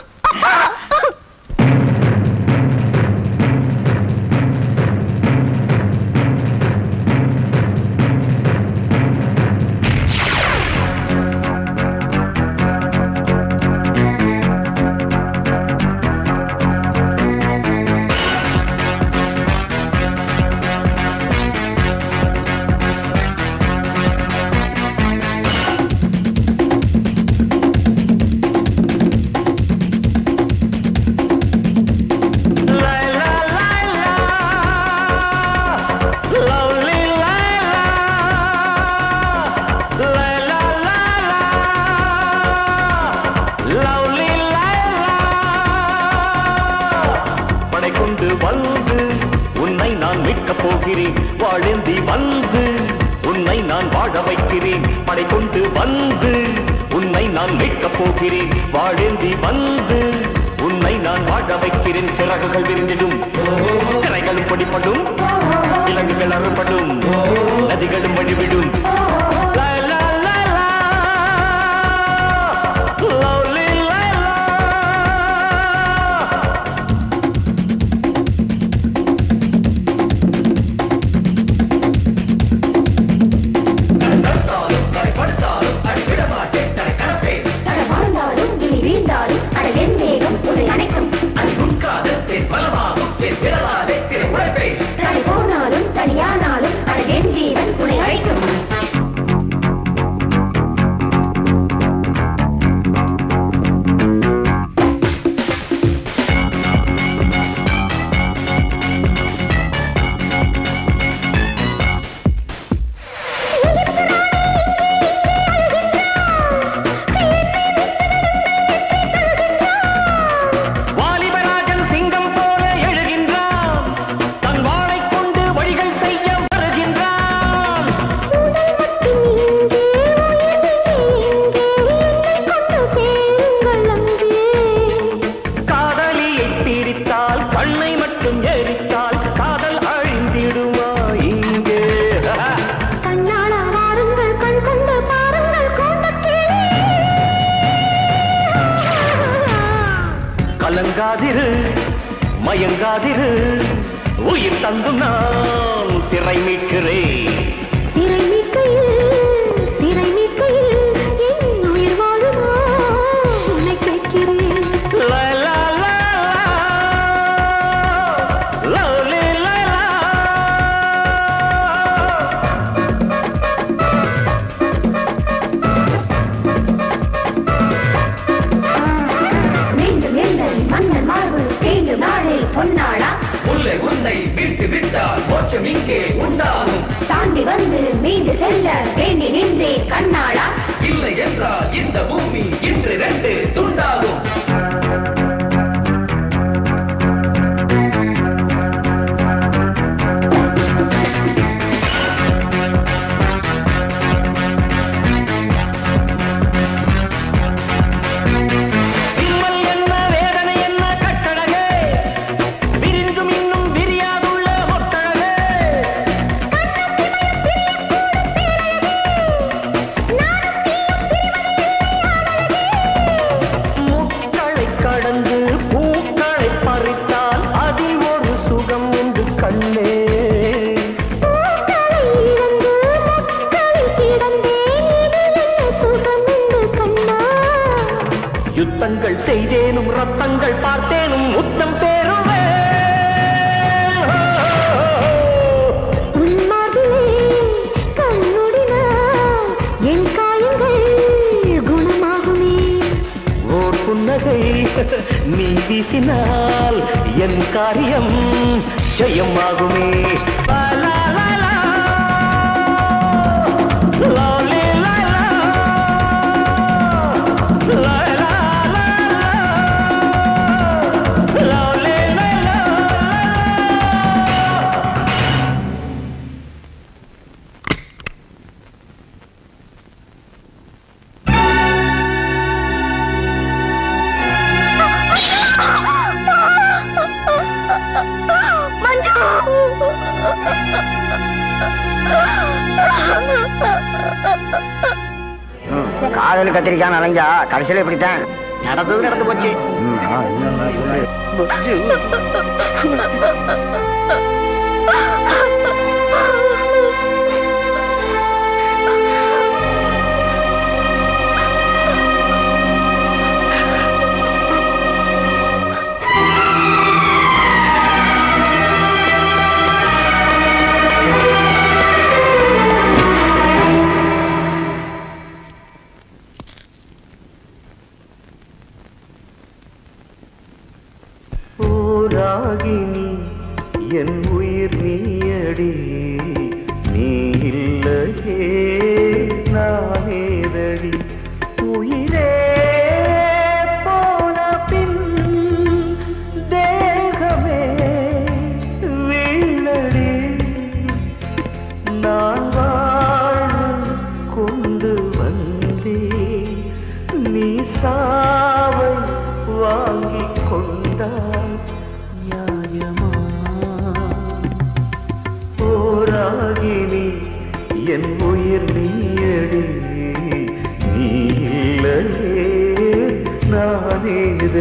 தனி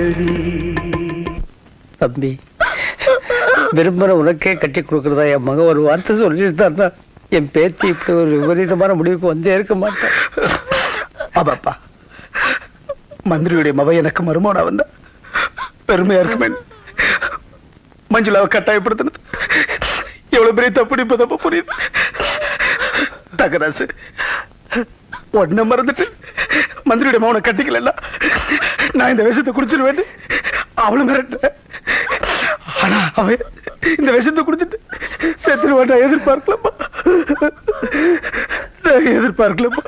நானேதடி தம்பி விரும்புற உனக்கே கட்டி கொடுக்கறதா? என் மகன் ஒரு வார்த்தை சொல்லிட்டு என் பேச்சு இப்படி ஒரு விபரீதமான முடிவுக்கு வந்தே இருக்க மாட்டேன் ஆபாப்பா மந்திரியுடைய மவ எனக்கு மருமோனா வந்தா பெருமையா இருக்குமே. மஞ்சுளாவை கட்டாயப்படுத்தினது. எவ்வளவு பெரிய தப்பு இப்ப புரியுது. தகராசு உடனே மறந்துட்டு மந்திரியுடைய மௌன கட்டிக்கல நான் இந்த விஷத்தை குடிச்சிருவேன் அவளும் மிரட்ட ஆனா அவ இந்த விஷத்தை குடிச்சிட்டு செத்துருவான் நான் எதிர்பார்க்கலப்பா. எதிர்பார்க்கலப்பா.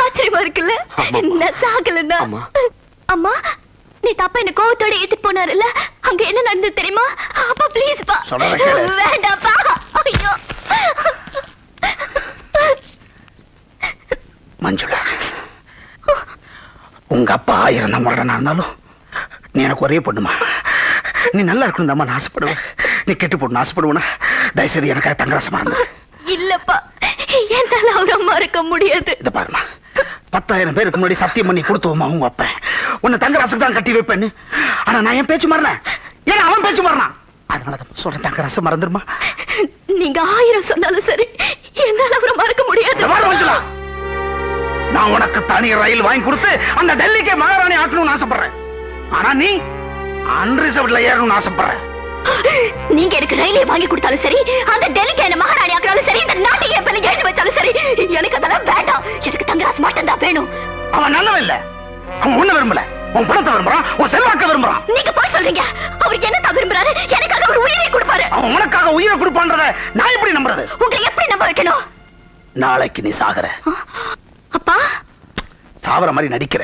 ஆச்சரியமா இருக்குல்ல? நான் சாகலண்ணா அம்மா நீ தப்பா என்ன கோவத்தோட ஏத்துட்டு போனாருல்ல? அங்க என்ன நடந்தது தெரியுமா? அப்பா ப்ளீஸ் பா. வேண்டாப்பா. ஐயோ. மஞ்சுளா உங்க அப்பா ஆயிரம் முரடனா இருந்தாலும் நீ எனக்கு ஒரே பொண்ணுமா? நீ நல்லா இருக்கணும் தான் நான் ஆசைப்படுவேன். நீ கெட்டு போட்டு ஆசைப்படுவேனா? தயவுசெய்து எனக்காக தங்கராசமா இருந்தது இல்லப்பா என்னால அவரை மறக்க முடியாது இத பாருமா பத்தாயிரம் பேருக்கு முன்னாடி சத்தியம் பண்ணி கொடுத்துவோமா உங்க அப்ப? உன்னை தங்கராசுக்கு தான் கட்டி வைப்பேன்னு. ஆனா நான் என் பேச்சு மாறினேன். ஏன்னா அவன் பேச்சு மாறினான். அதனாலதான் சொல்றேன் தங்கராசு மறந்துருமா? நீங்க ஆயிரம் சொன்னாலும் சரி என்னால அவரை மறக்க முடியாது. நான் உனக்கு தனி ரயில் வாங்கி கொடுத்து அந்த டெல்லிக்கே மகாராணி ஆக்கணும்னு ஆசைப்படுறேன். ஆனா நீ அன்ரிசர்வ்ட்ல ஏறணும்னு ஆசைப்படுறேன். நீங்க எனக்கு ரயிலே வாங்கி கொடுத்தாலும் சரி அந்த டெல்லிக்கு என்ன மகாராணி ஆக்கினாலும் சரி இந்த நாட்டை என் பேர்ல எழுதி வச்சாலும் சரி எனக்கு அதெல்லாம் வேண்டாம். எனக்கு தங்கராசு மட்டும் தான் வேணும். அவன் நல்லவன் இல்ல. அவன் ஒண்ணு விரும்பல. உன் பணத்தை விரும்புறான் உன் செல்வாக்க விரும்புறான். நீங்க போய் சொல்றீங்க அவர் என்ன தான் விரும்புறாரு? எனக்காக அவர் உயிரை கொடுப்பாரு. அவன் உனக்காக உயிரை கொடுப்பான்றத நான் எப்படி நம்புறது? உங்களை எப்படி நம்ப வைக்கணும்? நாளைக்கு நீ சாகுற. அப்பா? சாவற மாதிரி நடிக்கிற.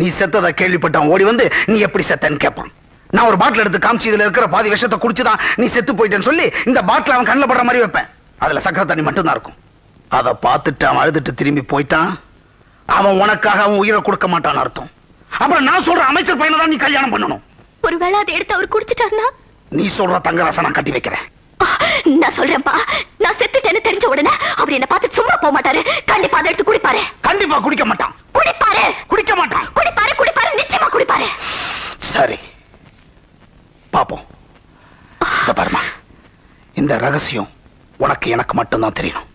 நீ செத்ததை கேள்விப்பட்டு அவன் ஓடி வந்து நீ எப்படி செத்தன்னு கேட்பான் நான் ஒரு பாட்டில் எடுத்து காமிச்சு இதுல இருக்கிற பாதி விஷத்தை குடிச்சுதான் நீ செத்து போயிட்டேன்னு சொல்லி இந்த பாட்டில் அவன் கண்ணில் படுற மாதிரி வைப்பேன். அதுல சக்கரை தண்ணி மட்டும்தான் இருக்கும். அதை பார்த்துட்டு அவன் அழுதுட்டு திரும்பி போயிட்டான். அவன் உனக்காக அவன் உயிரை கொடுக்க மாட்டான்னு அர்த்தம். அப்புறம் நான் சொல்ற அமைச்சர் பையனை தான் நீ கல்யாணம் பண்ணணும். ஒருவேளை அதை எடுத்து அவர் குடிச்சிட்டாருன்னா? நீ சொல்ற தங்கராசை நான் கட்டி வைக்கிறேன். நான் சொல்றேன்ப்பா. நான் செத்துட்டேன்னு தெரிஞ்ச உடனே அவர் என்ன பார்த்து சும்மா போக மாட்டாரு. கண்டிப்பா அதை எடுத்து குடிப்பாரு. கண்டிப்பா குடிக்க மாட்டான். குடிப்பாரு. குடிக்க மாட்டான். குடிப்பாரு குடிப்பாரு நிச்சயமா குடிப்பாரு. சரி. பாப்போம். இதோ பாரும்மா இந்த ரகசியம் உனக்கு எனக்கு மட்டும்தான் தெரியணும்.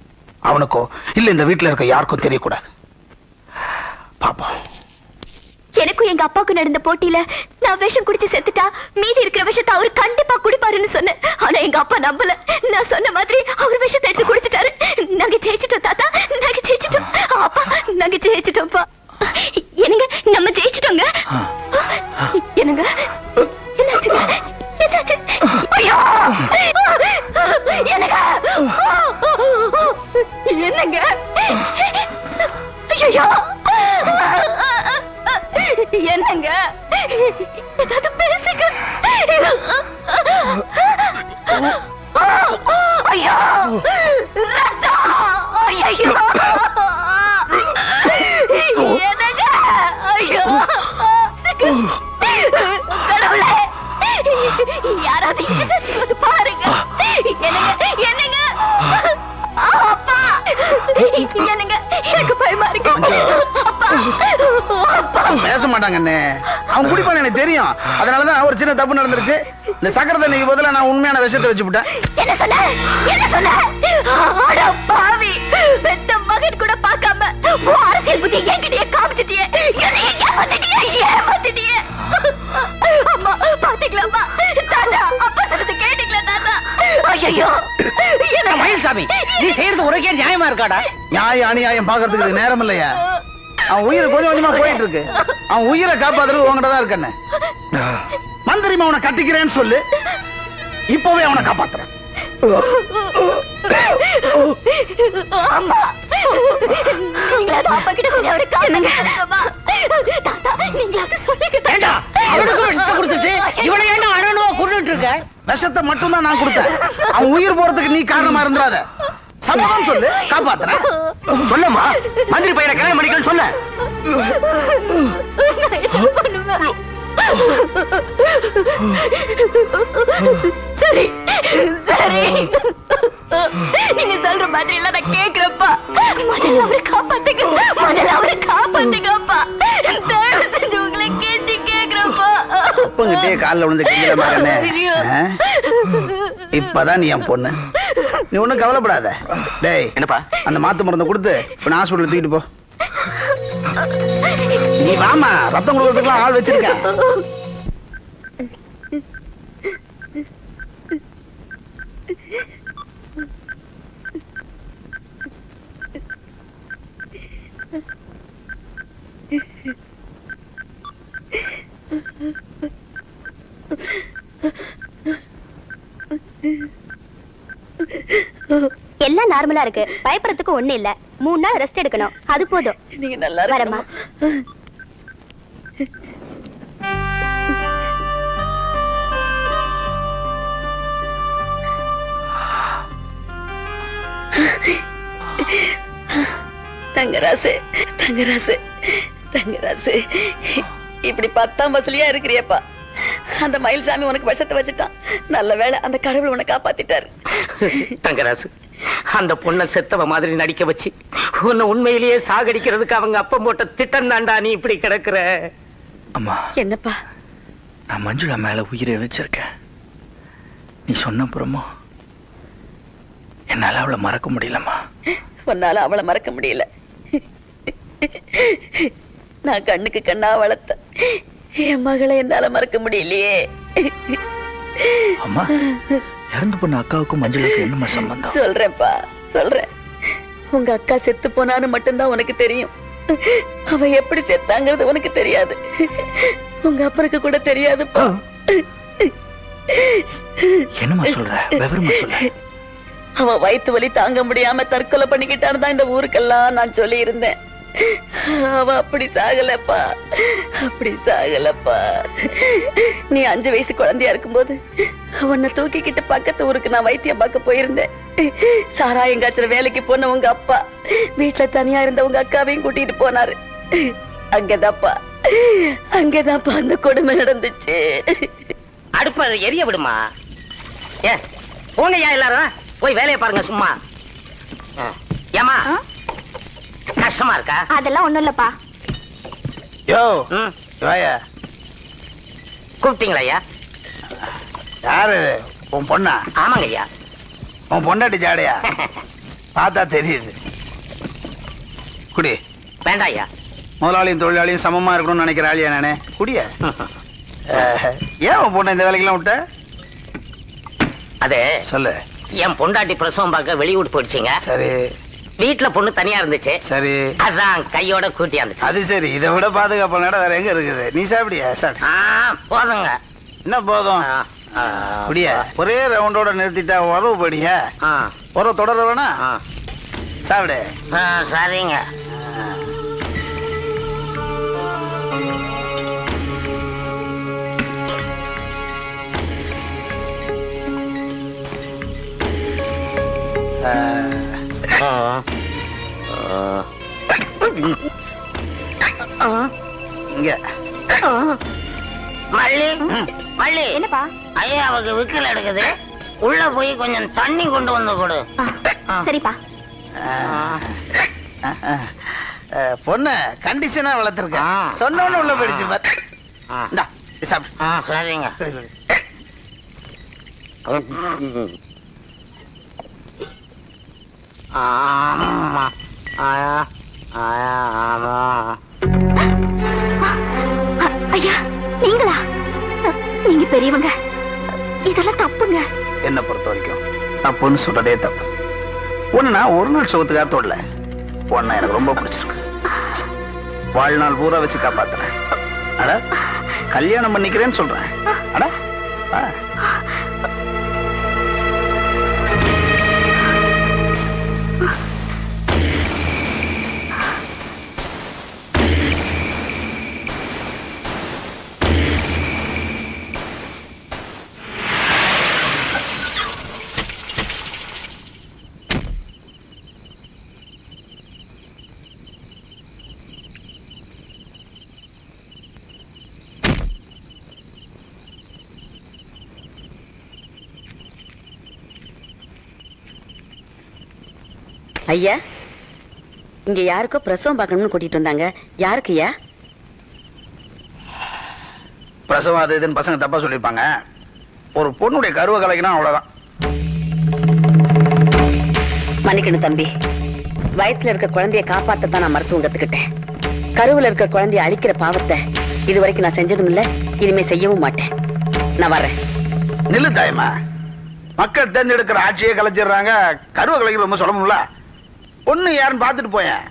அவனுக்கோ இல்ல இந்த வீட்டுல இருக்க யாருக்கும் தெரியக்கூடாது. பாப்போம். எனக்கும் எங்க அப்பாவுக்கு நடந்த போட்டியில நான் விஷம் குடிச்சு செத்துட்டா மீதி இருக்கிற விஷத்தை அவர் கண்டிப்பா குடிப்பாருன்னு சொன்னேன். ஆனா எங்க அப்பா நம்பல. நான் சொன்ன மாதிரி அவர் விஷத்தை எடுத்து குடிச்சிட்டாரு. நாங்க ஜெயிச்சிட்டோம் தாத்தா. நாங்க ஜெயிச்சிட்டோம். அப்பா நாங்க ஜெயிச்சிட்டோம்ப்பா. என்னங்க நம்ம ஜெயிச்சிட்டோங்க? என்னங்க? என்னங்க? என்னங்க? ஐயோ என்னங்க? ஏதாவது பேசுங்க. ஐயோ! ரத்தம்! ஐயோ என்னங்க? ஐயோ! கடவுளே யாராவது ஏதாச்சும் வந்து பாருங்க. என்னங்க என்னங்க? அப்பா. என்னங்க எனக்கு பயமா இருக்கு. பேச மாட்டாங்க அண்ணே. அவன் குடிப்பான் எனக்கு தெரியும். அதனாலதான் ஒரு சின்ன தப்பு நடந்துருச்சு. இந்த சக்கரை தண்ணிக்கு பதிலா நான் உண்மையான விஷத்தை வச்சு விட்டேன் என்ன சொன்ன? என்ன சொன்ன? பாவி. பெத்த மகன் கூட பார்க்காம உன் அரசியல் புத்தி என்கிட்டயே காமிச்சிட்டியே. என்னைய ஏமாத்திட்டியே ஏமாத்திட்டியே. அம்மா பாத்தீங்களாம்மா தாத்தா அப்பா சொல்றது கேட்டீங்களா தாத்தா. ஐயோ மயில்சாமி நீ செய்யறது உனக்கே நியாயமா இருக்காடா? நியாயம் அநியாயம் பாக்குறதுக்கு நேரம் இல்லையா. அவன் உயிரை கொஞ்சம் கொஞ்சமா போயிட்டு இருக்கு. அவன் உயிரை காப்பாத்துறது உங்ககிட்ட தான் இருக்கண்ணே மந்திரிமா அவனை கட்டிக்கிறேன்னு சொல்லு. இப்பவே அவனை காப்பாத்துறேன். அம்மா. நீங்களாவது அப்பா கிட்ட சொல்லி அவரை காணுங்க தாத்தா நீங்களாவது சொல்லுங்க ஏண்டா அவனுக்கும் விஷத்தை கொடுத்துட்டு இவனை என்ன அணனுவா கொண்டுட்டு இருக்க? விஷத்தை மட்டும் தான் நான் கொடுத்தேன். அவன் உயிர் போறதுக்கு நீ காரணமா இருந்துடாத. சம்மதம் சொல்லு காப்பாத்துறேன். சொல்லம்மா மந்திரி பையனை கல்யாணம் பண்ணிக்கன்னு சொல்ல. சரி சரி. நீங்க சொல்ற மாதிரி எல்லாம் நான் கேக்குறப்பா. முதல்ல அவரை காப்பாத்துங்க முதல்ல அவரை காப்பாத்துங்கப்பா தயவு செஞ்சு உங்களை கேச்சு கேக்குறப்பா. அப்பங்கிட்டே காலில் விழுந்து கெஞ்சல மகனே? இப்பதான் நீ என் பொண்ணு. நீ ஒண்ணும் கவலைப்படாத. டேய் என்னப்பா? அந்த மாத்து மருந்தை கொடுத்து இப்ப நான் ஹாஸ்பிட்டல் தூக்கிட்டு போ. நீ வாமா ரத்தம் கொடுக்கறதுக்குலாம் ஆள் வச்சிருக்கேன் oh. எல்லாம் நார்மலா இருக்கு. பயப்படுறதுக்கு ஒண்ணு இல்ல. மூணு நாள் ரெஸ்ட் எடுக்கணும். அது போதும். நீங்க நல்லா வரமா தங்கராசு தங்கராசு தங்கராசு. இப்படி பத்தாம் வசலியா இருக்கிறியப்பா. அந்த மயில்சாமி உனக்கு விஷத்தை வச்சுட்டான். நல்ல வேளை அந்த கடவுள் உன்னை காப்பாத்திட்டாரு. தங்கராசு அந்த பொண்ணை செத்தவ மாதிரி நடிக்க வச்சு உன்னை உண்மையிலேயே சாகடிக்கிறதுக்கு அவங்க அப்பம் போட்ட திட்டம் தாண்டா நீ இப்படி கிடக்குற. அம்மா. என்னப்பா? நான் மஞ்சுளா மேல உயிரை வச்சிருக்கேன். நீ சொன்ன அப்புறமா என்னால அவளை மறக்க முடியலம்மா. உன்னால அவளை மறக்க முடியல. நான் கண்ணுக்கு கண்ணா வளர்த்த என் மகளை என்னால மறக்க முடியலையே. அம்மா இறந்து போன அக்காவுக்கும் மஞ்சளுக்கும் என்னம்மா சம்பந்தம்? சொல்றேன்ப்பா சொல்றேன். உங்க அக்கா செத்து போனான்னு மட்டும்தான் உனக்கு தெரியும். அவ எப்படி செத்தாங்கிறது உனக்கு தெரியாது. உங்க அப்பனுக்கு கூட தெரியாதுப்பா. என்னம்மா சொல்ற? விவரமா சொல்ல அவன் வயித்து வலி தாங்க முடியாம தற்கொலை பண்ணிக்கிட்டான்னு தான் இந்த ஊருக்கெல்லாம் நான் சொல்லி இருந்தேன் அவ அப்படி சாகலப்பா. அப்படி சாகலப்பா. நீ அஞ்சு வயசு குழந்தையா இருக்கும்போது உன்னை தூக்கிக்கிட்டு பக்கத்து ஊருக்கு நான் வைத்தியம் பார்க்க போயிருந்தேன். சாராயம் காய்ச்சல் வேலைக்கு போன உங்க அப்பா. வீட்டுல தனியா இருந்த உங்க அக்காவையும் கூட்டிட்டு போனாரு. அங்கதான்ப்பா அங்கதான்ப்பா அந்த கொடுமை நடந்துச்சு. அடுப்ப எரிய விடுமா? ஏ போங்கய்யா எல்லாரும். போய் வேலையை பாருங்க சும்மா. ஆ. கஷ்டமா இருக்கா? அதெல்லாம் ஒண்ணும் இல்லப்பா. யோ ம். வாயா. கூப்பிட்டீங்களா ஐயா? யாரு? உன் பொண்ணா? ஆமாங்க ஐயா. உன் பொண்டாட்டி ஜாடையா? பார்த்தா தெரியுது. குடி. வேண்டாம் ஐயா. முதலாளியும் தொழிலாளியும் சமமா இருக்கணும்னு நினைக்கிற ஆளியா நானே? குடிய? ஏன் உன் பொண்ணை இந்த வேலைக்கெல்லாம் விட்ட? அது சொல்லு. என் பொண்டாட்டி பிரசவம் பார்க்க வெளியூர் போயிடுச்சுங்க. சரி. வீட்டுல பொண்ணு தனியா இருந்துச்சு. சரி. அதான் கையோட கூட்டியாந்துச்சு அது சரி. இதை விட பாதுகாப்பான இடம் வேற எங்க இருக்குது? நீ சாப்பிடியா? சாப்பிடு. ஆ, போதுங்க. என்ன போதும்? குடிய ஒரே ரவுண்டோட நிறுத்திட்டா உறவு படியா உறவு தொடர வேணா சாப்பிடு. சரிங்க. இங்க மல்லி மல்லி. என்னப்பா? ஐயா அவருக்கு விக்கல் எடுக்குது. உள்ள போய் கொஞ்சம் தண்ணி கொண்டு வந்து கொடு. சரிப்பா. பொண்ணு கண்டிஷனா வளர்த்திருக்க. சொன்னவன உள்ள போயிடுச்சு ஆ. சரிங்க ஐயா நீங்களா? நீங்க பெரியவங்க. இதெல்லாம் தப்புங்க. என்ன பொறுத்த வரைக்கும் தப்புன்னு சொல்றதே தப்பு. ஒண்ணு நான் ஒரு நாள் சுகத்துக்காக தொடல. பொண்ணை எனக்கு ரொம்ப பிடிச்சிருக்கு. வாழ்நாள் பூரா வச்சு காப்பாத்துறேன். அட கல்யாணம் பண்ணிக்கிறேன்னு சொல்றேன். அட ஆ. ஐயா இங்க யாருக்கோ பிரசவம் பார்க்கணும்னு கூட்டிட்டு வந்தாங்க. யாருக்கு ஐயா? பிரசவம் அது இதுன்னு பசங்க தப்பா சொல்லியிருப்பாங்க. ஒரு பொண்ணுடைய கருவை கலைக்கணும் அவ்வளவுதான். மன்னிக்கணும் தம்பி. வயித்துல இருக்க குழந்தைய காப்பாத்தத்தான் நான் மருத்துவம் கத்துக்கிட்டேன். கருவுல இருக்க குழந்தைய அழிக்கிற பாவத்தை இது வரைக்கும் நான் செஞ்சதும் இல்ல இனிமே செய்யவும் மாட்டேன். நான் வர்றேன். நில்லு தாயமா மக்கள் தேர்ந்தெடுக்கிற ஆட்சியே கலைச்சிடுறாங்க. கருவை கலைக்க ரொம்ப சொல்லணும்ல. பொண்ணு யாருன்னு பார்த்துட்டு போயேன்.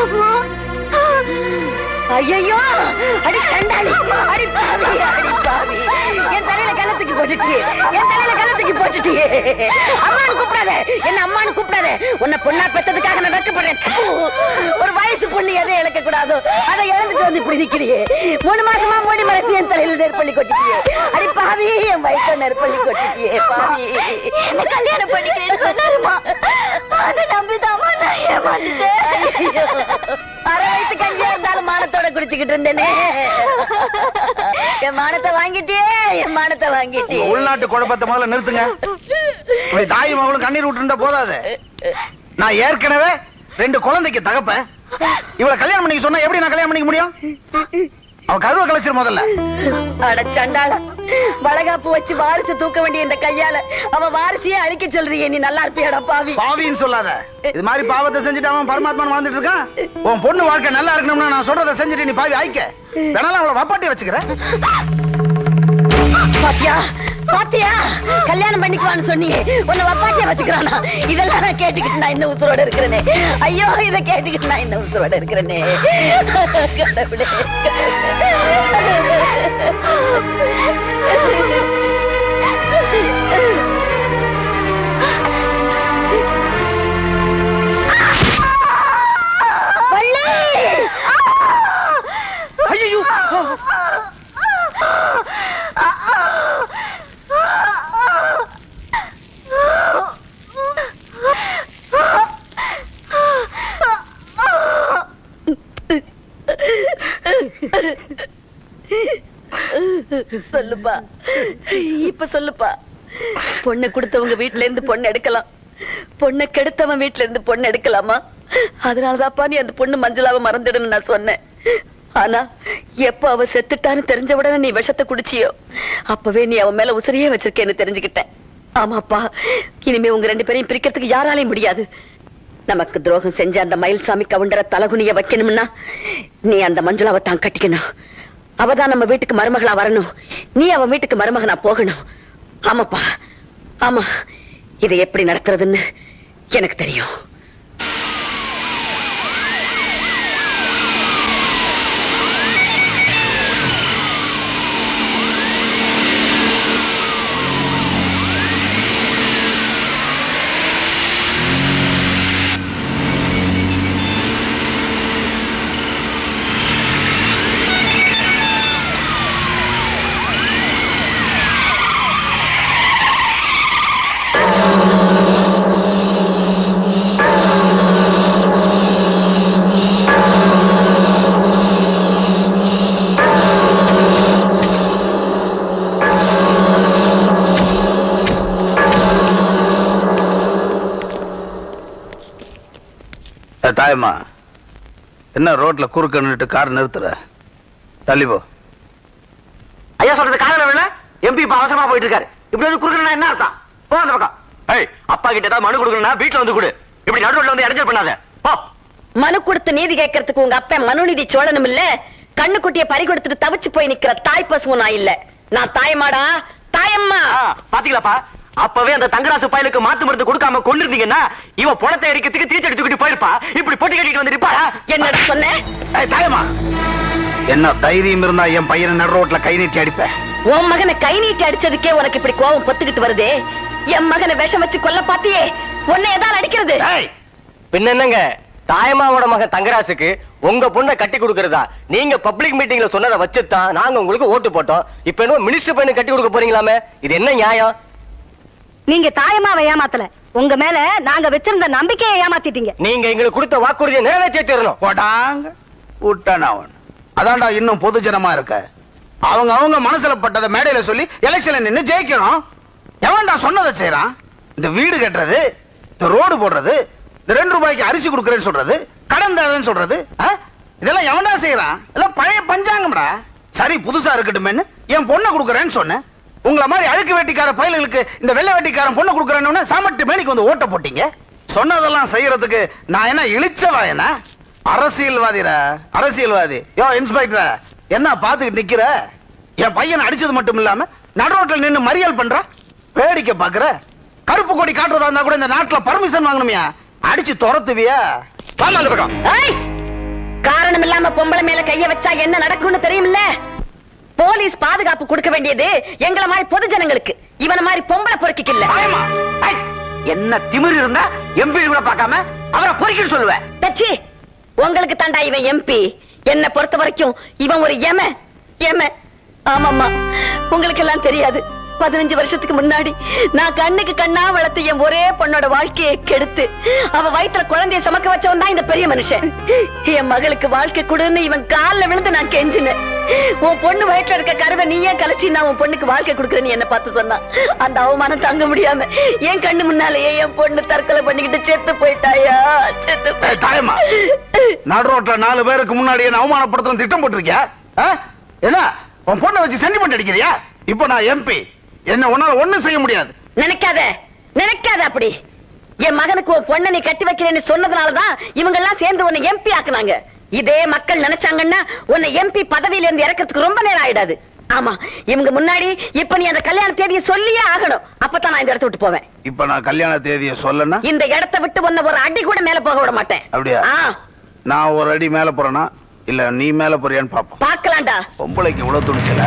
அம்மா. ஐயோ அடி கண்டாளி அடி பாவி அடி பாவி. என் தலையில கள்ளத்துக்கு போட்டுட்டியே என் தலையில கள்ளத்துக்கு போட்டுட்டியே. அம்மானு கூப்பிடாத என்ன அம்மானு கூப்பிடாத. உன்னை பொண்ணா பெத்ததுக்காக நான் வெக்கப்படுறேன். ஒரு வயசு பொண்ணு எதை இழக்க கூடாதோ அதை இழந்துட்டு வந்து இப்படி நிக்கிறியே. மூணு மாசமா மூடி மறைச்சு என் தலையில நெருப்பள்ளி கொட்டிட்டியே. அடி பாவி என் வயசுல நெருப்பள்ளி கொட்டிட்டியே பாவி. என்ன கல்யாணம் பண்ணிக்கிறேன்னு சொன்னாருமா? அதை நம்பிதாமா நான் ஏமாந்துட்டேன். அரை வயசு கஞ்சியா இருந்தாலும் மானத்தோட குடிச்சுக்கிட்டு இருந்தேனே. என் மானத்தை வாங்கிட்டியே என் மானத்தை வாங்கிட்டு. உள்நாட்டு குழப்பத்தை முதல்ல நிறுத்துங்க. தாய் மகளும் கண்ணீர் விட்டு இருந்தா போதாது. நான் ஏற்கனவே ரெண்டு குழந்தைக்கு தகப்ப இவளை கல்யாணம் பண்ணிக்க சொன்னா எப்படி நான் கல்யாணம் பண்ணிக்க முடியும்? அவ கருவை கலைச்சிரு முதல்ல. அட சண்டாளா வளகாப்பு வச்சு வாரிசு தூக்க வேண்டிய இந்த கையால அவ வாரிசையே அழிக்க சொல்றீங்க நீ நல்லா இருப்பியாடா பாவி. பாவின்னு சொல்லாத. இது மாதிரி பாவத்தை செஞ்சுட்டு அவன் பரமாத்மா வாழ்ந்துட்டு இருக்கான்? உன் பொண்ணு வாழ்க்கை நல்லா இருக்கணும்னா நான் சொல்றதை செஞ்சுட்டு நீ பாவி ஆயிக்க. வேணாலும் அவளை வப்பாட்டி வச்சுக்கிறேன். பாத்தியா பாத்தியா? கல்யாணம் பண்ணிக்குவான்னு சொன்னீங்க உன்னை வப்பாட்டியா வச்சுக்கிறானா? இதெல்லாம் நான் கேட்டுக்கிட்டு நான் இன்னும் உசுரோட இருக்கிறேனே. ஐயோ இதை கேட்டுக்கிட்டு நான் இன்னும் உசுரோட இருக்கிறேனே. கடவுளே. ஐயோ சொல்லுப்பா. இப்ப சொல்லுப்பா. பொண்ணை கொடுத்தவங்க வீட்டுல இருந்து பொண்ணு எடுக்கலாம். பொண்ணை கெடுத்தவன் வீட்டுல இருந்து பொண்ணு எடுக்கலாமா? அதனாலதான்ப்பா நீ அந்த பொண்ணு மஞ்சளாவ மறந்துடுன்னு நான் சொன்னேன். ஆனா எப்ப அவ செத்துட்டான்னு தெரிஞ்ச உடனே நீ விஷத்தை குடிச்சியோ? அப்பவே நீ அவன் மேல உசிரியே வச்சிருக்கேன்னு தெரிஞ்சுக்கிட்டேன். ஆமாப்பா இனிமே உங்க ரெண்டு பேரையும் பிரிக்கிறதுக்கு யாராலையும் முடியாது. நமக்கு துரோகம் செஞ்ச அந்த மயில்சாமி கவுண்டர தலகுனிய வைக்கணும்னா நீ அந்த மஞ்சளாவை தான் கட்டிக்கணும். அவதான் நம்ம வீட்டுக்கு மருமகளா வரணும். நீ அவன் வீட்டுக்கு மருமகனா போகணும். ஆமாப்பா. ஆமா. இதை எப்படி நடத்துறதுன்னு எனக்கு தெரியும். தாயம்மா என்ன ரோட்ல குறுக்க நின்னுட்டு கார் நிறுத்துற? தள்ளி போ. ஐயா சொல்றது காதல விட எம்பி இப்ப அவசரமா போயிட்டு இருக்காரு இப்படி வந்து குறுக்கணும் என்ன அர்த்தம்? போ அந்த பக்கம். ஏய் அப்பா கிட்ட ஏதாவது மனு கொடுக்கணும்னா வீட்டுல வந்து கொடு. இப்படி நடுவில் வந்து இடைஞ்சல் பண்ணாத. போ. மனு கொடுத்து நீதி கேட்கறதுக்கு உங்க அப்பா மனுநீதி சோழனும் இல்ல. கண்ணுக்குட்டிய பறி கொடுத்துட்டு தவிச்சு போய் நிக்கிற தாய் பசுவும் நான் இல்ல. நான் தாயமாடா தாயம்மா. பாத்தீங்களாப்பா? அப்பவே அந்த தங்கராசு பயலுக்கு மாத்து மருந்து கொடுக்காம கொண்டிருந்தீங்கன்னா இவன் பணத்தை எரிக்கிறதுக்கு தீச்சடி தூக்கிட்டு போயிருப்பா. இப்படி பொட்டி கட்டிட்டு வந்து நிப்பா என்னடா சொன்ன? ஏய், தாயம்மா. என்ன தைரியம் இருந்தா என் பையனை நடு ரோட்ல கை நீட்டி அடிப்பேன் உன் மகனை கை நீட்டி அடிச்சதுக்கே உனக்கு இப்படி கோபம் பொத்துக்கிட்டு வருதே? என் மகனை விஷம் வச்சு கொல்ல பாத்தியே உன்னை ஏதாவது அடிக்கிறது? பின்ன என்னங்க? தாயமாவோட மகன் தங்கராசுக்கு உங்க பொண்ணை கட்டி கொடுக்கறதா? நீங்க பப்ளிக் மீட்டிங்ல சொன்னதை வச்சுதான் நாங்க உங்களுக்கு ஓட்டு போட்டோம். இப்ப என்ன மினிஸ்டர் பையனுக்கு கட்டி கொடுக்க போறீங்களாமே? இது என்ன நியாயம்? நீங்க தாயமாவை ஏமாத்தல. உங்க மேல நாங்க வச்சிருந்த நம்பிக்கையை ஏமாத்திட்டீங்க. நீங்க எங்களுக்கு கொடுத்த வாக்குறுதியை நிறைவேற்றி தரணும் போட்டாங்க விட்டான் அவன். அதான்டா இன்னும் பொதுஜனமா இருக்க. அவங்க அவங்க மனசுல பட்டதை மேடையில சொல்லி எலெக்ஷன்ல நின்னு ஜெயிக்கணும். எவன்டா சொன்னதை செய்யறான் இந்த வீடு கட்டுறது இந்த ரோடு போடுறது இந்த ரெண்டு ரூபாய்க்கு அரிசி கொடுக்கறேன்னு சொல்றது கடன் தரேன்னு சொல்றது ஆ? இதெல்லாம் எவன்டா செய்யறான் இதெல்லாம் பழைய பஞ்சாங்கம்டா. சரி புதுசா இருக்கட்டுமேன்னு என் பொண்ணை கொடுக்கறேன்னு சொன்னேன். உங்களை மாதிரி அழுக்கு வேட்டிக்கார பயல்களுக்கு இந்த வெள்ளை வேட்டிக்காரன் பொண்ணு கொடுக்கறேன்னு சாமட்டு மேனிக்கு வந்து ஓட்ட போட்டீங்க? சொன்னதெல்லாம் செய்யறதுக்கு நான் என்ன இழிச்சவா என்ன? அரசியல்வாதிரா? அரசியல்வாதி. யோ இன்ஸ்பெக்டர் என்ன பாத்துக்கிட்டு நிக்கிற? என் பையனை அடிச்சது மட்டும் இல்லாம நடுரோட்டில் நின்னு மறியல் பண்ற? வேடிக்கை பாக்குற கருப்பு கொடி காட்டுறதா இருந்தா கூட இந்த நாட்டுல பர்மிஷன் வாங்கணுமியா? அடிச்சு துரத்துவியா? காரணம் இல்லாம பொம்பளை மேல கைய வச்சா என்ன நடக்கும்னு தெரியுமில்ல? போலீஸ் பாதுகாப்பு கொடுக்க வேண்டியது எங்கள மாதிரி பொது ஜனங்களுக்கு. இவன மாதிரி பொம்பளை பொறுக்கிக்கு இல்ல. என்ன திமிரு இருந்தா எம்பி கூட பார்க்காம அவரை பொறிக்கன்னு சொல்லுவேன் தச்சி உங்களுக்கு தாண்டா இவன் எம்பி என்ன பொறுத்த வரைக்கும் இவன் ஒரு எம எம. ஆமாம்மா. உங்களுக்கு எல்லாம் தெரியாது. பதினஞ்சு வருஷத்துக்கு முன்னாடி நான் கண்ணுக்கு கண்ணா வளர்த்த என் ஒரே பொண்ணோட வாழ்க்கையை கெடுத்து அவ வயித்துல குழந்தைய சுமக்க வச்சவன் தான் இந்த பெரிய மனுஷன். என் மகளுக்கு வாழ்க்கை கொடுன்னு இவன் கால்ல விழுந்து நான் கெஞ்சினேன். உன் பொண்ணு வயிற்றுல இருக்க கருவை நீயே கலைச்சி நான் உன் பொண்ணுக்கு வாழ்க்கை கொடுக்குறேன்னு என்ன பார்த்து சொன்னான் அந்த அவமானம் தாங்க முடியாம என் கண்ணு முன்னாலேயே என் பொண்ணு தற்கொலை பண்ணிக்கிட்டு செத்து போயிட்டாயா? செத்து தாயம்மா நடு ரோட்ல நாலு பேருக்கு முன்னாடி என்ன அவமானப்படுத்தணும் திட்டம் போட்டிருக்கியா? என்ன உன் பொண்ணை வச்சு சென்டிமெண்ட் அடிக்கிறியா? இப்ப நான் எம்பி என்ன உன்னால ஒண்ணும் செய்ய முடியாது. நினைக்காத நினைக்காத அப்படி. என் மகனுக்கு ஒரு பொண்ணை நீ கட்டி வைக்கிறேன்னு சொன்னதுனாலதான் இவங்க எல்லாம் சேர்ந்து உன்னை எம்பி ஆக்குனாங்க. இதே மக்கள் நினைச்சாங்கன்னா உன்னை எம்பி பதவியில இருந்து இறக்கிறதுக்கு ரொம்ப நேரம் ஆயிடாது. ஆமா இவங்க முன்னாடி இப்ப நீ அந்த கல்யாண தேதியை சொல்லியே ஆகணும். அப்பதான் நான் இந்த இடத்த விட்டு போவேன். இப்ப நான் கல்யாண தேதியை சொல்லனா? இந்த இடத்த விட்டு உன்னை ஒரு அடி கூட மேல போக விட மாட்டேன். அப்படியா? நான் ஒரு அடி மேல போறேனா? இல்ல நீ மேல போறியான்னு பாப்போம். பார்க்கலாம்டா. பொம்பளைக்கு இவ்வளவு துணிச்சல?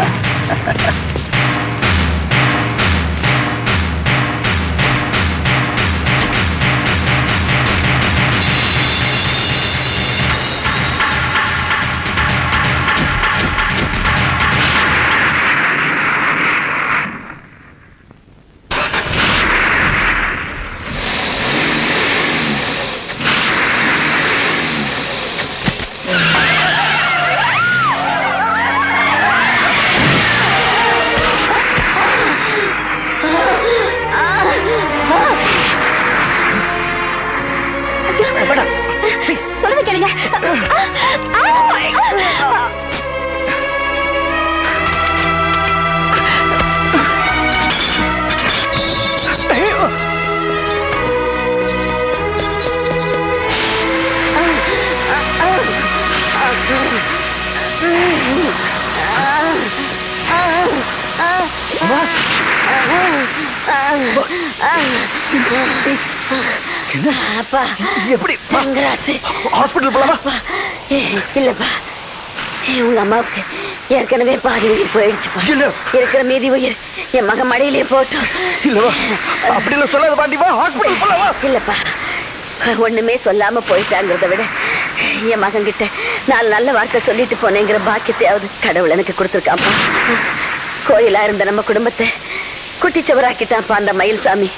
ஏற்கனவே பாதி உயிர் போயிடுச்சுப்பா இருக்கிற மீதி உயிர் என் மகன் மடியிலே போட்டோம். இல்லவா அப்படி இல்ல சொல்லாத பாண்டி வா ஹாஸ்பிடல் போலாமா இல்லப்பா. ஒண்ணுமே சொல்லாம போயிட்டாங்கிறத விட என் மகன் கிட்ட நாலு நல்ல வார்த்தை சொல்லிட்டு போனேங்கிற பாக்கியத்தையாவது கடவுள் எனக்கு கொடுத்துருக்காப்பா. கோயிலா இருந்த நம்ம குடும்பத்தை குட்டிச்சவராக்கிட்டான்ப்பா அந்த மயில்சாமி.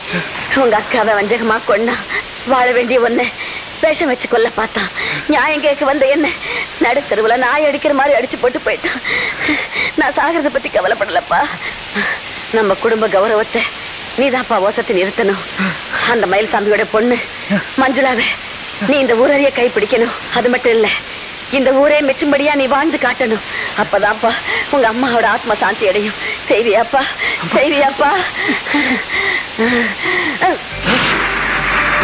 உங்க அக்காவை வஞ்சகமா கொன்னா வாழ வேண்டிய ஒண்ணு விஷம் வச்சு கொல்ல பார்த்தான். நியாயம் கேட்க வந்த என்ன? நடுத்தருவுல நாய் அடிக்கிற மாதிரி அடிச்சு போட்டு போயிட்டான் நான் சாகிறத பத்தி கவலைப்படலப்பா. நம்ம குடும்ப கௌரவத்தை நீதாப்பா ஓசத்தை நிறுத்தணும். அந்த மயில்சாமியோட பொண்ணு மஞ்சுளாவே நீ இந்த ஊரறிய கை பிடிக்கணும் அது மட்டும் இல்ல இந்த ஊரே மெச்சும்படியா நீ வாழ்ந்து காட்டணும். அப்பதான்ப்பா உங்க அம்மாவோட ஆத்ம சாந்தி அடையும். செய்வியாப்பா செய்வியாப்பா.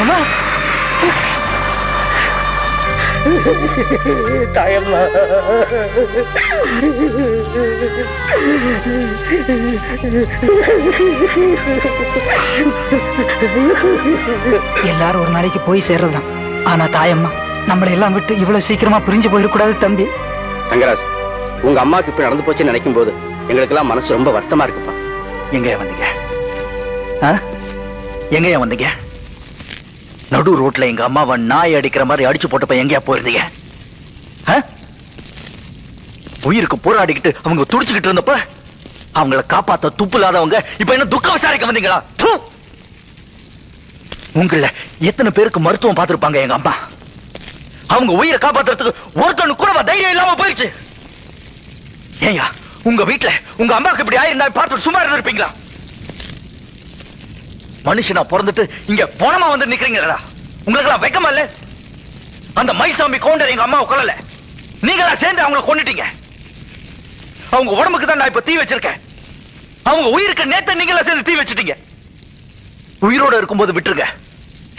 அம்மா. தாயம்மா. எல்லாரும் ஒரு நாளைக்கு போய் சேர்றதுதான். ஆனா தாயம்மா நம்மளை எல்லாம் விட்டு இவ்வளவு சீக்கிரமா பிரிஞ்சு போயிடக்கூடாது தம்பி. தங்கராஜ் உங்க அம்மாக்கு இப்ப நடந்து போச்சுன்னு நினைக்கும் போது எங்களுக்கெல்லாம் மனசு ரொம்ப வருத்தமா இருக்குப்பா. எங்கயா வந்தீங்க? ஆ? எங்கயா வந்தீங்க? நடு ரோட்ல எங்க அம்மாவை நாய் அடிக்கிற மாதிரி அடிச்சு போட்டப்ப எங்கயா போயிருந்தீங்க? ஆ? உயிருக்கு போராடிக்கிட்டு அவங்க துடிச்சுக்கிட்டு இருந்தப்ப அவங்கள காப்பாத்த துப்புலாதவங்க இப்ப என்ன துக்க விசாரிக்க வந்தீங்களா? உங்கள எத்தனை பேருக்கு மருத்துவம் பார்த்திருப்பாங்க எங்க அம்மா? அவங்க உயிரை காப்பாத்துறதுக்கு ஒருத்தனு கூட தைரியம் இல்லாம போயிடுச்சு ஏயா உங்க வீட்டுல உங்க அம்மாவுக்கு இப்படி ஆயிருந்தா பார்த்து சும்மா இருந்திருப்பீங்களா? மனுஷனா பிறந்துட்டு இங்க போனமா வந்து நிக்கிறீங்களா உங்களுக்கு எல்லாம் வெக்கமா இல்ல? அந்த மைசாமி கவுண்டர் எங்க அம்மாவை கொல்லல. நீங்களா சேர்ந்து அவங்கள கொண்டுட்டீங்க அவங்க உடம்புக்கு தான் நான் இப்ப தீ வச்சிருக்கேன். அவங்க உயிருக்கு நேத்த நீங்களா சேர்ந்து தீ வச்சிட்டீங்க. உயிரோட இருக்கும்போது விட்டுருங்க.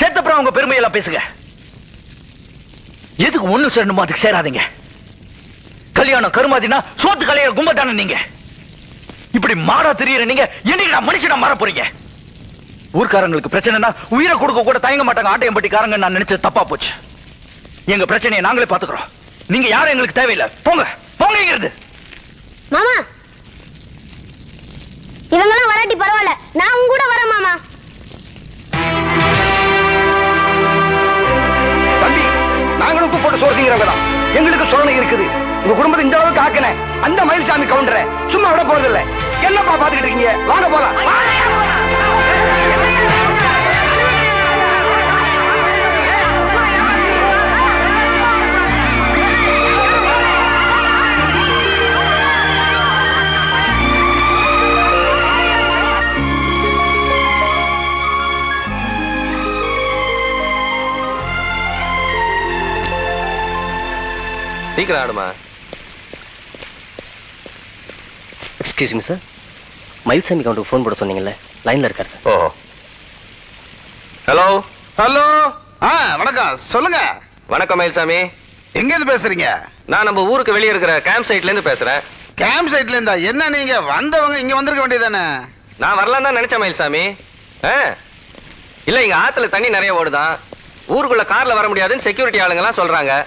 சேர்த்தப்புறம் அவங்க பெருமையெல்லாம் பேசுங்க. எதுக்கு ஒண்ணு சேரணுமோ? அதுக்கு சேராதீங்க. கல்யாணம் கருமாதினா சோத்து கலையிற கும்பத்தானே நீங்க. இப்படி மாறா தெரியற நீங்க என்னைக்கு நான் மனுஷனா மாற போறீங்க? ஊர்க்காரங்களுக்கு பிரச்சனைனா உயிரை கொடுக்க கூட தயங்க மாட்டாங்க ஆட்டையம்பட்டிக்காரங்க நான் நினைச்சது தப்பா போச்சு. எங்க பிரச்சனையை நாங்களே பாத்துக்கிறோம் நீங்க யாரும் எங்களுக்கு தேவையில்லை. போங்க போங்க இங்க இருந்து மாமா! இவங்கெல்லாம் வராட்டி பரவாயில்ல. நான் உங்க கூட வரேன் மாமா. தம்பி நாங்களும் உப்பு போட்டு சோறு திங்கிறவங்க தான். எங்களுக்கு சுரணை இருக்குது. உங்க குடும்பத்தை இந்த அளவுக்கு ஆக்கல அந்த மயில்சாமி கவுண்டர சும்மா விட போறது இல்ல என்னப்பா பாத்துக்கிட்டு இருக்கீங்க? வாங்க போலாம். சீக்கிரம் ஆடுமா? எக்ஸ்கியூஸ் மீ சார் மயில்சாமி கவுண்டருக்கு ஃபோன் போட சொன்னீங்கல்ல. லைன்ல இருக்கார் சார் ஓ. ஹலோ ஹலோ ஆ வணக்கம். சொல்லுங்க. வணக்கம் மயில்சாமி. எங்க இருந்து பேசுறீங்க? நான் நம்ம ஊருக்கு வெளியே இருக்கிற கேம்ப் சைட்ல இருந்து பேசுறேன். கேம்ப் சைட்ல இருந்தா என்ன நீங்க? வந்தவங்க இங்க வந்திருக்க வேண்டியதானே நான் வரலாம் தான் நினைச்சேன் மயில்சாமி. ஆ? இல்ல இங்க ஆத்துல தண்ணி நிறைய ஓடுதான். ஊருக்குள்ள கார்ல வர முடியாதுன்னு செக்யூரிட்டி ஆளுங்க எல்லாம் சொல்றாங்க.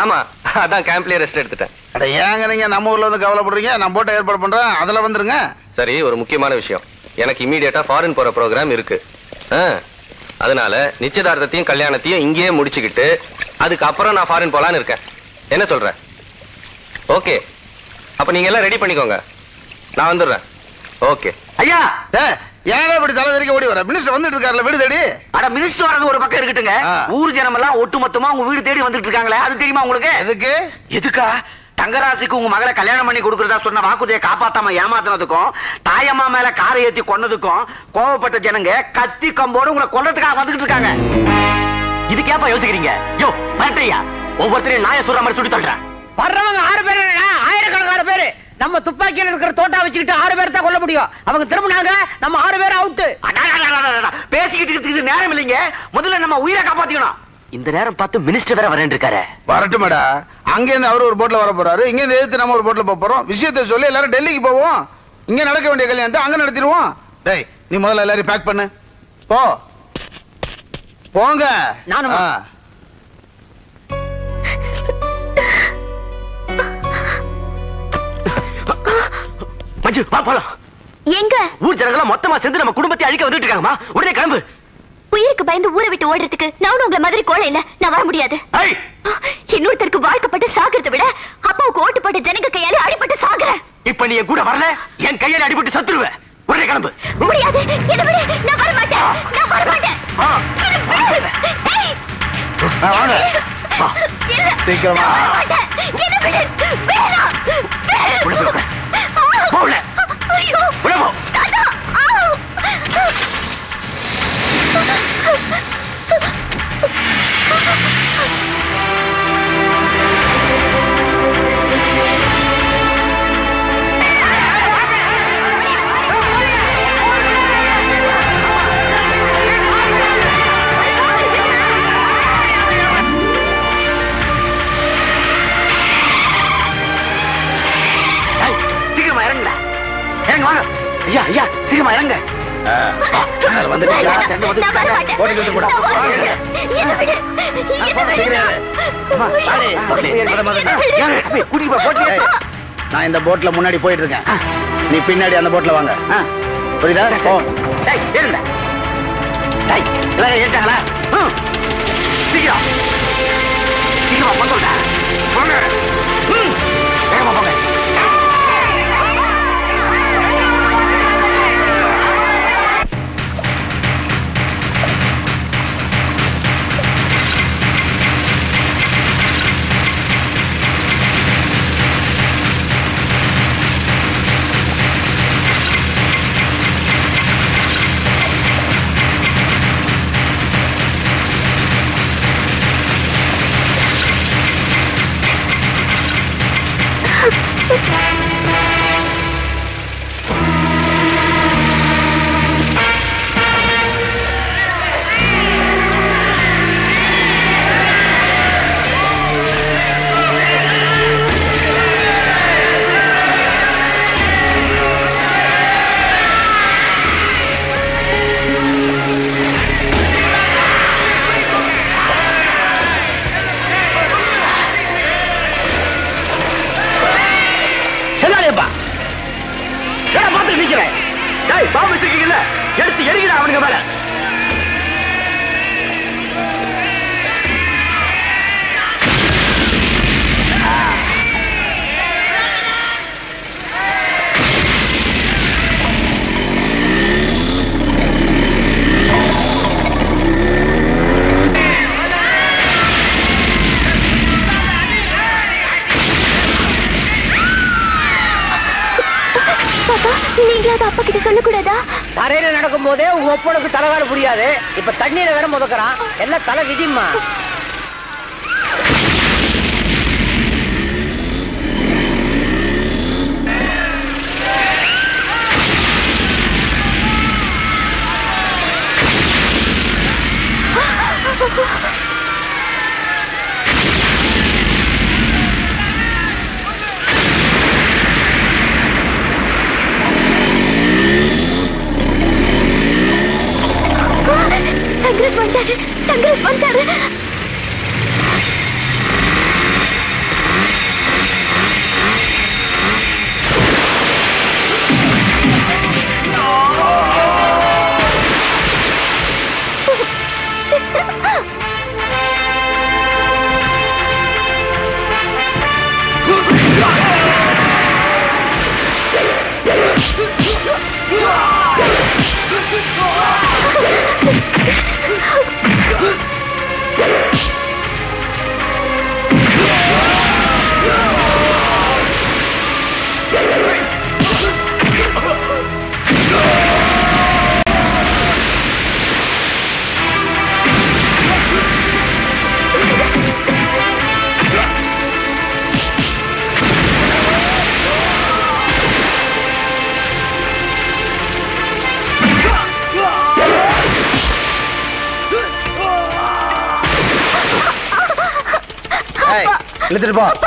ஆமா அதான் கேம்ப்லயே ரெஸ்ட் எடுத்துட்டேன். அட ஏங்க நீங்க நம்ம ஊர்ல வந்து கவலைப்படுறீங்க? நான் போட்ட ஏற்பாடு பண்றேன். அதுல வந்துருங்க. சரி ஒரு முக்கியமான விஷயம். எனக்கு இமீடியட்டா ஃபாரின் போற ப்ரோக்ராம் இருக்கு. அதனால நிச்சயதார்த்தத்தையும் கல்யாணத்தையும் இங்கேயே முடிச்சுக்கிட்டு அதுக்கப்புறம் நான் ஃபாரின் போலான்னு இருக்கேன். என்ன சொல்ற? ஓகே அப்ப நீங்க எல்லாம் ரெடி பண்ணிக்கோங்க. நான் வந்துடுறேன். ஓகே ஐயா ஏன் இப்படி தலை தெறிக்க ஓடி வர? மினிஸ்டர் வந்துட்டு இருக்காருல வீடு தேடி? அட மினிஸ்டர் வரது ஒரு பக்கம் இருக்கட்டுங்க. ஊர் ஜனம் எல்லாம் ஒட்டுமொத்தமா உங்க வீடு தேடி வந்துட்டு இருக்காங்களே அது தெரியுமா உங்களுக்கு? எதுக்கு? எதுக்கா? தங்கராசிக்கு உங்க மகளை கல்யாணம் பண்ணி கொடுக்கறதா சொன்ன வாக்குறுதியை காப்பாத்தாம ஏமாத்துனதுக்கும் தாயம்மா மேல காரை ஏத்தி கொன்னதுக்கும் கோவப்பட்ட ஜனங்க கத்தி கம்போடு உங்களை கொல்லத்துக்காக வந்துகிட்டு இருக்காங்க. இதுக்கேப்பா யோசிக்கிறீங்க? யோ பரட்டையா ஒவ்வொருத்தரையும் நாய சொல்ற மாதிரி சுட்டி தள்ளுறேன் வர்றவங்க ஆறு பேர்? ஆயிரக்கணக்கான பேரு. நம்ம துப்பாக்கியில இருக்கிற தோட்டா வச்சுக்கிட்டு ஆறு பேர் தான் கொல்ல முடியும். அவங்க திரும்பினாங்க நம்ம ஆறு பேர் அவுட்டு பேசிக்கிட்டு நேரம் இல்லைங்க. முதல்ல நம்ம உயிரை காப்பாத்திக்கணும். இந்த நேரம் பார்த்து மினிஸ்டர் வேற வரேன் இருக்காரு. வரட்டும் மேடா அங்க இருந்து அவர் ஒரு போட்ல வர போறாரு இங்க இருந்து எதிர்த்து நம்ம ஒரு போட்ல போக போறோம். விஷயத்தை சொல்லி எல்லாரும் டெல்லிக்கு போவோம். இங்க நடக்க வேண்டிய கல்யாணத்தை அங்க நடத்திடுவோம். டேய் நீ முதல்ல எல்லாரையும் பேக் பண்ணு. போ. போங்க. நானுமா? மஞ்சு வா போலாம். எங்க? ஊர் ஜனங்கள மொத்தமா சேர்ந்து நம்ம குடும்பத்தை அழிக்க வந்துட்டு இருக்காங்கம்மா. உடனே கிளம்பு. உயிருக்கு பயந்து ஊரை விட்டு ஓடுறதுக்கு நானும் உங்களை மாதிரி கோழை இல்ல. நான் வர முடியாது. இன்னொருத்தருக்கு வாழ்க்கப்பட்டு சாகிறத விட அப்பாவுக்கு ஓட்டு போட்ட ஜனங்க கையால அடிபட்டு சாகுறேன் இப்ப நீ கூட வரல? என் கையால அடிபட்டு சத்துருவ. உடனே கிளம்பு. முடியாது. என்ன விடு. நான் வர மாட்டேன். நான் வர மாட்டேன். சீக்கிரமா. நான் கூட்டிட்டு போ, போட்டு ஏறு. நான் இந்த போட்ல முன்னாடி போயிட்டு இருக்கேன் நீ பின்னாடி அந்த போட்ல வாங்க. புரியுதா? ம். சீக்கிரம். சீக்கிரமா இப்ப என்ன எல்லாம் தலை விதிம்மா? இழுத்துட்டு போ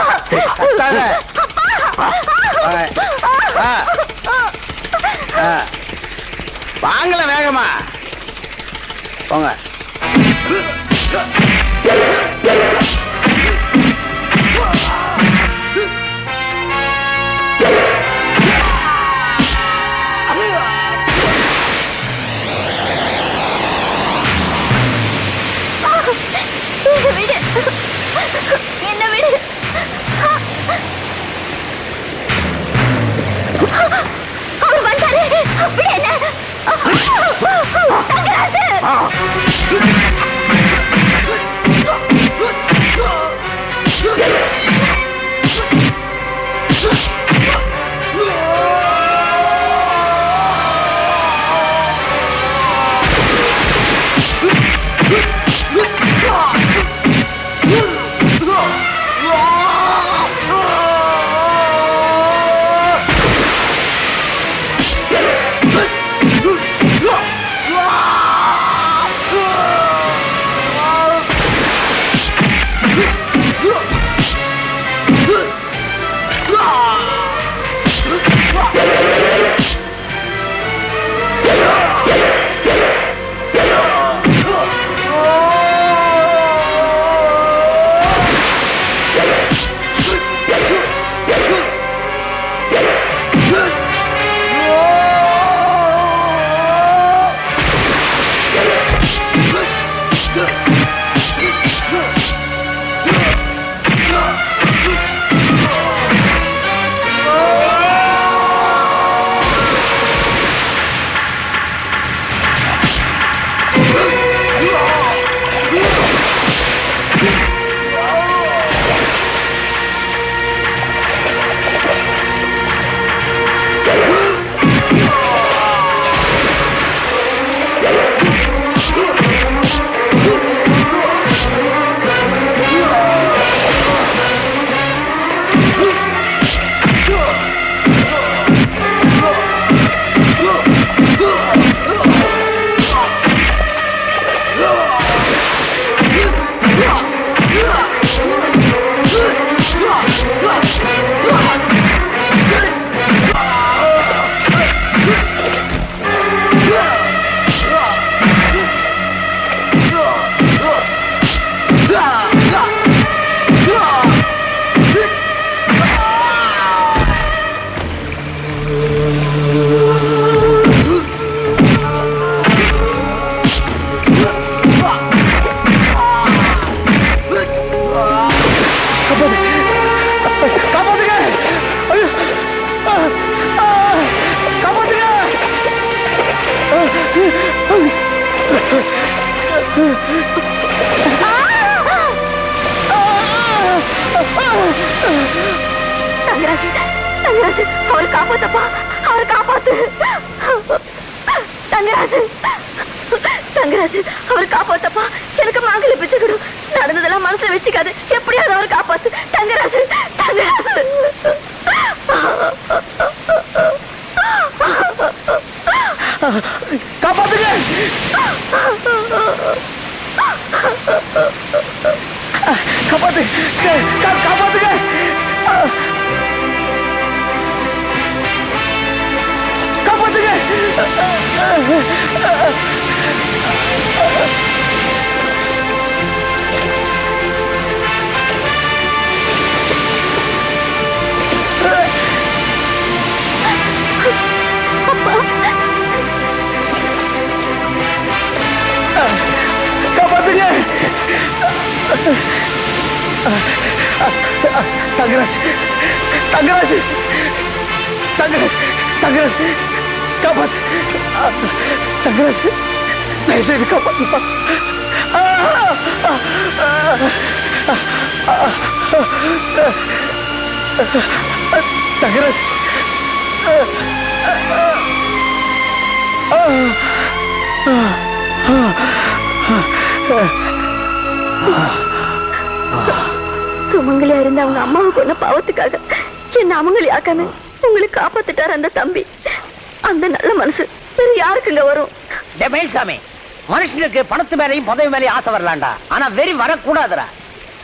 மனுஷனுக்கு பணத்து மேலையும் பதவி மேலையும் ஆசை வரலாம்டா. ஆனா வெறி வரக்கூடாதுடா.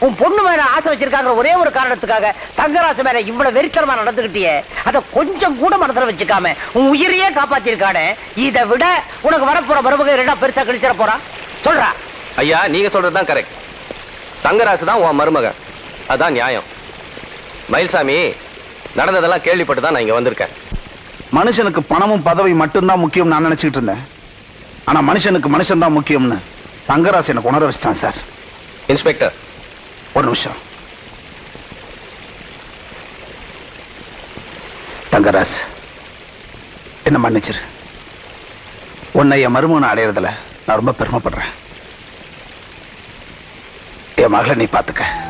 உன் பொண்ணு மேல ஆசை வச்சிருக்காங்க ஒரே ஒரு காரணத்துக்காக தங்கராசு மேல இவ்வளவு வெறித்தனமா நடந்துகிட்டியே அத கொஞ்சம் கூட மனசுல வச்சுக்காம உன் உயிரையே காப்பாத்திருக்கானே இதை விட உனக்கு வரப்போற மருமக ரெண்டா பெருசா கழிச்சிட போறா? சொல்றா. ஐயா நீங்க சொல்றதுதான் கரெக்ட் தங்கராசு தான் உன் மருமகன். அதான் நியாயம். மயில்சாமி நடந்ததெல்லாம் கேள்விப்பட்டு தான் நான் இங்க வந்திருக்கேன். மனுஷனுக்கு பணமும் பதவி மட்டும்தான் முக்கியம் நான் நினைச்சுக்கிட்டு இருந்தேன். ஆனா மனுஷனுக்கு மனுஷன் தான் முக்கியம்னு தங்கராசு எனக்கு உணர வச்சிட்டான் சார். இன்ஸ்பெக்டர். ஒரு நிமிஷம். தங்கராஜ் என்ன மன்னிச்சிரு. உன்னை என் மருமகனை அடையிறதுல நான் ரொம்ப பெருமைப்படுறேன். என் மகளை நீ பாத்துக்க